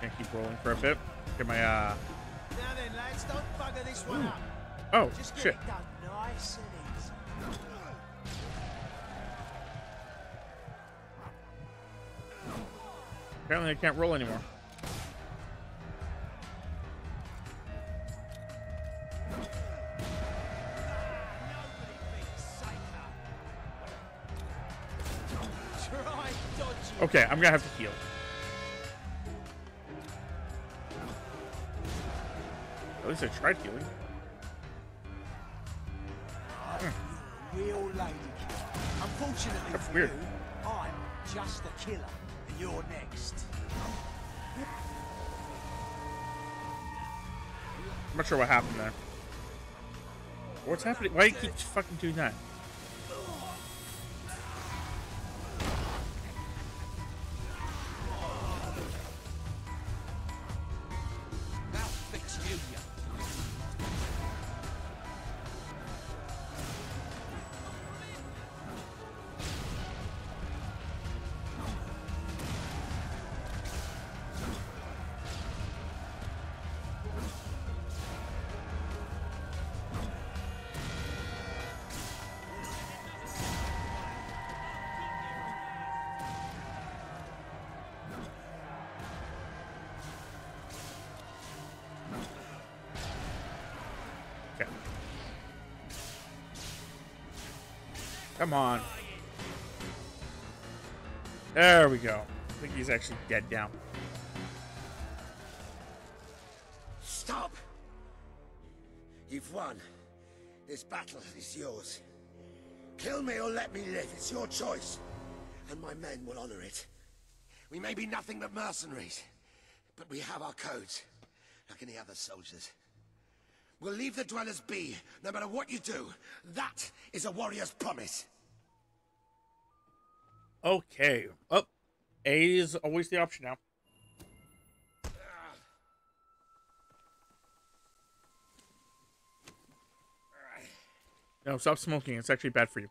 Speaker 1: Gonna keep rolling for a bit. Get my uh
Speaker 16: Now then, lads, don't bugger this one up.
Speaker 1: oh
Speaker 16: Just
Speaker 1: shit. Apparently I can't roll anymore. Okay, I'm gonna have to heal. At least I tried healing.
Speaker 16: Real lady. Unfortunately
Speaker 1: That's
Speaker 16: for
Speaker 1: weird.
Speaker 16: I'm just a killer, and you're next.
Speaker 1: I'm not sure what happened there. What's happening? Why do you keep fucking doing that? Come on. There we go. I think he's actually dead now.
Speaker 26: Stop! You've won. This battle is yours. Kill me or let me live. It's your choice. And my men will honor it. We may be nothing but mercenaries, but we have our codes, like any other soldiers. We'll leave the Dwellers be, no matter what you do. That is a warrior's promise.
Speaker 1: Okay. Oh, A is always the option now. No, stop smoking. It's actually bad for you.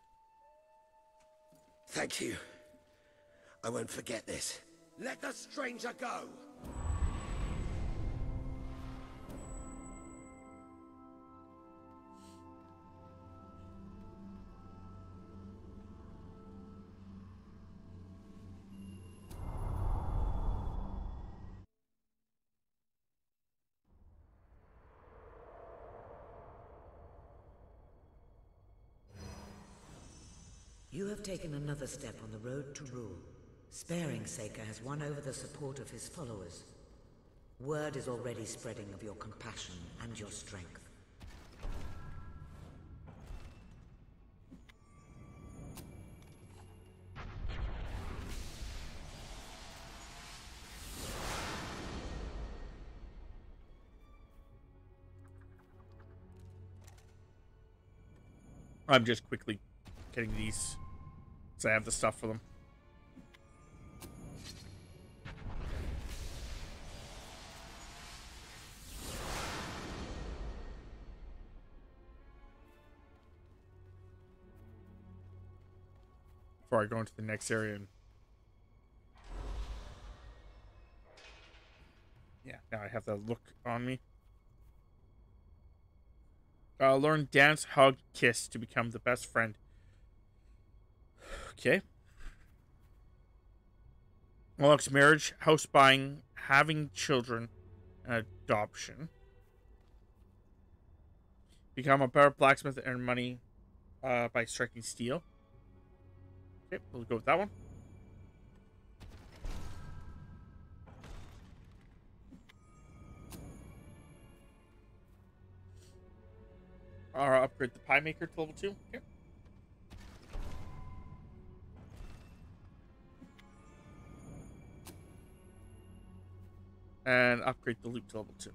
Speaker 26: Thank you. I won't forget this. Let the stranger go!
Speaker 2: Taken another step on the road to rule. Sparing Saker has won over the support of his followers. Word is already spreading of your compassion and your strength.
Speaker 1: I'm just quickly getting these so I have the stuff for them. Before I go into the next area and Yeah, now I have the look on me. Uh, learn dance, hug, kiss to become the best friend. Okay. Unlocks marriage, house buying, having children, and adoption. Become a better blacksmith and earn money uh, by striking steel. Okay, we'll go with that one. Or upgrade the pie maker to level 2. Okay. And upgrade the loot to level 2.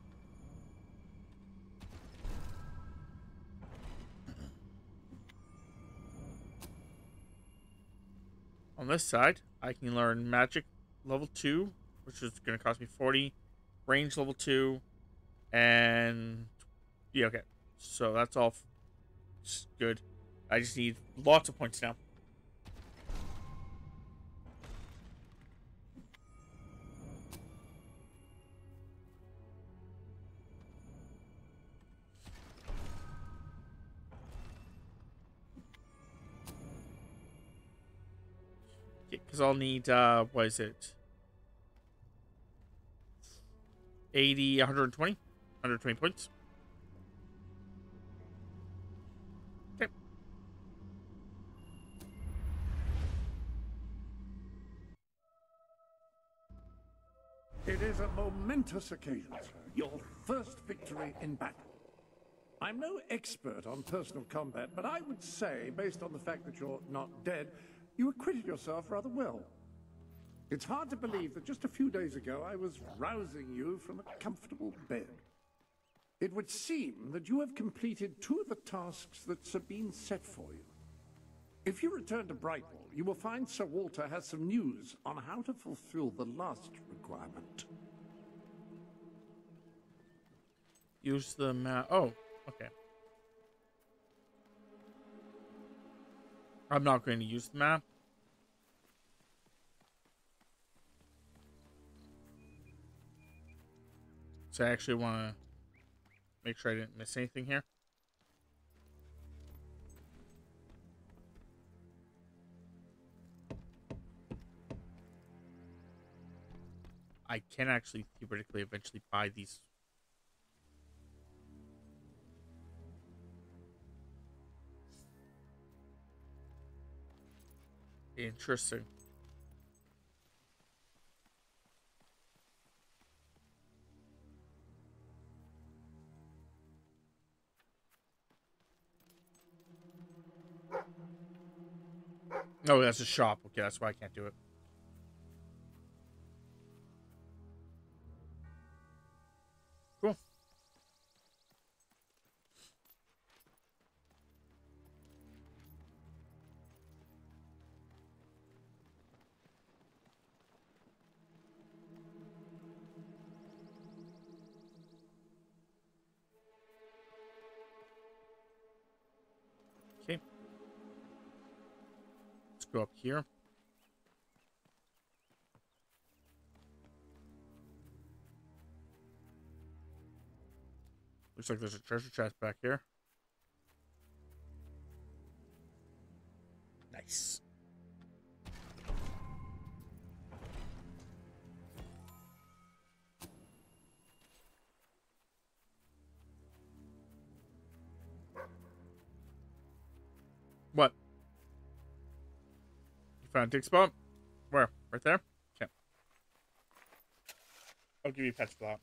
Speaker 1: On this side, I can learn magic level 2, which is going to cost me 40, range level 2, and yeah, okay. So that's all good. I just need lots of points now. I'll need, uh, what is it? 80, 120? 120 points.
Speaker 3: It is a momentous occasion, sir. Your first victory in battle. I'm no expert on personal combat, but I would say, based on the fact that you're not dead, you acquitted yourself rather well. It's hard to believe that just a few days ago I was rousing you from a comfortable bed. It would seem that you have completed two of the tasks that Sabine set for you. If you return to Brightwall, you will find Sir Walter has some news on how to fulfill the last requirement.
Speaker 1: Use the map. Oh, okay. I'm not going to use the map. So I actually want to make sure I didn't miss anything here. I can actually theoretically eventually buy these. Interesting. Oh, that's a shop. Okay, that's why I can't do it. Here. Looks like there's a treasure chest back here. Nice. What? Found a dig spot? Where? Right there? Okay. I'll give you a pet spot.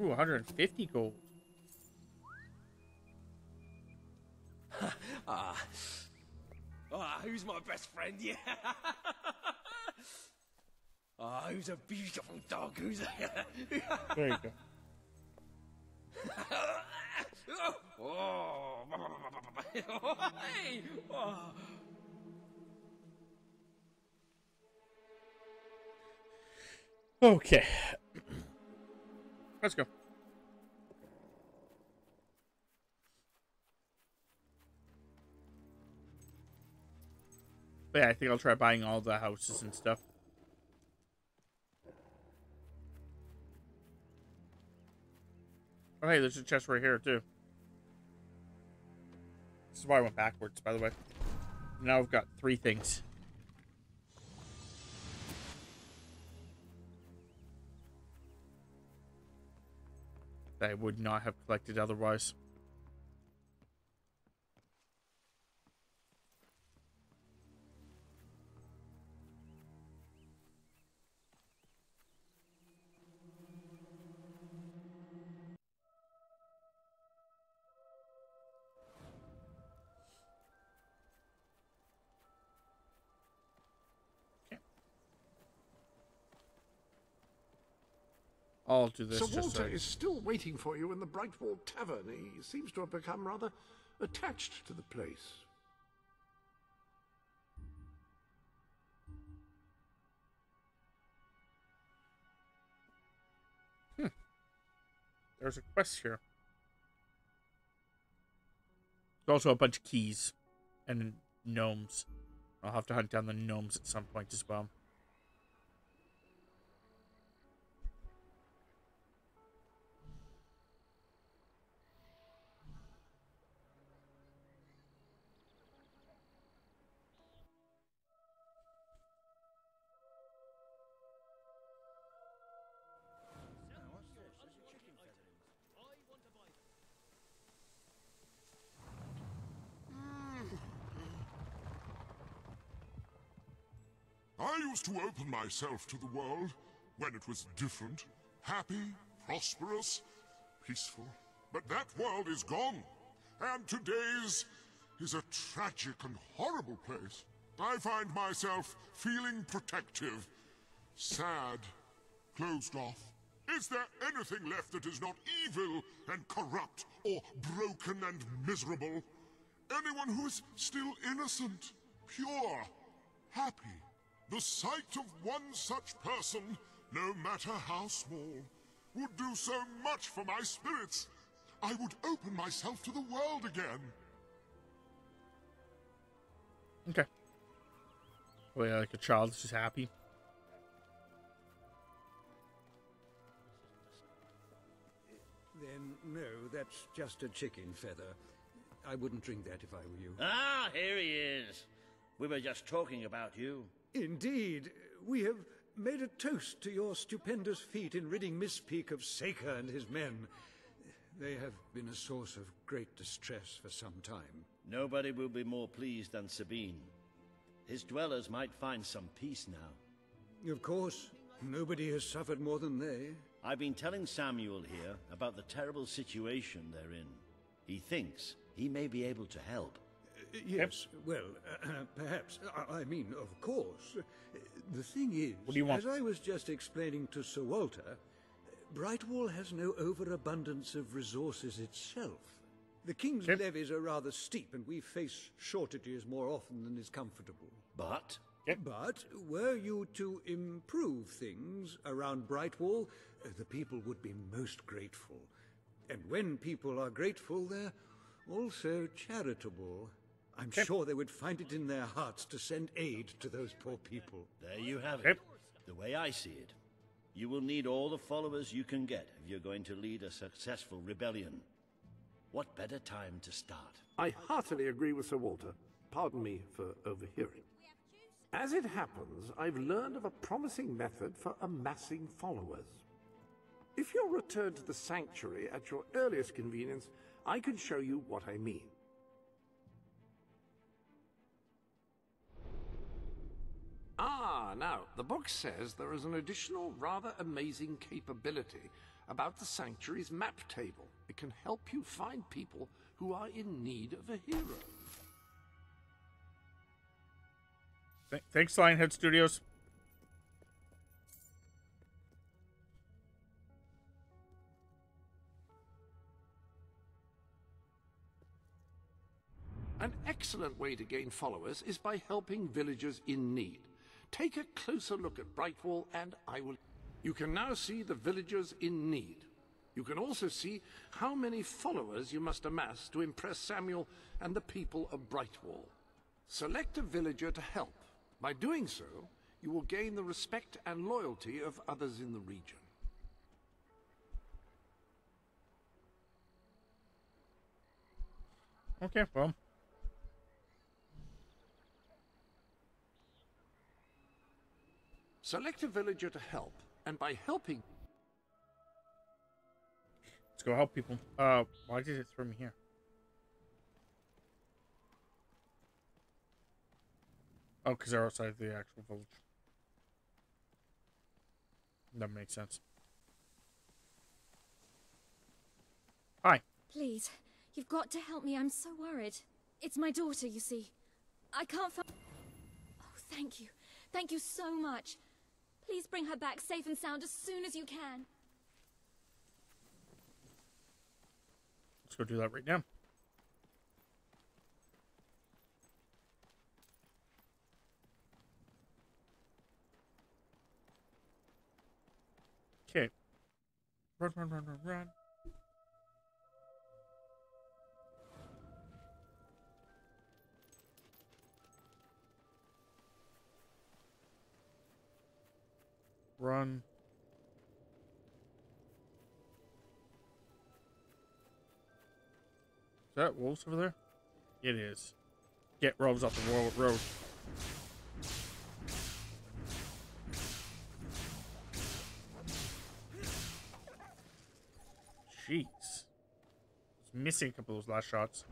Speaker 1: Ooh, 150 gold.
Speaker 4: Ah. Ah, who's my best friend? Yeah. Ah, who's a beautiful dog? Who's a...
Speaker 1: There you go. Okay. Let's go. But yeah, I think I'll try buying all the houses and stuff. Oh, hey, there's a chest right here, too. This is why I went backwards, by the way. Now I've got three things. That I would not have collected otherwise. I'll do this
Speaker 3: Sir Walter
Speaker 1: so
Speaker 3: is still waiting for you in the Brightwall Tavern. He seems to have become rather attached to the place. Hmm.
Speaker 1: There's a quest here. There's also a bunch of keys and gnomes. I'll have to hunt down the gnomes at some point as well.
Speaker 27: To open myself to the world when it was different, happy, prosperous, peaceful. But that world is gone, and today's is a tragic and horrible place. I find myself feeling protective, sad, closed off. Is there anything left that is not evil and corrupt or broken and miserable? Anyone who is still innocent, pure, happy? The sight of one such person, no matter how small, would do so much for my spirits. I would open myself to the world again.
Speaker 1: Okay. Oh yeah, like a child that's just happy.
Speaker 17: Then, no, that's just a chicken feather. I wouldn't drink that if I were you.
Speaker 9: Ah, here he is. We were just talking about you.
Speaker 17: Indeed, we have made a toast to your stupendous feat in ridding Mistpeak of Saker and his men. They have been a source of great distress for some time.
Speaker 9: Nobody will be more pleased than Sabine. His dwellers might find some peace now.
Speaker 17: Of course, nobody has suffered more than they.
Speaker 9: I've been telling Samuel here about the terrible situation they're in. He thinks he may be able to help.
Speaker 17: Yes, well, uh, perhaps. I, I mean, of course. The thing is,
Speaker 1: What do you want?
Speaker 17: as I was just explaining to Sir Walter, Brightwall has no overabundance of resources itself. The King's levies are rather steep, and we face shortages more often than is comfortable.
Speaker 9: But?
Speaker 17: But were you to improve things around Brightwall, uh, the people would be most grateful. And when people are grateful, they're also charitable. I'm sure they would find it in their hearts to send aid to those poor people.
Speaker 9: There you have it. The way I see it, you will need all the followers you can get if you're going to lead a successful rebellion. What better time to start?
Speaker 3: I heartily agree with Sir Walter. Pardon me for overhearing. As it happens, I've learned of a promising method for amassing followers. If you'll return to the sanctuary at your earliest convenience, I can show you what I mean. Ah, now, the book says there is an additional rather amazing capability about the sanctuary's map table. It can help you find people who are in need of a hero.
Speaker 1: Th- thanks, Lionhead Studios.
Speaker 3: An excellent way to gain followers is by helping villagers in need. Take a closer look at Brightwall and I will... You can now see the villagers in need. You can also see how many followers you must amass to impress Samuel and the people of Brightwall. Select a villager to help. By doing so, you will gain the respect and loyalty of others in the region.
Speaker 1: Okay, well.
Speaker 3: Select a villager to help, and by helping,
Speaker 1: Let's go help people. Uh, why did it throw me here? Oh, because they're outside the actual village. That makes sense. Hi.
Speaker 7: Please, you've got to help me. I'm so worried. It's my daughter, you see. I can't find. Oh, thank you. Thank you so much. Please bring her back safe and sound as soon as you can.
Speaker 1: Let's go do that right now. Okay. Run, run, run, run, run. Run. Is that wolves over there? It is. Get robes off the ro- road. Jeez. Was missing a couple of those last shots.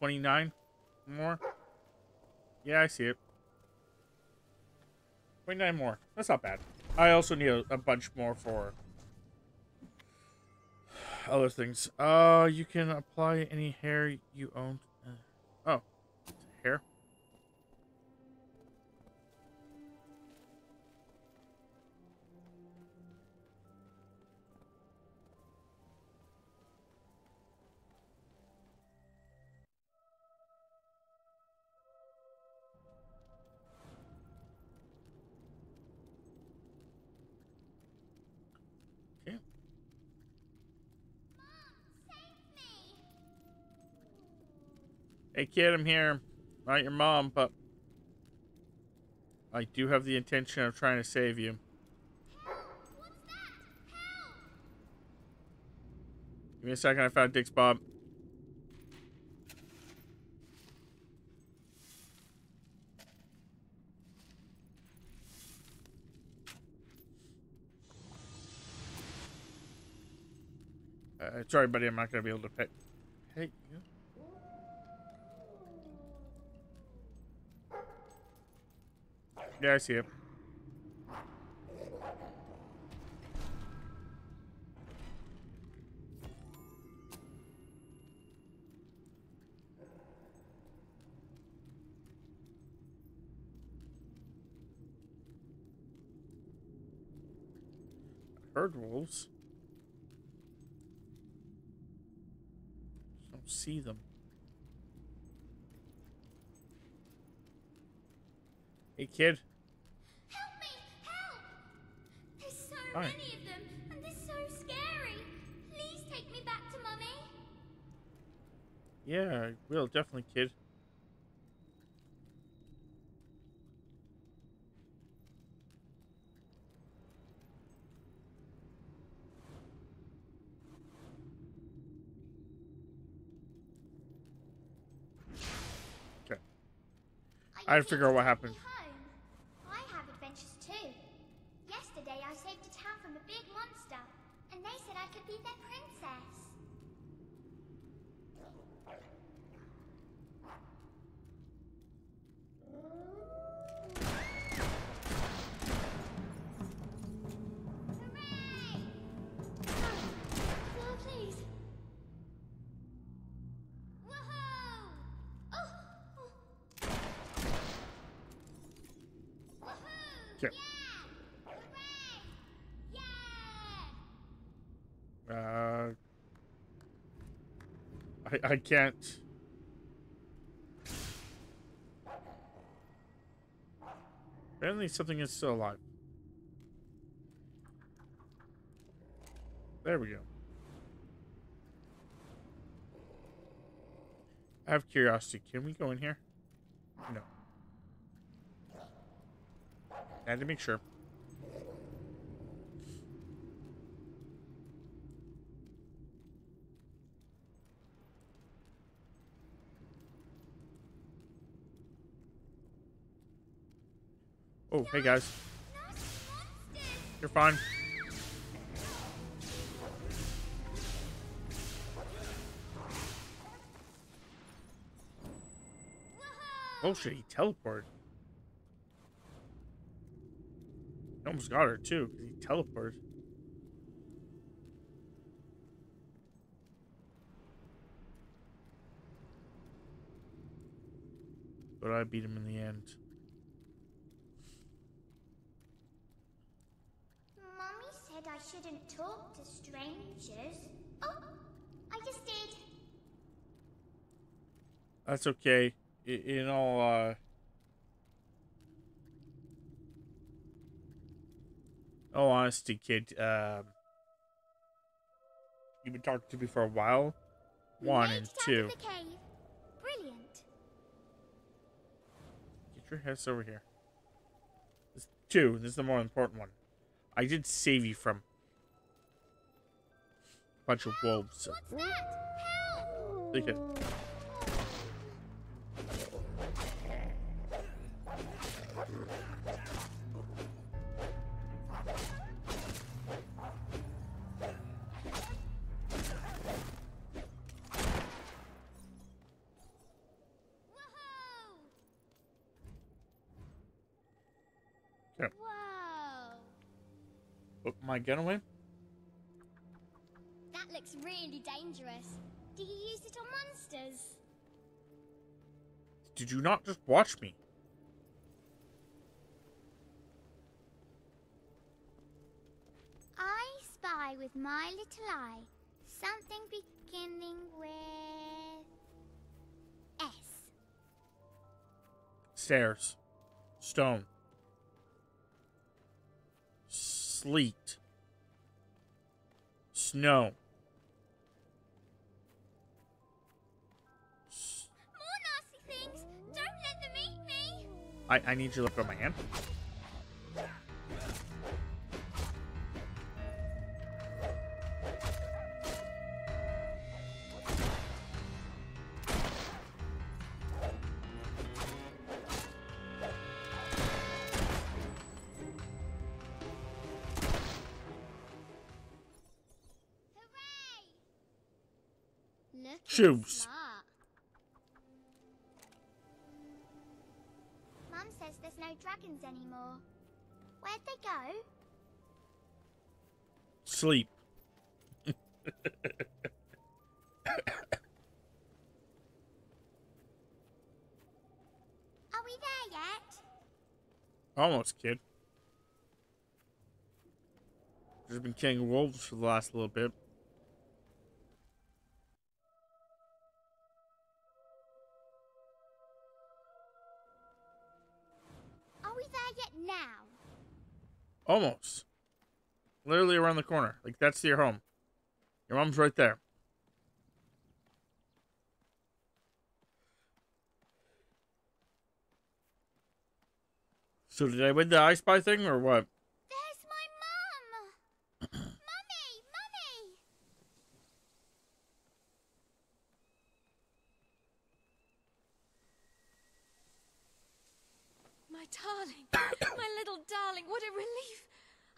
Speaker 1: 29 more. Yeah, I see it. 29 more. That's not bad. I also need a, a bunch more for other things. Uh, you can apply any hair you own. Hey kid, I'm here. Not your mom, but I do have the intention of trying to save you. Give me a second, I found dig spot. Uh, sorry, buddy, I'm not going to be able to pick. Hey, you. Yeah, I see it. Herd wolves. Don't see them. Hey, kid.
Speaker 12: Help me! Help! There's so many of them, and they're so scary. Please take me back to Mummy.
Speaker 1: Yeah, I will definitely, kid. Okay. I had to figure out what happened.
Speaker 12: I
Speaker 1: can't. Apparently, something is still alive. There we go. I have curiosity. Can we go in here? No. I had to make sure. Oh, hey guys. You're fine. Oh shit, he teleported. I almost got her too, because he teleported. But I beat him in the end.
Speaker 12: Mummy said I shouldn't talk to strangers. Oh, I just did.
Speaker 1: That's okay. In all, uh... Oh, honesty, kid, um... You've been talking to me for a while. One and two.
Speaker 12: The cave. Brilliant.
Speaker 1: Get your ass over here. This, two, this is the more important one. I did save you from bunch of wolves. So. Take it. Okay. My gun away.
Speaker 12: Really dangerous. Do you use it on monsters?
Speaker 1: Did you not just watch me?
Speaker 12: I spy with my little eye something beginning with S.
Speaker 1: Stairs. Stone. Sleet. Snow. I, I need you to look at my hand. Shoes. Sleep.
Speaker 12: Are we there yet?
Speaker 1: Almost, kid. Just been killing wolves for the last little bit.
Speaker 12: Are we there yet now?
Speaker 1: Almost. Literally around the corner. Like, that's your home. Your mom's right there. So did I win the I Spy thing or what?
Speaker 12: There's my mum! mummy! Mummy!
Speaker 13: My darling, my little darling, what a relief!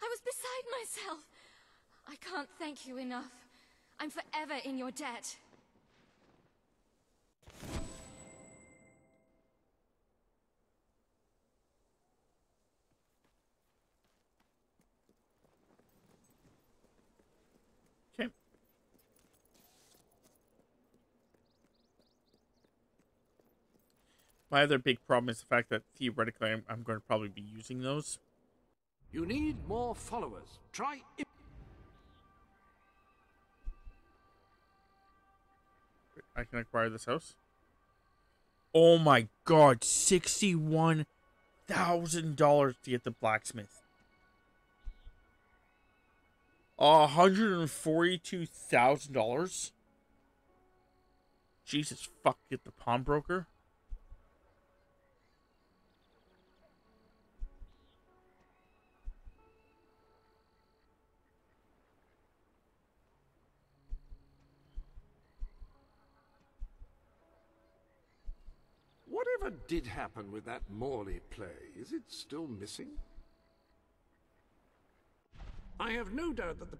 Speaker 13: I was beside myself. I can't thank you enough. I'm forever in your debt.
Speaker 1: Okay. My other big problem is the fact that theoretically I'm, I'm going to probably be using those.
Speaker 3: You need more followers. Try. I-
Speaker 1: can acquire this house. Oh my god, sixty-one thousand dollars to get the blacksmith. A hundred and forty-two thousand dollars. Jesus fuck! Get the pawnbroker.
Speaker 3: Whatever did happen with that Morley play? Is it still missing? I have no doubt that the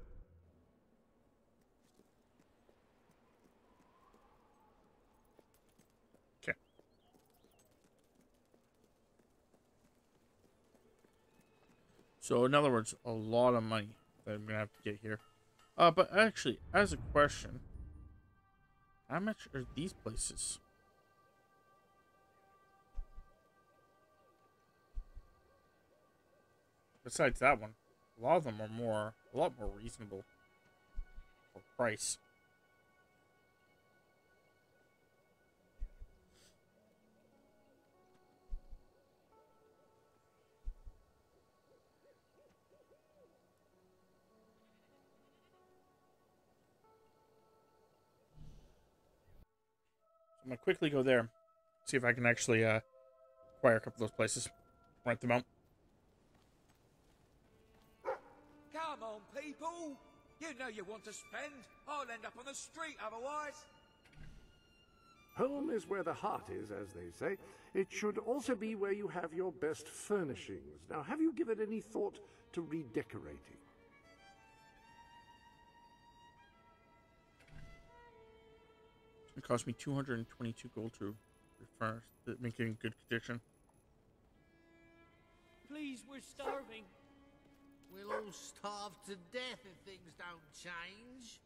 Speaker 1: So in other words, a lot of money that I'm gonna have to get here. Uh, but actually, as a question, how much are these places? Besides that one, a lot of them are more, a lot more reasonable for price. I'm gonna quickly go there, see if I can actually uh, acquire a couple of those places, rent them out.
Speaker 6: Come on, people! You know you want to spend. I'll end up on the street otherwise.
Speaker 3: home is where the heart is, as they say. It should also be where you have your best furnishings. Now, have you given any thought to redecorating?
Speaker 1: It cost me 222 gold to refurnish, to make it in good condition.
Speaker 28: Please, we're starving.
Speaker 14: We'll all starve to death if things don't change.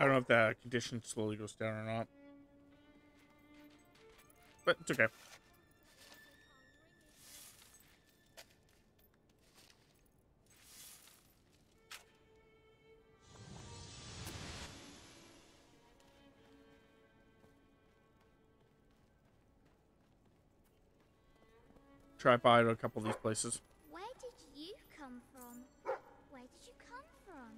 Speaker 1: I don't know if that condition slowly goes down or not. But it's okay. Try at a couple of these places.
Speaker 12: Where did you come from? Where did you come from?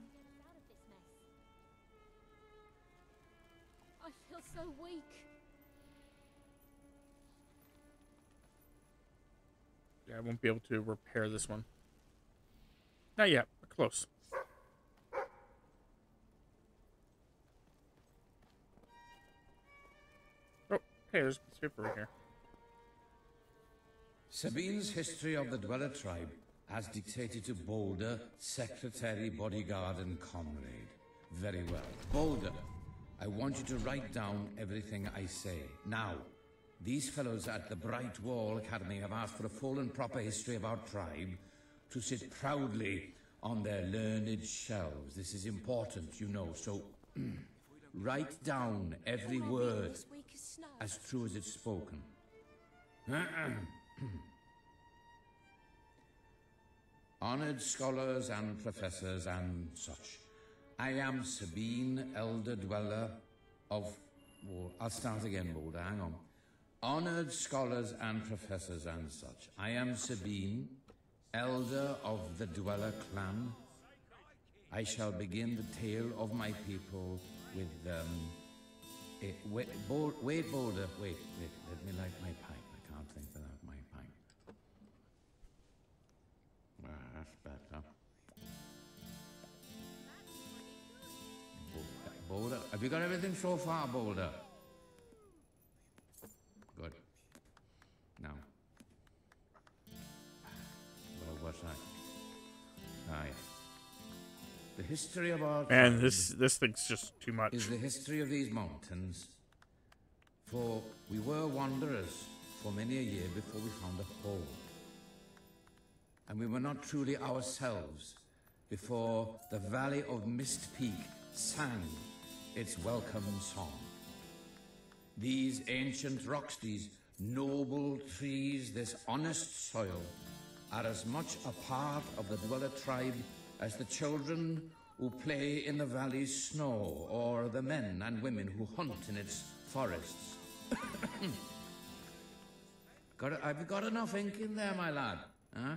Speaker 13: I feel so weak.
Speaker 1: Yeah, I won't be able to repair this one. Not yet, but close. Oh, hey, there's paper right here.
Speaker 15: Sabine's history of the Dweller tribe as dictated to Boulder, secretary, bodyguard, and comrade. Very well. Boulder, I want you to write down everything I say. Now, these fellows at the Brightwall Academy have asked for a full and proper history of our tribe to sit proudly on their learned shelves. This is important, you know, so write down every word as true as it's spoken. Honored scholars and professors and such. I am Sabine, elder dweller of. Well, I'll start again, Boulder. Hang on. Honored scholars and professors and such. I am Sabine, elder of the Dweller clan. I shall begin the tale of my people with um. It, wait, Bol- wait, Boulder. Wait, wait. Let me light my pipe. Boulder. Have you got everything so far, Boulder? Good. Now. Where was I? Ah, yes. The history of our
Speaker 1: Man, this this thing's just too much.
Speaker 15: is the history of these mountains. For we were wanderers for many a year before we found a home. And we were not truly ourselves before the Valley of Mistpeak sang its welcome song. These ancient rocks, these noble trees, this honest soil, are as much a part of the Dweller tribe as the children who play in the valley's snow, or the men and women who hunt in its forests. got, have you got enough ink in there, my lad? Huh?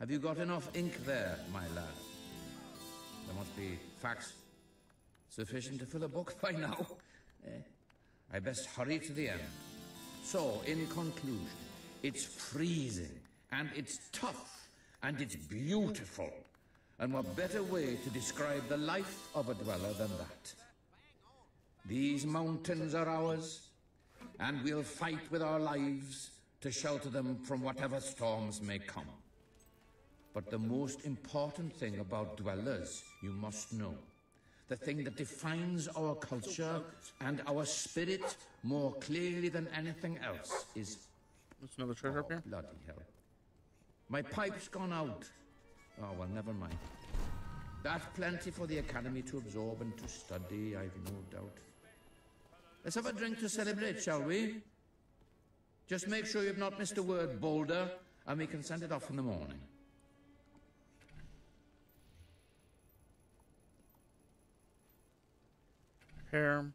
Speaker 15: Have you got enough ink there, my lad? There must be facts sufficient to fill a book by now. Eh? I best hurry to the end. So, in conclusion, it's freezing, and it's tough, and it's beautiful. And what better way to describe the life of a dweller than that? These mountains are ours, and we'll fight with our lives to shelter them from whatever storms may come. But the most important thing about dwellers, you must know, the thing that defines our culture and our spirit more clearly than anything else is.
Speaker 1: Another treasure up here?
Speaker 15: Bloody hell. My pipe's gone out. Oh, well, never mind. That's plenty for the Academy to absorb and to study, I've no doubt. Let's have a drink to celebrate, shall we? Just make sure you've not missed a word, Boulder, and we can send it off in the morning.
Speaker 1: Repair.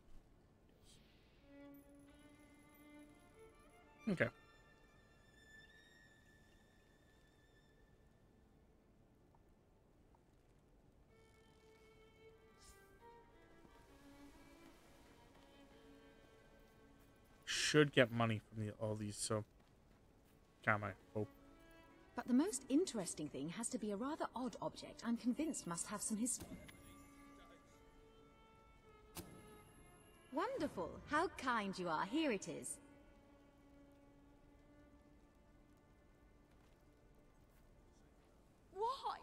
Speaker 1: Okay. Should get money from the, all these, so. Got I hope.
Speaker 29: But the most interesting thing has to be a rather odd object I'm convinced must have some history.
Speaker 30: Wonderful. How kind you are. Here it is.
Speaker 13: Why?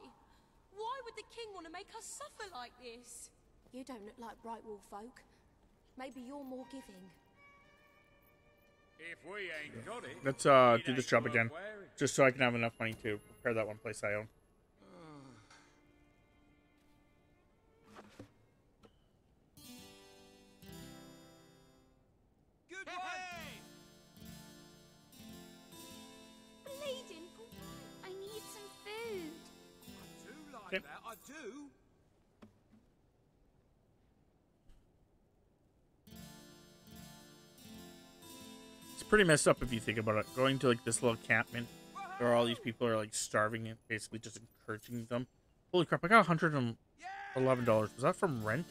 Speaker 13: Why would the king want to make us suffer like this?
Speaker 30: You don't look like Brightwall folk. Maybe you're more giving.
Speaker 6: If we ain't got it,
Speaker 1: Let's uh do this job again, just so I can have enough money to repair that one place I own.
Speaker 19: Do.
Speaker 1: It's pretty messed up if you think about it. Going to like this little encampment where all these people are like starving and basically just encouraging them. Holy crap! I got hundred and eleven dollars. Was that from rent?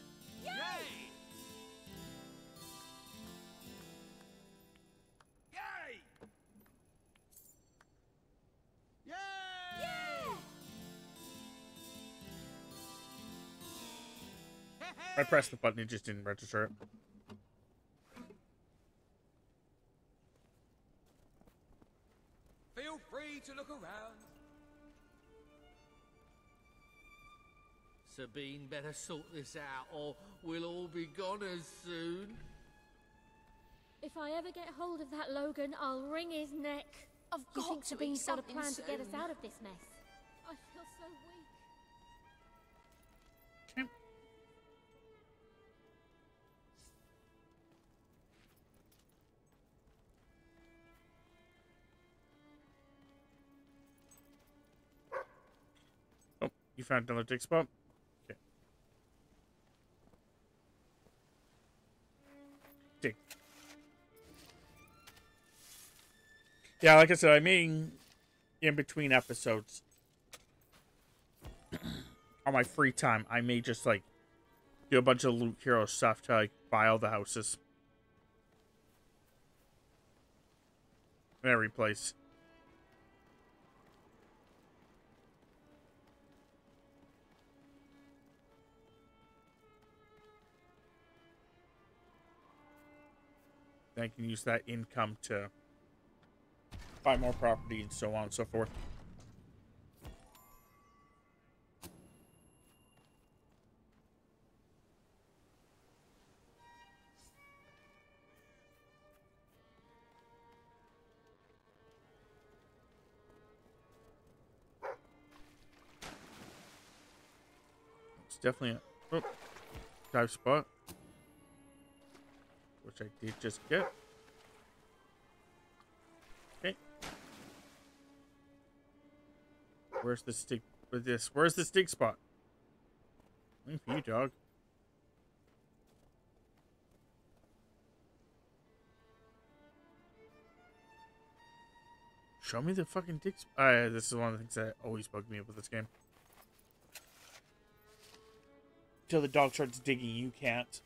Speaker 1: I pressed the button, it just didn't register it.
Speaker 19: Feel free to look around.
Speaker 31: Sabine better sort this out, or we'll all be gone as soon.
Speaker 32: If I ever get hold of that Logan, I'll wring his neck.
Speaker 30: I've
Speaker 32: Do you
Speaker 30: got
Speaker 32: think
Speaker 30: to
Speaker 32: Sabine's
Speaker 30: eat
Speaker 32: got a
Speaker 30: something
Speaker 32: plan to get us out of this mess?
Speaker 1: Found another dig spot? Okay. Dig. Yeah, like I said, I mean, in between episodes, on my free time, I may just like do a bunch of loot hero stuff to like buy all the houses every place. Then I can use that income to buy more property and so on and so forth. It's definitely a oh, dive spot, which I did just get. Okay. Where's the stick with this? Where's the stick spot? Waiting for you, dog. Show me the fucking dick. Sp- uh, this is one of the things that always bugged me about this game. Till the dog starts digging, you can't.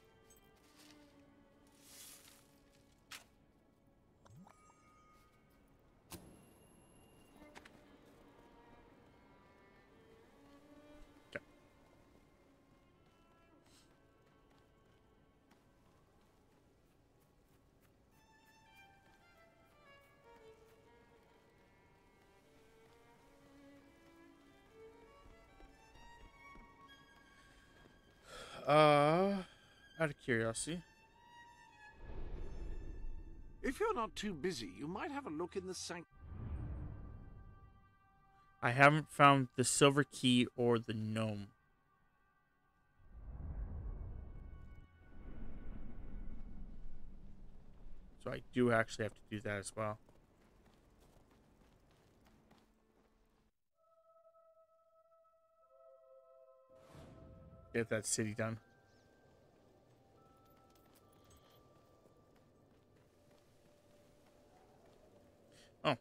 Speaker 1: Uh, out of curiosity.
Speaker 11: If you're not too busy, you might have a look in the sanct.
Speaker 1: I haven't found the silver key or the gnome. So I do actually have to do that as well. Get that city done. Oh.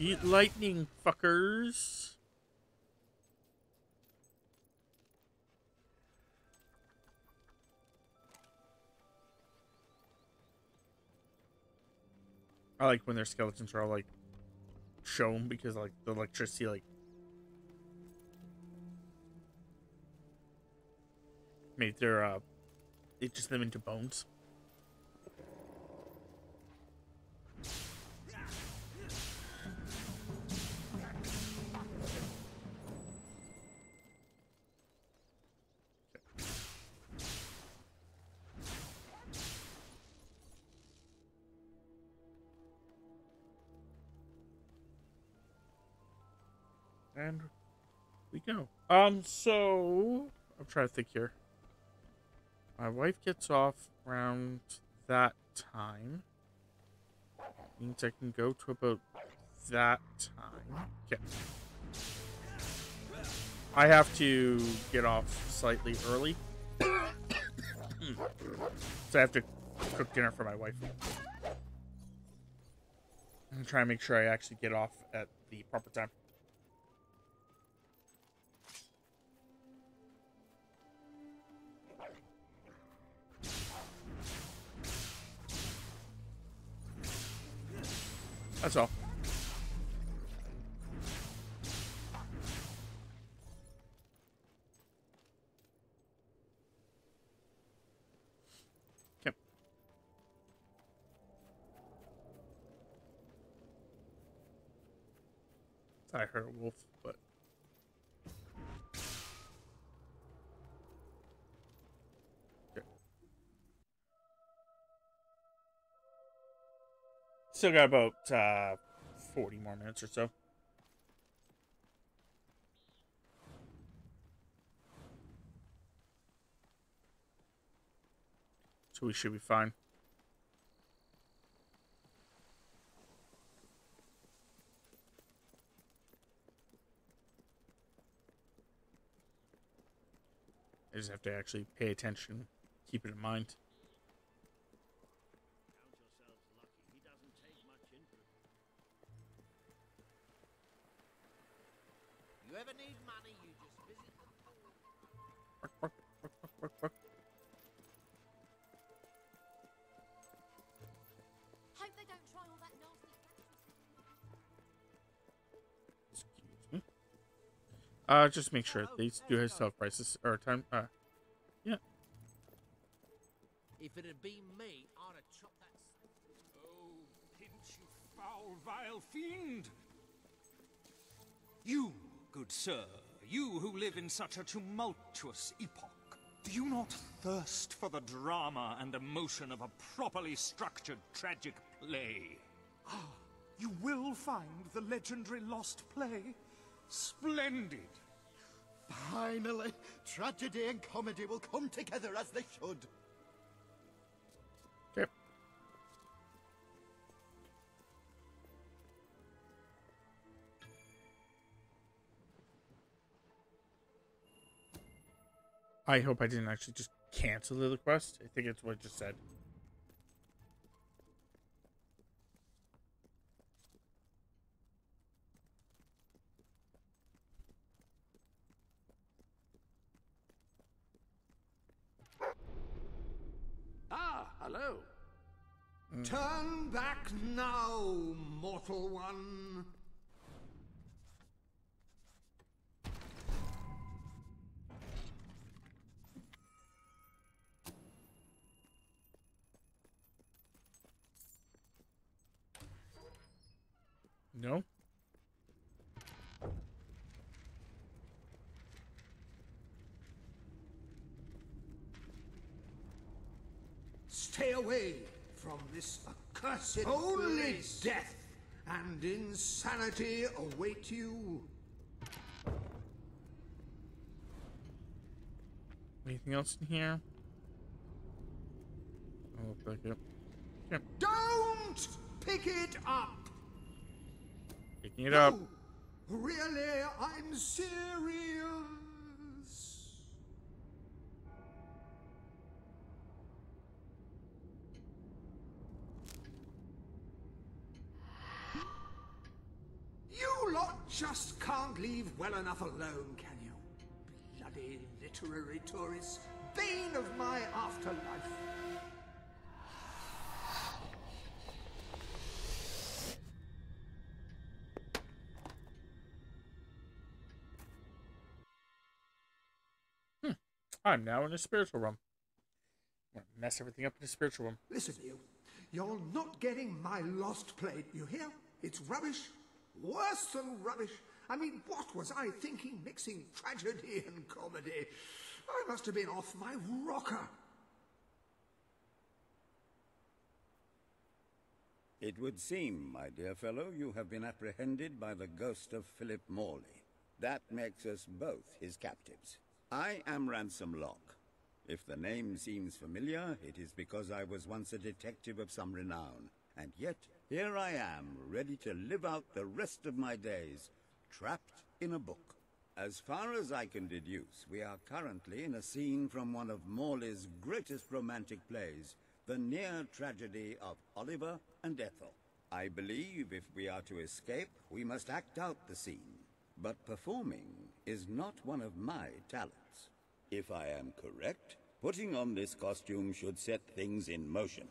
Speaker 1: Eat lightning, fuckers. I like when their skeletons are all like shown because like the electricity like made their uh it just them into bones. Um, so I'm trying to think here. My wife gets off around that time. Means I can go to about that time. Okay. I have to get off slightly early. so I have to cook dinner for my wife. I'm trying to make sure I actually get off at the proper time. That's all. I heard a wolf, but Still got about uh, 40 more minutes or so. So we should be fine. I just have to actually pay attention, keep it in mind.
Speaker 31: You ever need money, you just visit
Speaker 13: Hope they don't try all that nasty
Speaker 1: Uh, just make sure these do have self prices or time. Uh, yeah.
Speaker 31: If it had been me, I'd have chopped that.
Speaker 33: Oh, pinch, you foul, vile fiend! You, good sir, you who live in such a tumultuous epoch, do you not thirst for the drama and emotion of a properly structured tragic play? Ah, you will find the legendary lost play splendid.
Speaker 34: Finally, tragedy and comedy will come together as they should.
Speaker 1: I hope I didn't actually just cancel the quest. I think it's what it just said.
Speaker 11: Ah, hello.
Speaker 31: Turn back now, mortal one.
Speaker 1: No?
Speaker 31: Stay away from this accursed Only place. death and insanity await you.
Speaker 1: Anything else in here? Oh, look like it. Yep.
Speaker 31: Don't pick it up.
Speaker 1: Picking it up.
Speaker 31: No, really, I'm serious. You lot just can't leave well enough alone, can you? Bloody literary tourists, bane of my afterlife.
Speaker 1: I'm now in a spiritual room. I'm gonna mess everything up in a spiritual room.
Speaker 31: Listen, you. You're not getting my lost plate, you hear? It's rubbish. Worse than rubbish. I mean, what was I thinking mixing tragedy and comedy? I must have been off my rocker.
Speaker 35: It would seem, my dear fellow, you have been apprehended by the ghost of Philip Morley. That makes us both his captives. I am Ransom Locke. If the name seems familiar, it is because I was once a detective of some renown. And yet, here I am, ready to live out the rest of my days, trapped in a book. As far as I can deduce, we are currently in a scene from one of Morley's greatest romantic plays, the near tragedy of Oliver and Ethel. I believe if we are to escape, we must act out the scene. But performing is not one of my talents. If I am correct, putting on this costume should set things in motion.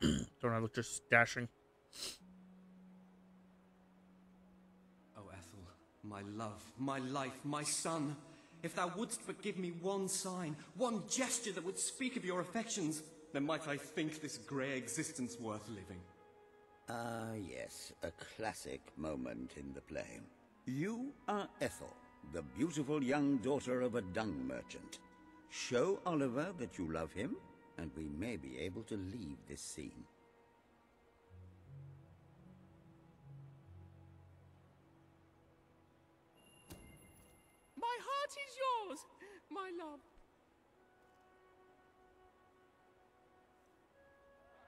Speaker 1: Don't I look just dashing?
Speaker 36: My love, my life, my sun. If thou wouldst but give me one sign, one gesture that would speak of your affections, then might I think this grey existence worth living.
Speaker 35: Ah, yes, a classic moment in the play. You are Ethel, the beautiful young daughter of a dung merchant. Show Oliver that you love him, and we may be able to leave this scene.
Speaker 19: My love.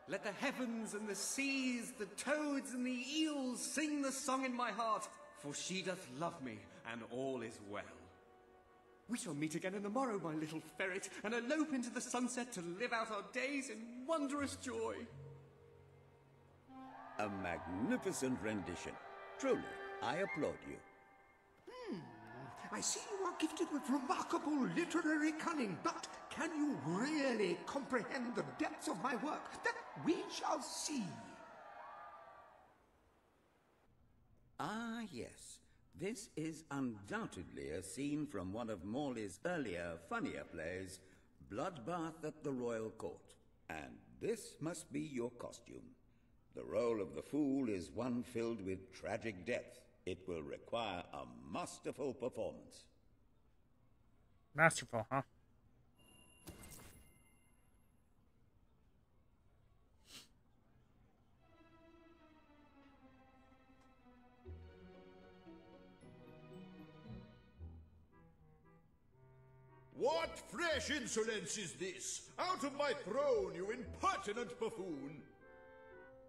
Speaker 36: Let the heavens and the seas, the toads and the eels sing the song in my heart, for she doth love me, and all is well. We shall meet again in the morrow, my little ferret, and elope into the sunset to live out our days in wondrous joy.
Speaker 35: A magnificent rendition. Truly, I applaud you.
Speaker 31: I see you are gifted with remarkable literary cunning, but can you really comprehend the depths of my work? That we shall see.
Speaker 35: Ah, yes. This is undoubtedly a scene from one of Morley's earlier, funnier plays, Bloodbath at the Royal Court. And this must be your costume. The role of the fool is one filled with tragic depth. It will require a masterful performance.
Speaker 1: Masterful, huh?
Speaker 37: What fresh insolence is this? Out of my throne, you impertinent buffoon!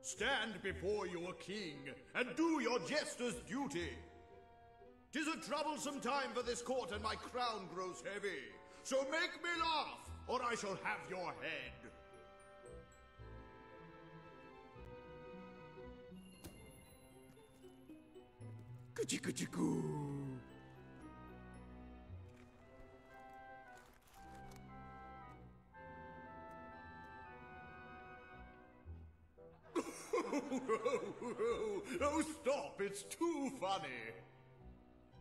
Speaker 37: Stand before your king, and do your jester's duty! Tis a troublesome time for this court, and my crown grows heavy. So make me laugh, or I shall have your head.
Speaker 31: Kuchi Oh, oh,
Speaker 37: oh, oh, stop, it's too funny.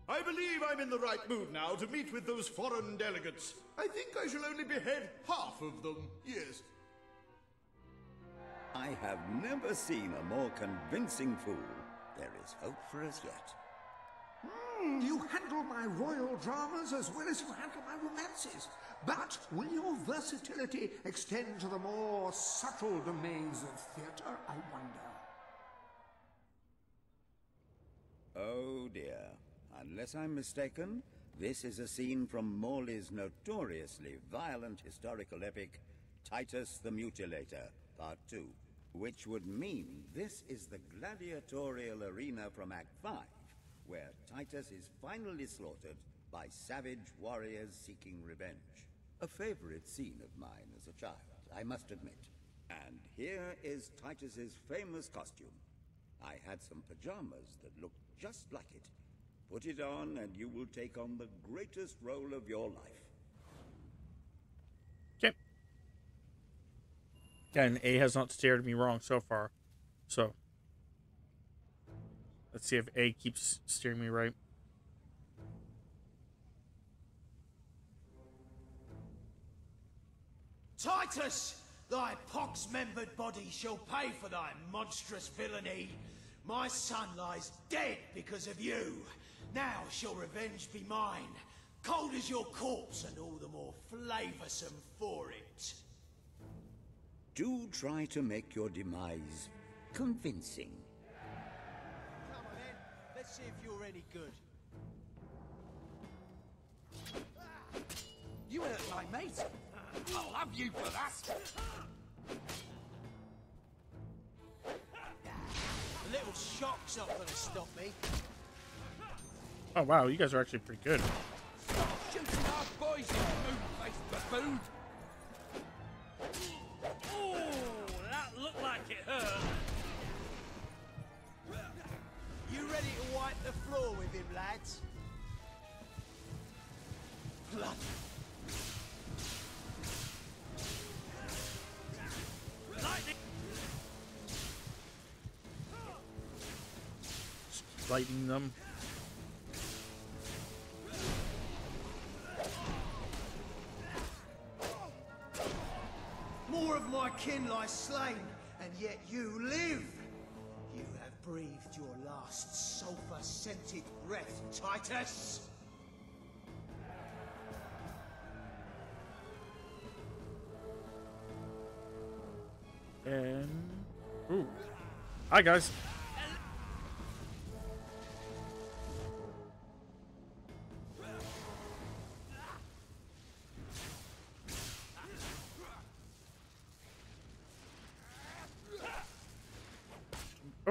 Speaker 37: I believe I'm in the right mood now to meet with those foreign delegates. I think I shall only behead half of them, yes.
Speaker 35: I have never seen a more convincing fool. There is hope for us yet.
Speaker 31: You handle my royal dramas as well as you handle my romances. But will your versatility extend to the more subtle domains of theatre, I wonder?
Speaker 35: Oh dear. Unless I'm mistaken, this is a scene from Morley's notoriously violent historical epic, Titus the Mutilator, Part 2, which would mean this is the gladiatorial arena from Act 5, where Titus is finally slaughtered by savage warriors seeking revenge. A favorite scene of mine as a child, I must admit. And here is Titus's famous costume. I had some pajamas that looked just like it. Put it on and you will take on the greatest role of your life.
Speaker 1: Okay. And A has not steered me wrong so far. So, let's see if A keeps steering me right.
Speaker 16: Titus, thy pox-membered body shall pay for thy monstrous villainy. My son lies dead because of you. Now shall revenge be mine. Cold as your corpse and all the more flavoursome for it.
Speaker 35: Do try to make your demise convincing.
Speaker 16: See if you're any good. You hurt my mate. I'll have you for that. A little shock's not gonna stop me.
Speaker 1: Oh wow, you guys are actually pretty good.
Speaker 16: Shooting our boys, you moon-faced buffoon!
Speaker 19: Oh, that looked like it hurt.
Speaker 16: You ready to wipe the floor with him, lads? Blood.
Speaker 19: Lightning!
Speaker 1: Biting them.
Speaker 16: More of my kin lies slain, and yet you live! Breathed your last sulphur-scented breath, Titus.
Speaker 1: And ooh, hi guys.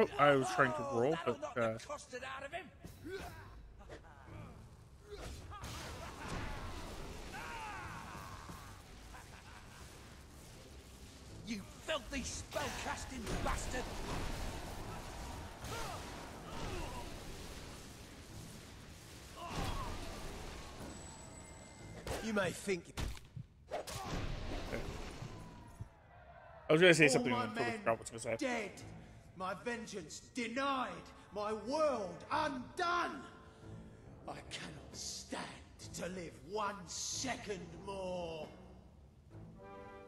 Speaker 1: Oh, I was trying to roll, but uh,
Speaker 19: Custard out of him. You filthy spellcasting bastard!
Speaker 16: You may think
Speaker 1: I was gonna say
Speaker 16: all
Speaker 1: something
Speaker 16: my
Speaker 1: and totally
Speaker 16: men
Speaker 1: forgot what I was gonna say.
Speaker 16: dead, my vengeance denied, my world undone. I cannot stand to live one second more.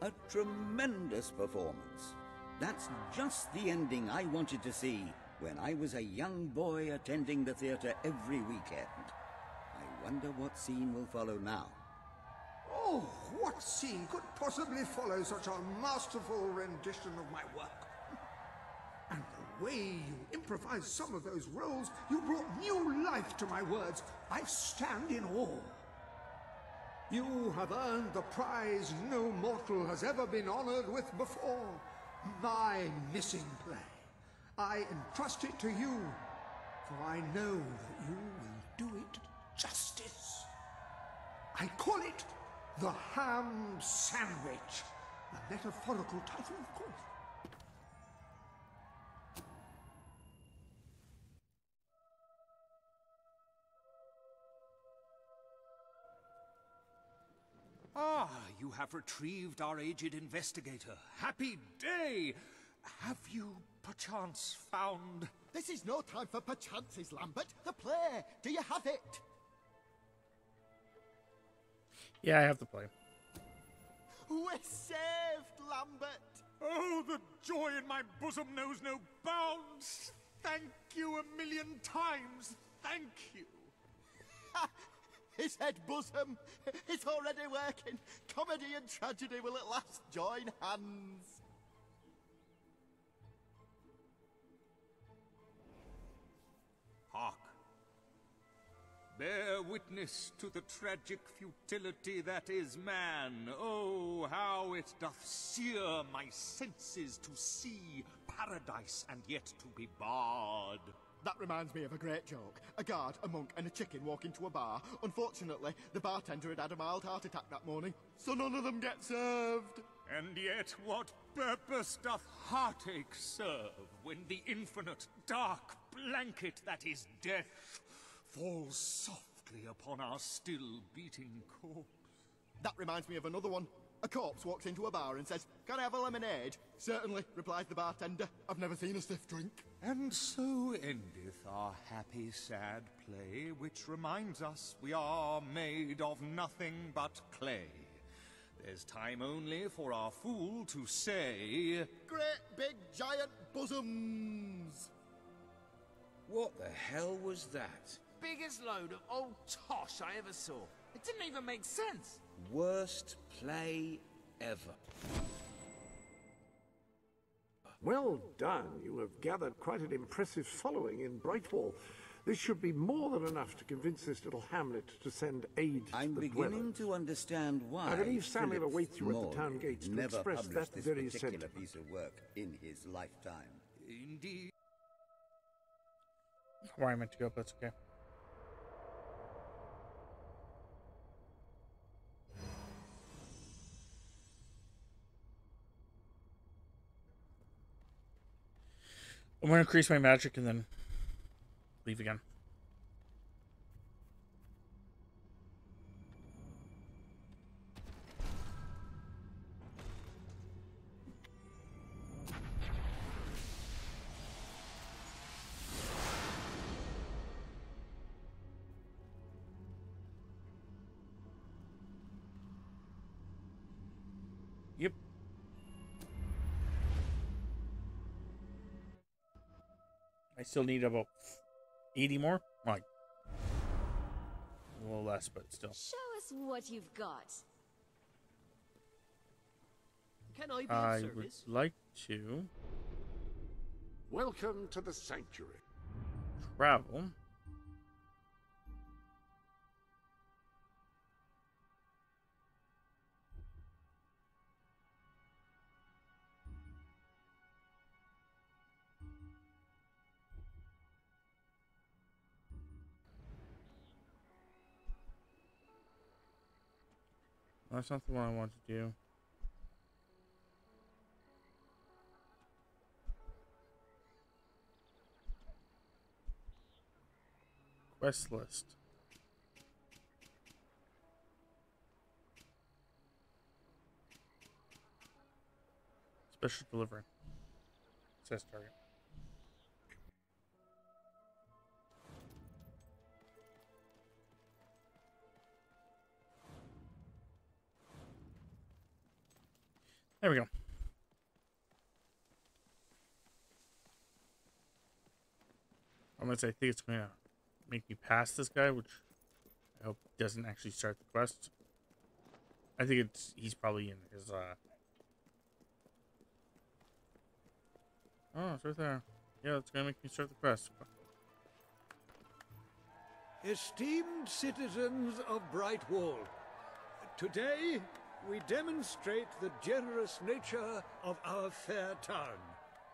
Speaker 35: A tremendous performance. That's just the ending I wanted to see when I was a young boy attending the theatre every weekend. I wonder what scene will follow now.
Speaker 31: Oh, what scene could possibly follow such a masterful rendition of my work? Way you improvised some of those roles, you brought new life to my words. I stand in awe. You have earned the prize no mortal has ever been honored with before. My missing play. I entrust it to you, for I know that you will do it justice. I call it the Ham Sandwich. A metaphorical title, of course.
Speaker 33: Have retrieved our aged investigator. Happy day! Have you perchance found.
Speaker 34: This is no time for perchances, Lambert. The play. Do you have it?
Speaker 1: Yeah, I have the play.
Speaker 34: We're saved, Lambert.
Speaker 33: Oh, the joy in my bosom knows no bounds. Thank you a million times. Thank you.
Speaker 34: His head bosom. It's already working. Comedy and tragedy will at last join hands.
Speaker 33: Hark. Bear witness to the tragic futility that is man. Oh, how it doth sear my senses to see paradise and yet to be barred.
Speaker 34: That reminds me of a great joke. A guard, a monk, and a chicken walk into a bar. Unfortunately, the bartender had had a mild heart attack that morning, so none of them get served.
Speaker 33: And yet what purpose doth heartache serve when the infinite dark blanket that is death falls softly upon our still beating corpse?
Speaker 34: That reminds me of another one. A corpse walks into a bar and says, Can I have a lemonade? Certainly, replies the bartender. I've never seen a stiff drink.
Speaker 33: And so endeth our happy sad play, which reminds us we are made of nothing but clay. There's time only for our fool to say,
Speaker 34: Great big giant bosoms!
Speaker 15: What the hell was that?
Speaker 19: Biggest load of old tosh I ever saw. It didn't even make sense.
Speaker 15: Worst play ever.
Speaker 3: Well done. You have gathered quite an impressive following in Brightwall. This should be more than enough to convince this little hamlet to send aid to
Speaker 35: I'm
Speaker 3: the
Speaker 35: beginning
Speaker 3: dwellers.
Speaker 35: to understand why.
Speaker 3: I believe Samuel
Speaker 35: Philip
Speaker 3: awaits you at the town gates to
Speaker 35: never
Speaker 3: express
Speaker 35: published
Speaker 3: that
Speaker 35: this
Speaker 3: very
Speaker 35: particular
Speaker 3: sentiment.
Speaker 35: piece of work in his lifetime.
Speaker 33: Indeed.
Speaker 1: Where I meant to go, but it's okay. I'm gonna increase my magic and then leave again. Still need about 80 more. Like, a little less, but still.
Speaker 38: Show us what you've got.
Speaker 5: Can I be
Speaker 1: I
Speaker 5: of
Speaker 1: would like to
Speaker 3: Welcome to the sanctuary.
Speaker 1: travel. That's not the one I want to do. Quest list. Special delivery. Says target. There we go. Say I think it's gonna make me pass this guy, which I hope doesn't actually start the quest. I think it's he's probably in his uh Oh, it's right there. Yeah, it's gonna make me start the quest.
Speaker 17: Esteemed citizens of Brightwall, today we demonstrate the generous nature of our fair town.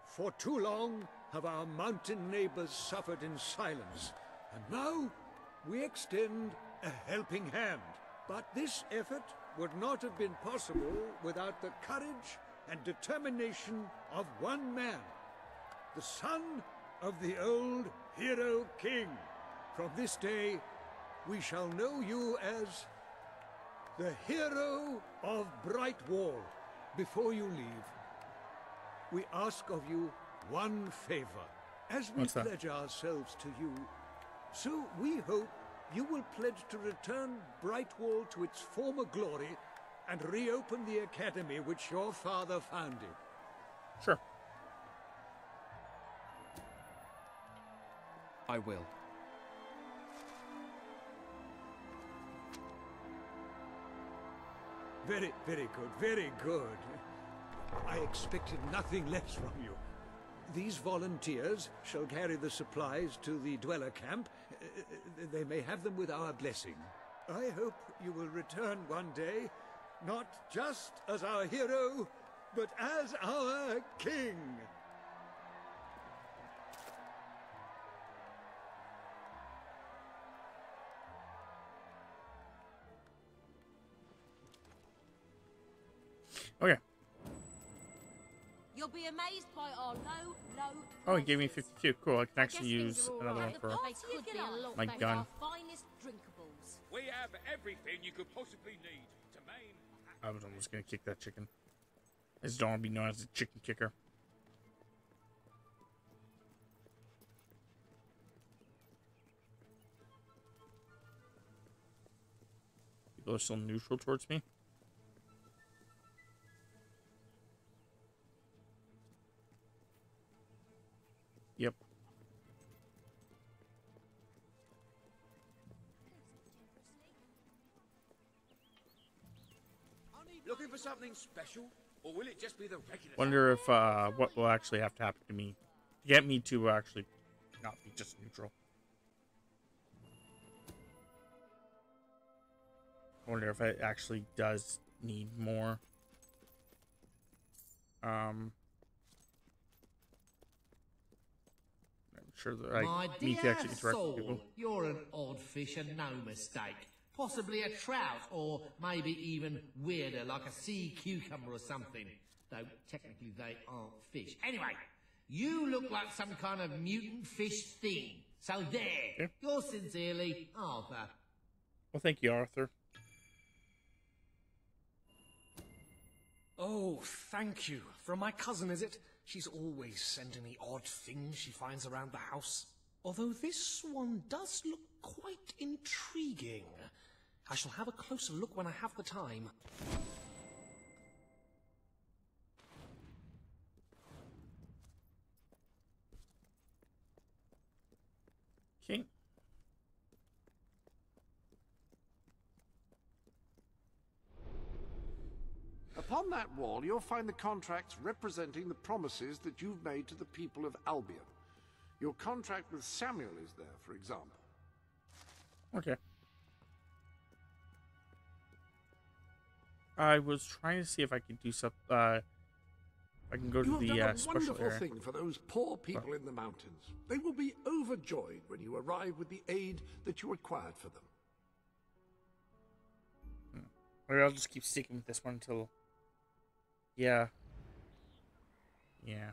Speaker 17: For too long have our mountain neighbors suffered in silence, and now we extend a helping hand. But this effort would not have been possible without the courage and determination of one man, the son of the old hero king. From this day, we shall know you as the hero of Brightwall. Before you leave, we ask of you one favor. As we
Speaker 1: What's that?
Speaker 17: pledge ourselves to you, so we hope you will pledge to return Brightwall to its former glory and reopen the academy which your father founded.
Speaker 1: Sure.
Speaker 36: I will.
Speaker 17: Very, very good, very good. I expected nothing less from you. These volunteers shall carry the supplies to the dweller camp. Uh, They may have them with our blessing. I hope you will return one day, not just as our hero, but as our king.
Speaker 1: Okay.
Speaker 38: You'll be amazed by our low, low.
Speaker 1: Oh, he gave me 52. Cool. I can actually
Speaker 38: guess
Speaker 1: use
Speaker 38: are
Speaker 1: another
Speaker 38: right.
Speaker 1: one for.
Speaker 38: party could be a lot
Speaker 1: my gun.
Speaker 38: Our finest drinkables.
Speaker 6: We have everything you could possibly need to maim.
Speaker 1: I was almost gonna kick that chicken. I just don't want to be known as a chicken kicker. People are still neutral towards me. Yep.
Speaker 6: Looking for something special, or will it just be the regular?
Speaker 1: Wonder if uh, what will actually have to happen to me to get me to actually not be just neutral. I wonder if it actually does need more. Um, sure that I
Speaker 14: My
Speaker 1: need to
Speaker 14: dear
Speaker 1: actually interact with people.
Speaker 14: soul, you're an odd fish and no mistake. Possibly a trout, or maybe even weirder, like a sea cucumber or something. Though technically they aren't fish. Anyway, you look like some kind of mutant fish thing. So there, yours sincerely, Arthur.
Speaker 1: Well, thank you, Arthur.
Speaker 5: Oh, thank you. From my cousin, is it? She's always sending me odd things she finds around the house. Although this one does look quite intriguing. I shall have a closer look when I have the time.
Speaker 1: Okay.
Speaker 3: Upon that wall, you'll find the contracts representing the promises that you've made to the people of Albion. Your contract with Samuel is there, for example.
Speaker 1: Okay. I was trying to see if I could do some. Uh, I can go
Speaker 3: You
Speaker 1: to the
Speaker 3: done
Speaker 1: uh,
Speaker 3: a
Speaker 1: special
Speaker 3: wonderful
Speaker 1: area.
Speaker 3: thing for those poor people in the mountains. They will be overjoyed when you arrive with the aid that you acquired for them.
Speaker 1: Or I'll just keep sticking with this one until. Yeah. Yeah.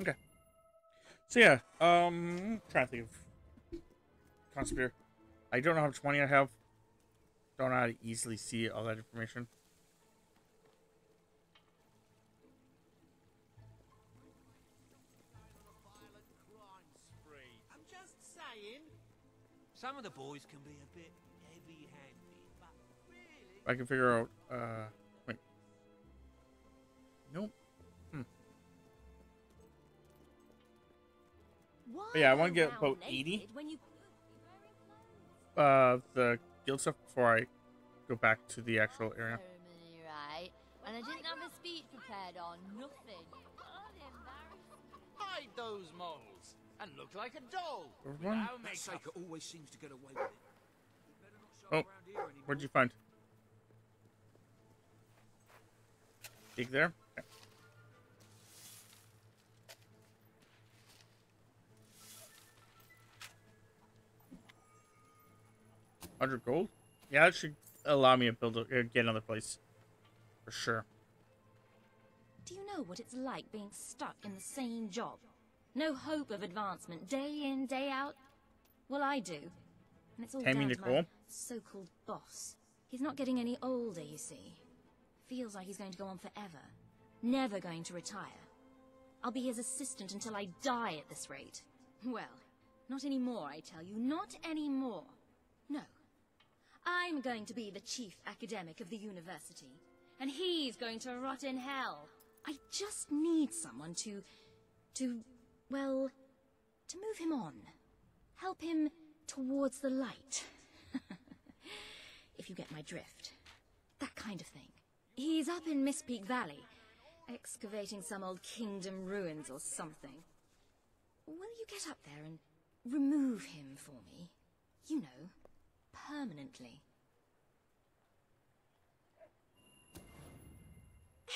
Speaker 1: Okay. So yeah, um, trying to think of Conspire. I don't know how much money I have. Don't know how to easily see all that information.
Speaker 6: Some of the boys can be a bit heavy-handed, but really...
Speaker 1: I can figure out. Uh, wait. Nope. Hmm. But yeah, I want to get about eighty. Uh, the guild stuff before I go back to the actual area.
Speaker 38: Right? And I didn't have a speech prepared or nothing.
Speaker 6: Hide those moles and look like a doll.
Speaker 1: Everyone?
Speaker 6: Without
Speaker 39: That
Speaker 6: makeup.
Speaker 39: Saker always seems to get away with it.
Speaker 1: Oh, what'd you find? Dig there. Okay. Hundred gold. Yeah, that should allow me to build a, uh, get another place for sure.
Speaker 13: Do you know what it's like being stuck in the same job? No hope of advancement, day in, day out? Well, I do. And it's all
Speaker 1: Tammy
Speaker 13: down to my so-called boss. He's not getting any older, you see. Feels like he's going to go on forever. Never going to retire. I'll be his assistant until I die at this rate. Well, not anymore, I tell you. Not anymore. No. I'm going to be the chief academic of the university. And he's going to rot in hell. I just need someone to... to... well... to move him on. Help him towards the light. if you get my drift. That kind of thing. He's up in Mistpeak Valley, excavating some old kingdom ruins or something. Will you get up there and remove him for me? You know, permanently.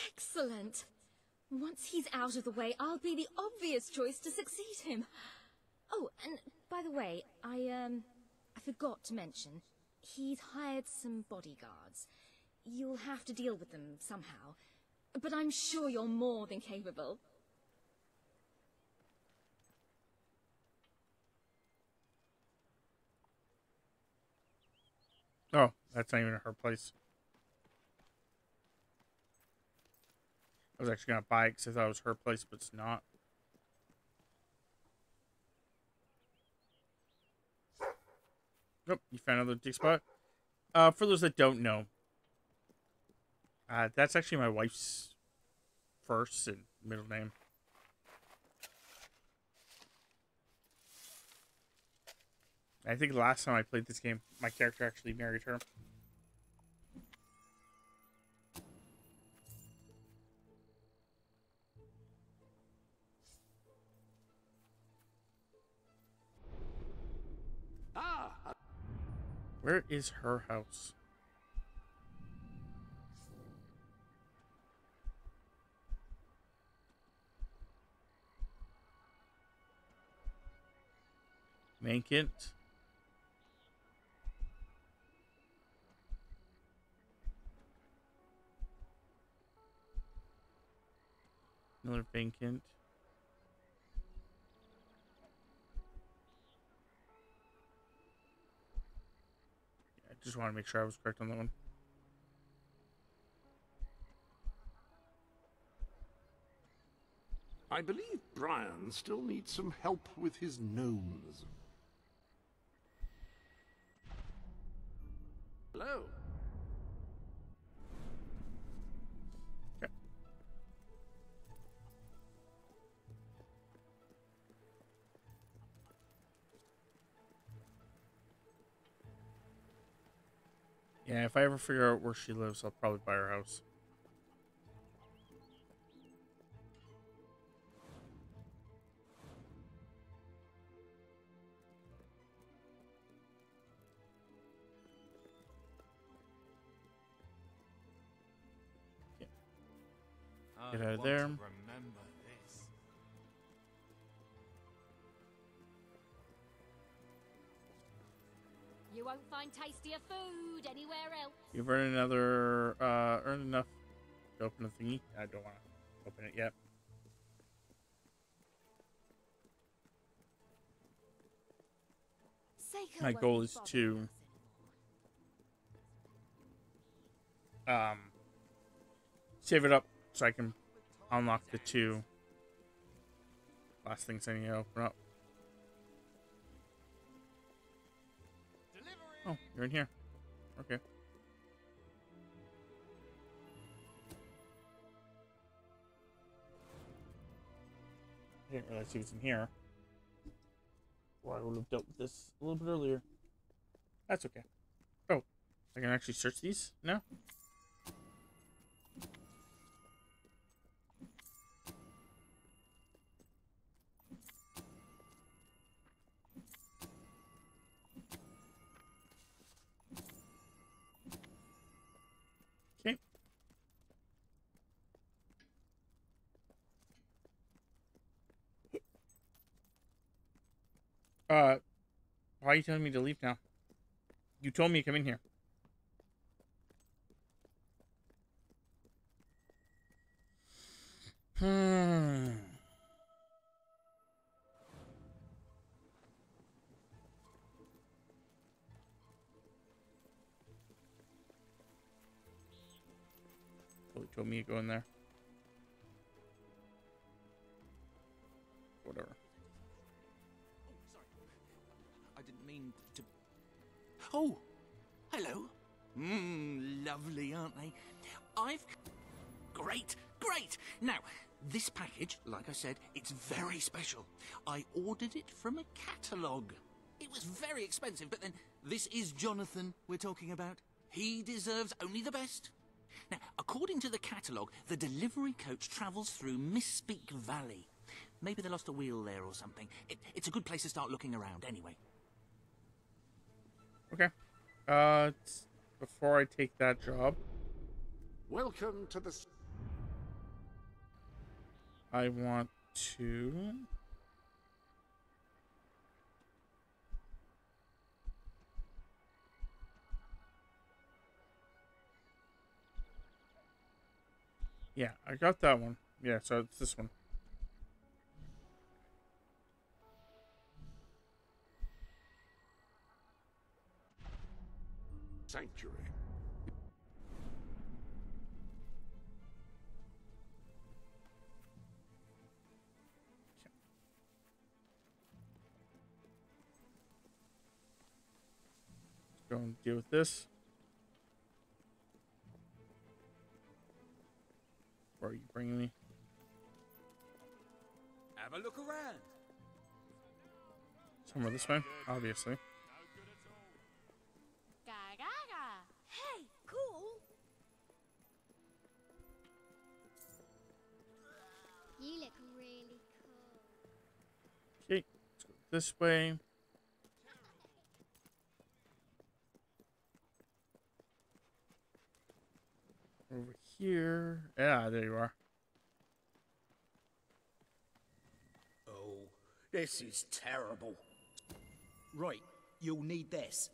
Speaker 13: Excellent! Once he's out of the way, I'll be the obvious choice to succeed him. Oh, and by the way, I, um, I forgot to mention, he's hired some bodyguards. You'll have to deal with them somehow. But I'm sure you're more than capable.
Speaker 1: Oh, that's not even her place. Was actually gonna buy it because I thought it was her place, but it's not. Nope, you found another dig spot. Uh, for those that don't know, uh, that's actually my wife's first and middle name. I think last time I played this game, my character actually married her. Where is her house? Mankent. Another Bankent. Just want to make sure I was correct on that one.
Speaker 11: I believe Brian still needs some help with his gnomes. Hello.
Speaker 1: Yeah, if I ever figure out where she lives, I'll probably buy her house.
Speaker 40: Food anywhere else.
Speaker 1: You've earned another, uh, earned enough to open the thingy. I don't want to open it yet. My goal is to, um, save it up so I can unlock the two last things I need to open up. Oh, you're in here. Okay. I didn't realize he was in here. Or I would have dealt with this a little bit earlier. That's okay. Oh, I can actually search these now? Uh, why are you telling me to leave now? You told me to come in here. Hmm. Told me to go in there.
Speaker 38: Oh, hello. Mmm, lovely, aren't they? I've. Great, great. Now, this package, like I said, it's very special. I ordered it from a catalogue. It was very expensive, but then this is Jonathan we're talking about. He deserves only the best. Now, according to the catalogue, the delivery coach travels through Mistpeak Valley. Maybe they lost a wheel there or something. It, it's a good place to start looking around, anyway.
Speaker 1: Okay. Uh, before I take that job,
Speaker 11: Welcome to the.
Speaker 1: I want to. Yeah, I got that one. Yeah, so it's this one.
Speaker 11: Sanctuary.
Speaker 1: Go and deal with this. Where are you bringing me?
Speaker 6: Have a look around.
Speaker 1: Somewhere this way, obviously. This way. Over here. Yeah, there you are.
Speaker 41: Oh, this is terrible. Right, you'll need this.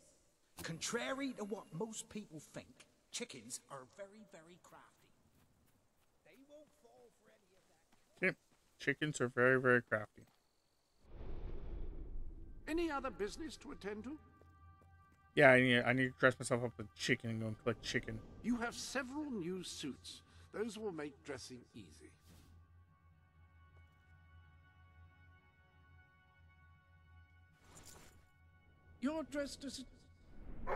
Speaker 41: Contrary to what most people think, chickens are very, very crafty. They won't fall for any of that.
Speaker 1: Okay, chickens are very, very crafty.
Speaker 11: Any other business to attend to?
Speaker 1: Yeah, I need, I need to dress myself up with chicken and go and collect chicken.
Speaker 11: You have several new suits. Those will make dressing easy. You're dressed as a...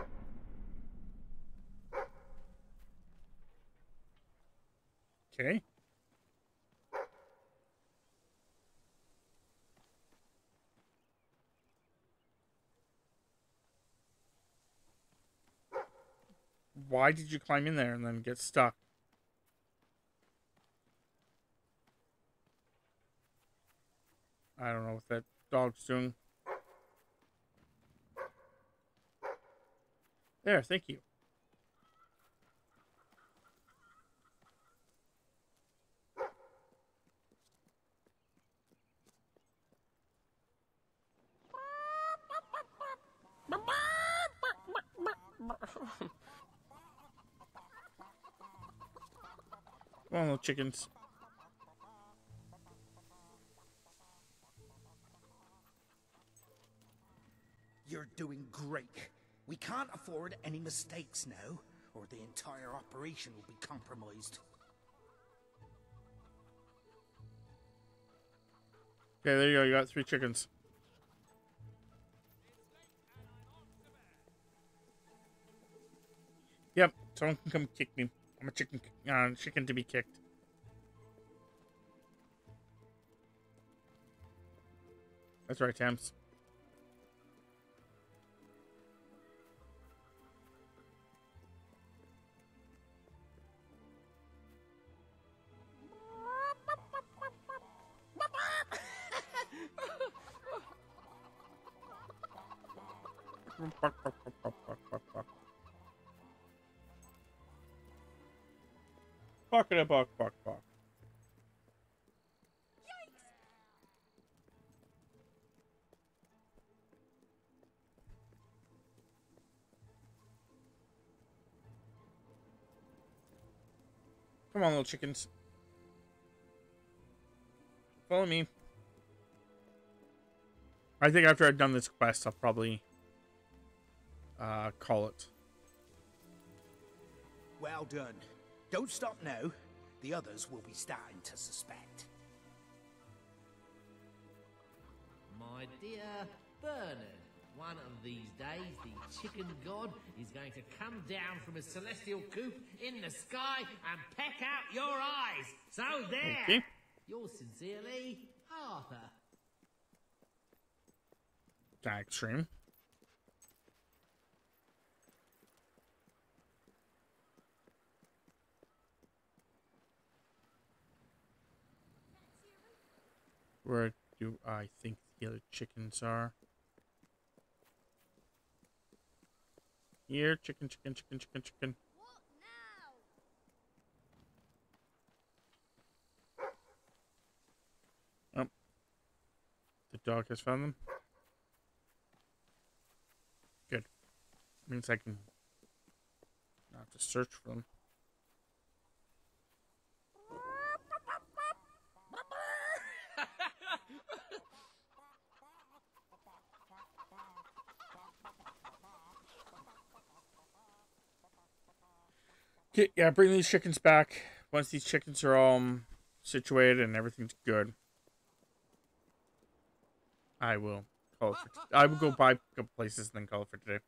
Speaker 1: Okay. Why did you climb in there and then get stuck? I don't know what that dog's doing. There, thank you. Come on, little chickens.
Speaker 41: You're doing great. We can't afford any mistakes now, or the entire operation will be compromised.
Speaker 1: Okay, there you go. You got three chickens. Yep, someone can come kick me. I'm a chicken, uh, chicken to be kicked. That's right, Tams. Buck it a buck, buck, buck. Come on, little chickens. Follow me. I think after I've done this quest, I'll probably uh, call it.
Speaker 41: Well done. Don't stop now. The others will be starting to suspect.
Speaker 14: My dear Bernard, one of these days the chicken god is going to come down from a celestial coop in the sky and peck out your eyes. So there.
Speaker 1: Okay.
Speaker 14: Yours sincerely, Arthur.
Speaker 1: That extreme. Where do I think the other chickens are? Here, chicken, chicken, chicken, chicken, chicken. Oh. The dog has found them. Good. Means I can not have to search for them. Okay, yeah, bring these chickens back. Once these chickens are all um, situated and everything's good, I will call for. I will go buy a couple places and then call it for today.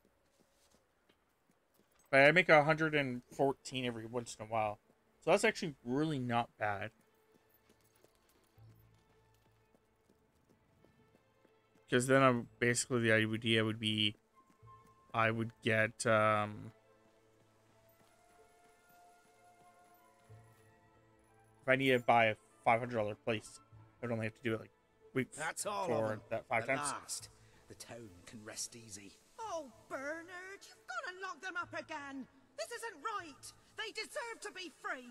Speaker 1: But I make 114 every once in a while, so that's actually really not bad. Because then I'm basically the idea would be, I would get um, if I need to buy a five hundred dollar place, I'd only have to do it like week
Speaker 41: That's all
Speaker 1: for that five
Speaker 41: At
Speaker 1: times.
Speaker 41: last, the town can rest easy.
Speaker 42: Oh, Bernard, you've got to lock them up again. This isn't right. They deserve to be free.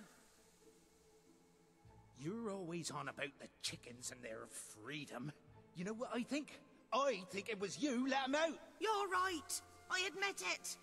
Speaker 41: You're always on about the chickens and their freedom. You know what I think? I think it was you let 'em out.
Speaker 42: You're right. I admit it.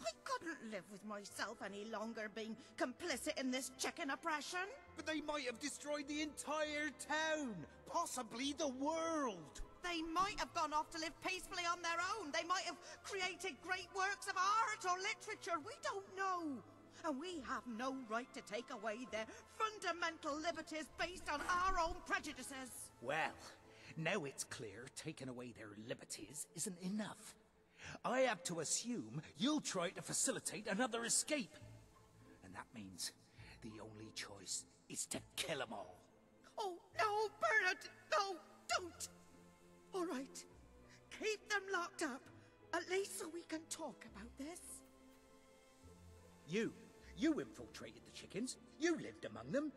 Speaker 42: I couldn't live with myself any longer being complicit in this chicken oppression.
Speaker 16: But they might have destroyed the entire town, possibly the world.
Speaker 42: They might have gone off to live peacefully on their own. They might have created great works of art or literature. We don't know. And we have no right to take away their fundamental liberties based on our own prejudices.
Speaker 41: Well, now it's clear taking away their liberties isn't enough. I have to assume you'll try to facilitate another escape. And that means the only choice is to kill them all.
Speaker 42: Oh, no, Bernard! No, don't! All right. Keep them locked up. At least so we can talk about this.
Speaker 41: You, you infiltrated the chickens. You lived among them.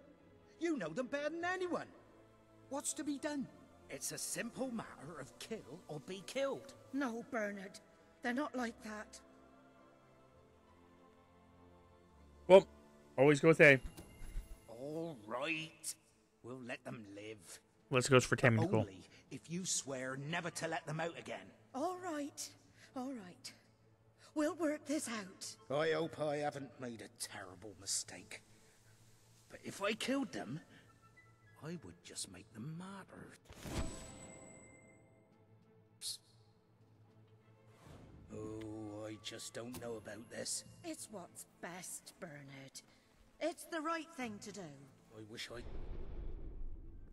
Speaker 41: You know them better than anyone. What's to be done? It's a simple matter of kill or be killed.
Speaker 42: No, Bernard. They're not like that.
Speaker 1: Well, always go with A.
Speaker 41: All right. We'll let them live.
Speaker 1: Let's go for Tammy Nicole.
Speaker 41: Only if you swear never to let them out again.
Speaker 42: All right. All right. We'll work this out.
Speaker 41: I hope I haven't made a terrible mistake. But if I killed them, I would just make them martyred. Psst. Oh, I just don't know about this.
Speaker 42: It's what's best, Bernard. It's the right thing to do.
Speaker 41: I wish I...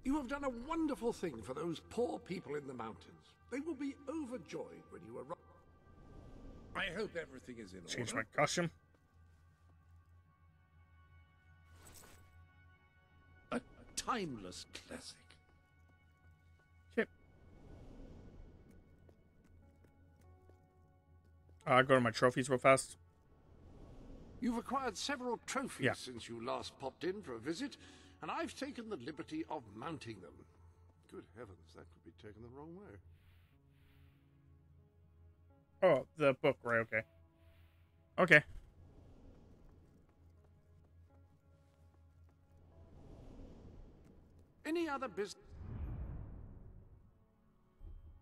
Speaker 3: You have done a wonderful thing for those poor people in the mountains. They will be overjoyed when you arrive. I hope everything is in
Speaker 1: Change
Speaker 3: order.
Speaker 1: my costume.
Speaker 3: A timeless classic.
Speaker 1: Okay. Uh, go to my trophies real fast.
Speaker 3: You've acquired several trophies
Speaker 1: Yeah.
Speaker 3: since you last popped in for a visit, and I've taken the liberty of mounting them. Good heavens, that could be taken the wrong way.
Speaker 1: Oh, the book, right? Okay. Okay.
Speaker 3: Any other business?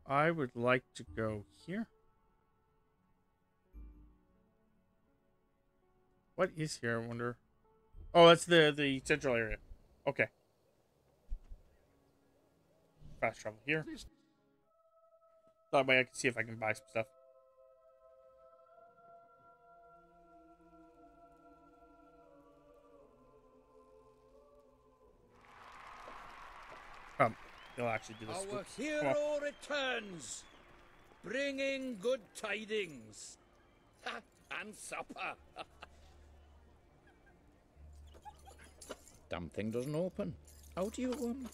Speaker 1: I would like to go here. What is here? I wonder. Oh, that's the the central area. Okay. Fast travel here. That way I can see if I can buy some stuff. Um, they'll actually do this.
Speaker 6: Our hero returns, bringing good tidings. And supper.
Speaker 15: Damn thing doesn't open. How do you, um...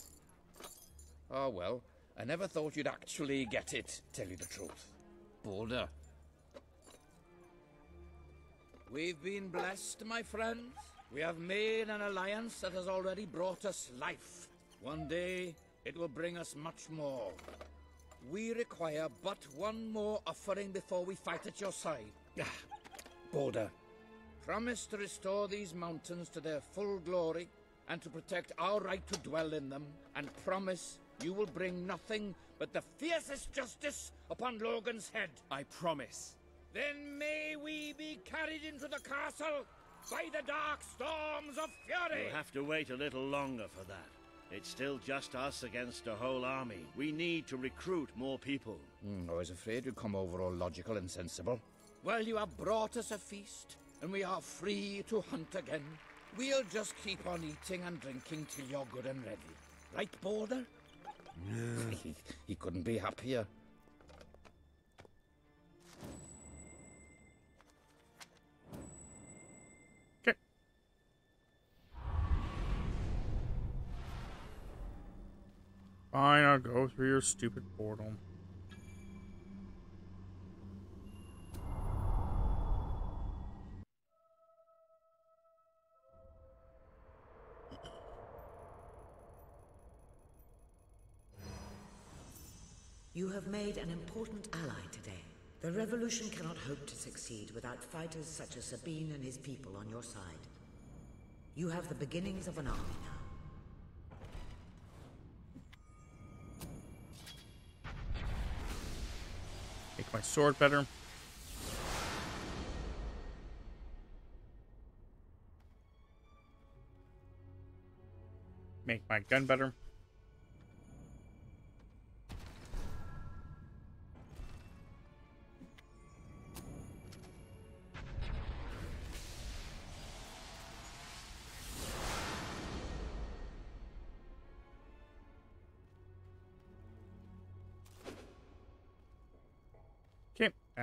Speaker 15: Oh, well, I never thought you'd actually get it, tell you the truth. Boulder. We've been blessed, my friends. We have made an alliance that has already brought us life. One day, it will bring us much more. We require but one more offering before we fight at your side. Ah, Boulder. Promise to restore these mountains to their full glory and to protect our right to dwell in them, and promise you will bring nothing but the fiercest justice upon Logan's head.
Speaker 6: I promise.
Speaker 15: Then may we be carried into the castle by the dark storms of fury.
Speaker 43: We'll have to wait a little longer for that. It's still just us against a whole army. We need to recruit more people.
Speaker 15: Hmm, I was afraid you'd come over all logical and sensible. Well, you have brought us a feast, and we are free to hunt again. We'll just keep on eating and drinking till you're good and ready. Right, Boulder? he, he couldn't be happier.
Speaker 1: Fine, I'll go through your stupid portal.
Speaker 44: Have made an important ally today. The revolution cannot hope to succeed without fighters such as Sabine and his people on your side. You have the beginnings of an army now.
Speaker 1: Make my sword better. Make my gun better.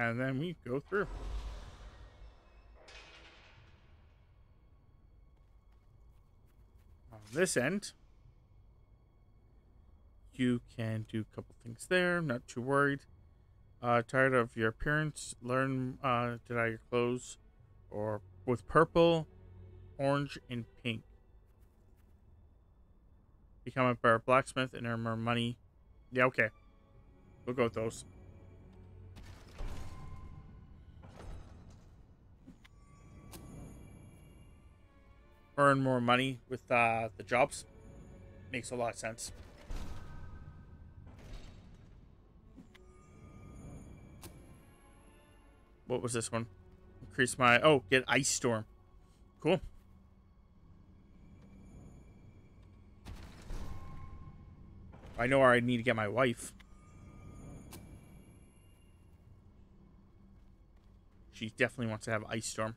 Speaker 1: And then we go through. On this end, you can do a couple things there. Not too worried. Uh, tired of your appearance? Learn uh, did I your clothes, or with purple, orange, and pink. Become a better blacksmith and earn more money. Yeah, okay. We'll go with those. Earn more money with uh, the jobs. Makes a lot of sense. What was this one? Increase my... Oh, get Ice Storm. Cool. I know where I need to get my wife. She definitely wants to have Ice Storm.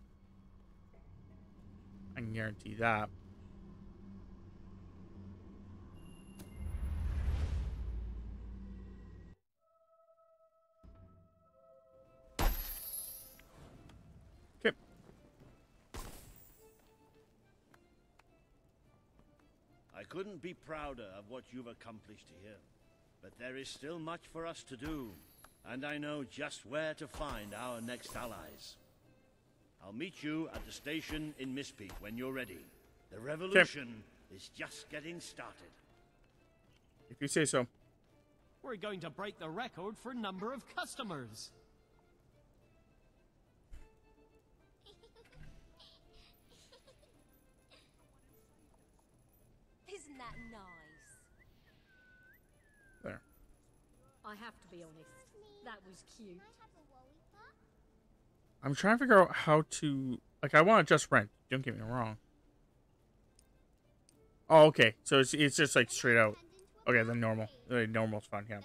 Speaker 1: I can guarantee that. Okay.
Speaker 9: I couldn't be prouder of what you've accomplished here. But there is still much for us to do, and I know just where to find our next allies. I'll meet you at the station in Mistpeak when you're ready. The revolution is just getting started.
Speaker 1: If you say so.
Speaker 5: We're going to break the record for number of customers.
Speaker 45: Isn't that nice?
Speaker 1: There.
Speaker 32: I have to be honest. That was cute.
Speaker 1: I'm trying to figure out how to... Like, I want to just rent. Don't get me wrong. Oh, okay. So it's, it's just, like, straight out. Okay, then normal. Uh, normal's fine, yeah.
Speaker 12: Is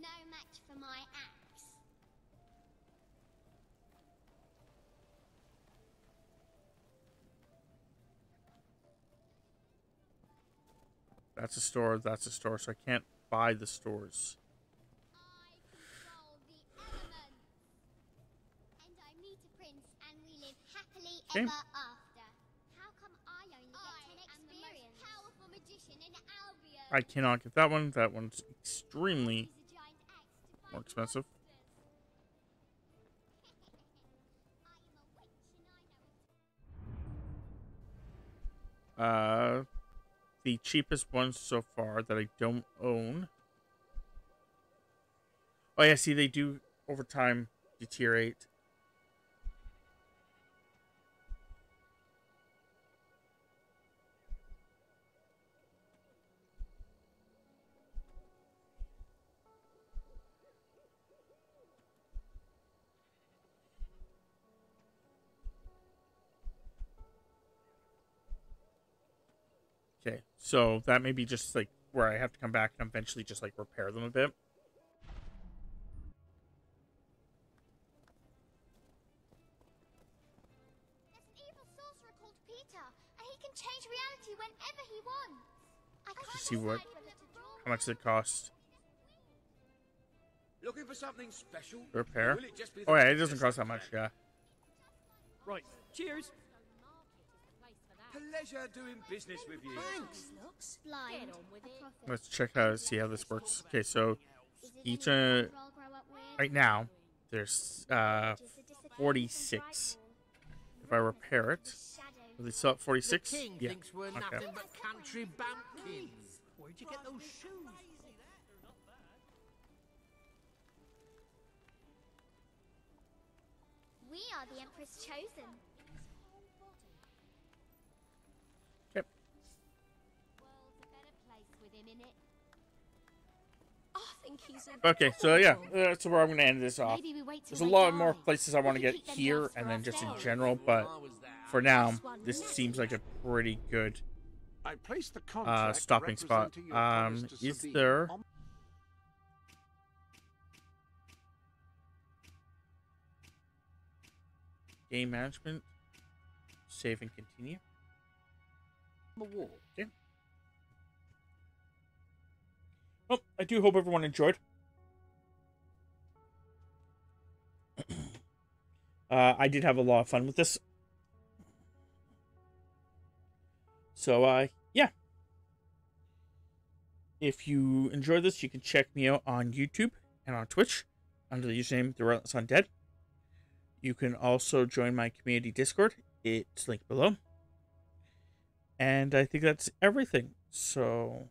Speaker 12: no match for my axe.
Speaker 1: That's a store, that's a store, so I can't buy the stores.
Speaker 12: And I meet a prince and we live happily
Speaker 1: Okay.
Speaker 12: ever after. How come I only get 10 experience? powerful magician in Albion.
Speaker 1: I cannot get that one. That one's extremely more expensive. Uh, the cheapest one so far that I don't own. Oh yeah, see they do over time deteriorate. Okay, so that may be just like where I have to come back and eventually just like repair them a bit.
Speaker 12: There's an evil sorcerer called Peter, and he can change reality whenever he wants. I can't
Speaker 1: see what
Speaker 12: decide whether to draw
Speaker 1: how much does it cost
Speaker 6: Looking for something special?
Speaker 1: repair.
Speaker 6: It
Speaker 1: Oh yeah, it doesn't cost that much. Yeah.
Speaker 5: Right. Cheers.
Speaker 6: Pleasure doing business with you.
Speaker 12: looks blind.
Speaker 1: Let's check out see how this works. Okay, so each uh, right now there's uh 46. If I repair it, will they sell at 46? Yeah.
Speaker 14: thinks we're
Speaker 1: Okay.
Speaker 14: nothing but country bumpkins. Where'd you get those shoes?
Speaker 12: We are the Empress chosen.
Speaker 45: Place with him in it.
Speaker 32: I think he's a
Speaker 1: Okay, so yeah, that's where I'm gonna end this off.
Speaker 45: Maybe we wait till
Speaker 1: There's a lot more places I want to get
Speaker 45: can keep them
Speaker 1: here and then just in general, but for now, this seems like a pretty good
Speaker 3: I placed the
Speaker 1: uh, stopping spot. Um, is there game management? Save and continue.
Speaker 3: the wall?
Speaker 1: Well, I do hope everyone enjoyed. Uh, I did have a lot of fun with this. So, uh, yeah. If you enjoyed this, you can check me out on YouTube and on Twitch under the username The Relentless Undead. You can also join my community Discord. It's linked below. And I think that's everything. So